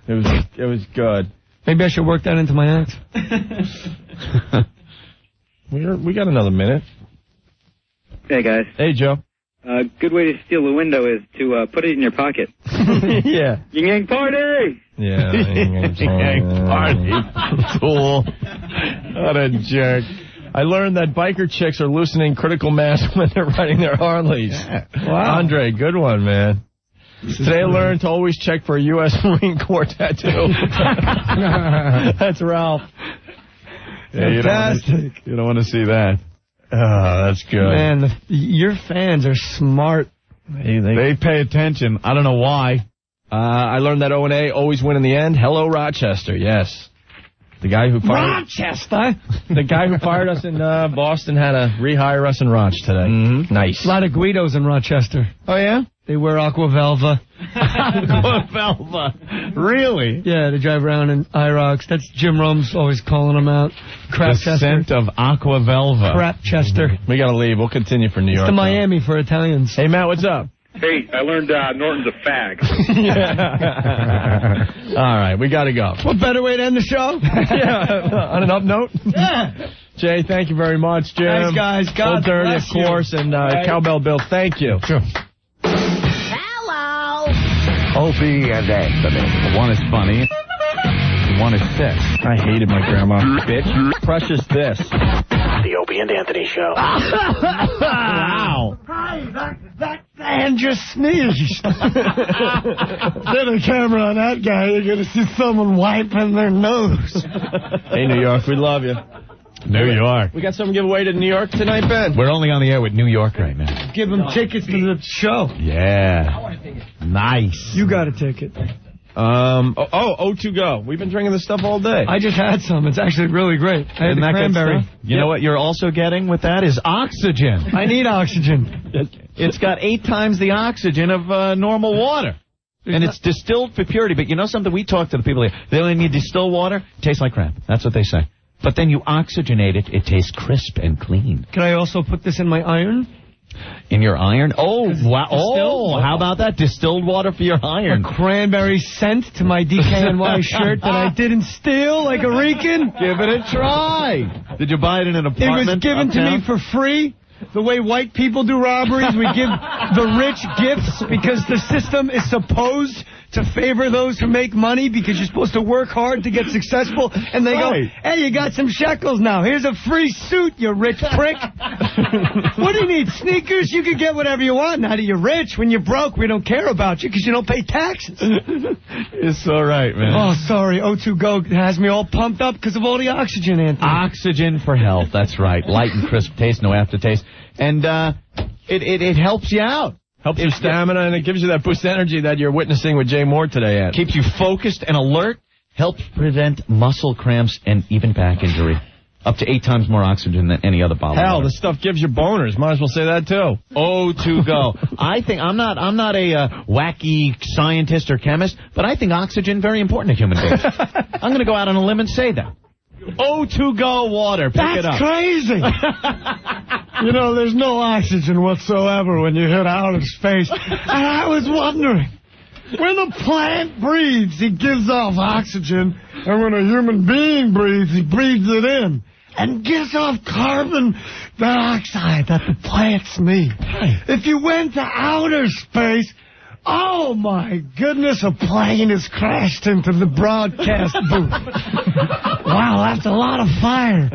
It was it was good. Maybe I should work that into my act. *laughs* We're, we got another minute. Hey guys. Hey, Joe. Uh, good way to steal a window is to uh, put it in your pocket. *laughs* yeah. Yin Yang Party! Yeah. *laughs* Yang party. Tool. What a jerk. I learned that biker chicks are loosening critical mass when they're riding their Harleys. Wow. Andre, good one, man. Today I learned to always check for a U.S. *laughs* Marine Corps tattoo. *laughs* That's Ralph. Yeah, you don't wanna- Fantastic. You don't want to see that. Oh, that's good. Man, the, your fans are smart. They, They pay attention. I don't know why. Uh, I learned that O&A always win in the end. Hello, Rochester. Yes. The guy who fired Rochester. *laughs* the guy who fired us in uh, Boston had to rehire us in Roch today. Mm-hmm. Nice. A lot of Guidos in Rochester. Oh yeah. They wear aqua velva. *laughs* Velva. Really? Yeah, they drive around in IROCs. That's Jim Rome's always calling them out. Crap the scent of Aqua Velva. Crap Chester. We gotta leave. We'll continue for New It's York. the though. Miami for Italians. Hey Matt, what's up? Hey, I learned uh, Norton's a fag. yeah. *laughs* All right, we gotta go. What better way to end the show? *laughs* yeah. On an up note. Yeah. Jay, thank you very much, Jim. Thanks, guys. God Old Dirty, bless of you. course, and uh, Right. Cowbell Bill, thank you. Hello. Opie and Anthony. One is funny. One is sick. I hated my grandma. Bitch. Precious this. The Opie and Anthony Show. *laughs* Wow. Hi, that, that man just sneezed. *laughs* Set a camera on that guy, you're going to see someone wiping their nose. Hey, New York, we love you. New York. We got something to give away to New York tonight, Ben. We're only on the air with New York right now. Give them tickets to the show. Yeah. Nice. You got a ticket. Um. Oh, oh, O2 Go. We've been drinking this stuff all day. I just had some. It's actually really great. I had Isn't the that good cranberry. stuff? You know what you're also getting with that is oxygen. I need oxygen. It's got eight times the oxygen of uh, normal water. And it's distilled for purity. But you know something? We talk to the people here. They only need distilled water. Tastes like crap. That's what they say. But then you oxygenate it. It tastes crisp and clean. Can I also put this in my iron? In your iron? Oh, wow. Oh, how about that? Distilled water for your iron. A cranberry scent to my DKNY *laughs* shirt that I didn't steal like a Rican. Give it a try. Did you buy it in an apartment? It was given to me for free. The way white people do robberies, we give the rich gifts because the system is supposed to favor those who make money because you're supposed to work hard to get successful. And they Right. go, hey, you got some shekels now. Here's a free suit, you rich prick. *laughs* what do you need, sneakers? You can get whatever you want now that you're rich. When you're broke, we don't care about you because you don't pay taxes. *laughs* It's all right, man. oh, sorry. O2 Go has me all pumped up because of all the oxygen, Anthony. Oxygen for health. That's right. Light and crisp taste, no aftertaste. And uh, it, it, it helps you out. Helps your stamina and it gives you that boost energy that you're witnessing with Jay Mohr today, Ed. Keeps you focused and alert. Helps prevent muscle cramps and even back injury. Up to eight times more oxygen than any other bottle. of Hell, this stuff gives you boners. Might as well say that too. Oh, to go. *laughs* I think I'm not. I'm not a uh, wacky scientist or chemist, but I think oxygen very important to human beings. *laughs* I'm going to go out on a limb and say that. Oh, to go water. Pick it That's up. crazy. *laughs* you know, there's no oxygen whatsoever when you hit outer space. And I was wondering, when a plant breathes, it gives off oxygen, and when a human being breathes, he breathes it in. And gives off carbon dioxide that the plants need. If you went to outer space, oh my goodness, a plane has crashed into the broadcast booth. *laughs* wow, that's a lot of fire.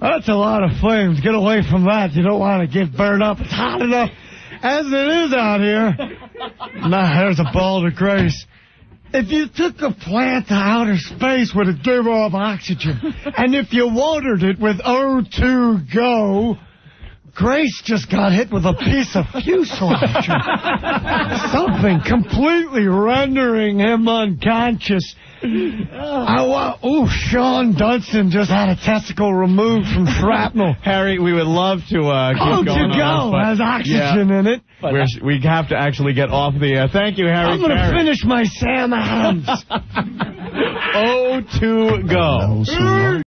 That's a lot of flames. Get away from that. You don't want to get burned up. It's hot enough as it is out here. Now, there's a ball to grace. If you took a plant to outer space, would it give off oxygen? and if you watered it with O2 Go, Grace just got hit with a piece of fuselage. *laughs* Something completely rendering him unconscious. I wa- Ooh, Sean Dunson just had a testicle removed from shrapnel. *laughs* Harry, we would love to uh, keep Oh, to going go on this, but- has oxygen Yeah. in it. We have to actually get off the. Uh, thank you, Harry. I'm going to finish my Sam Adams. *laughs* Oh, to go.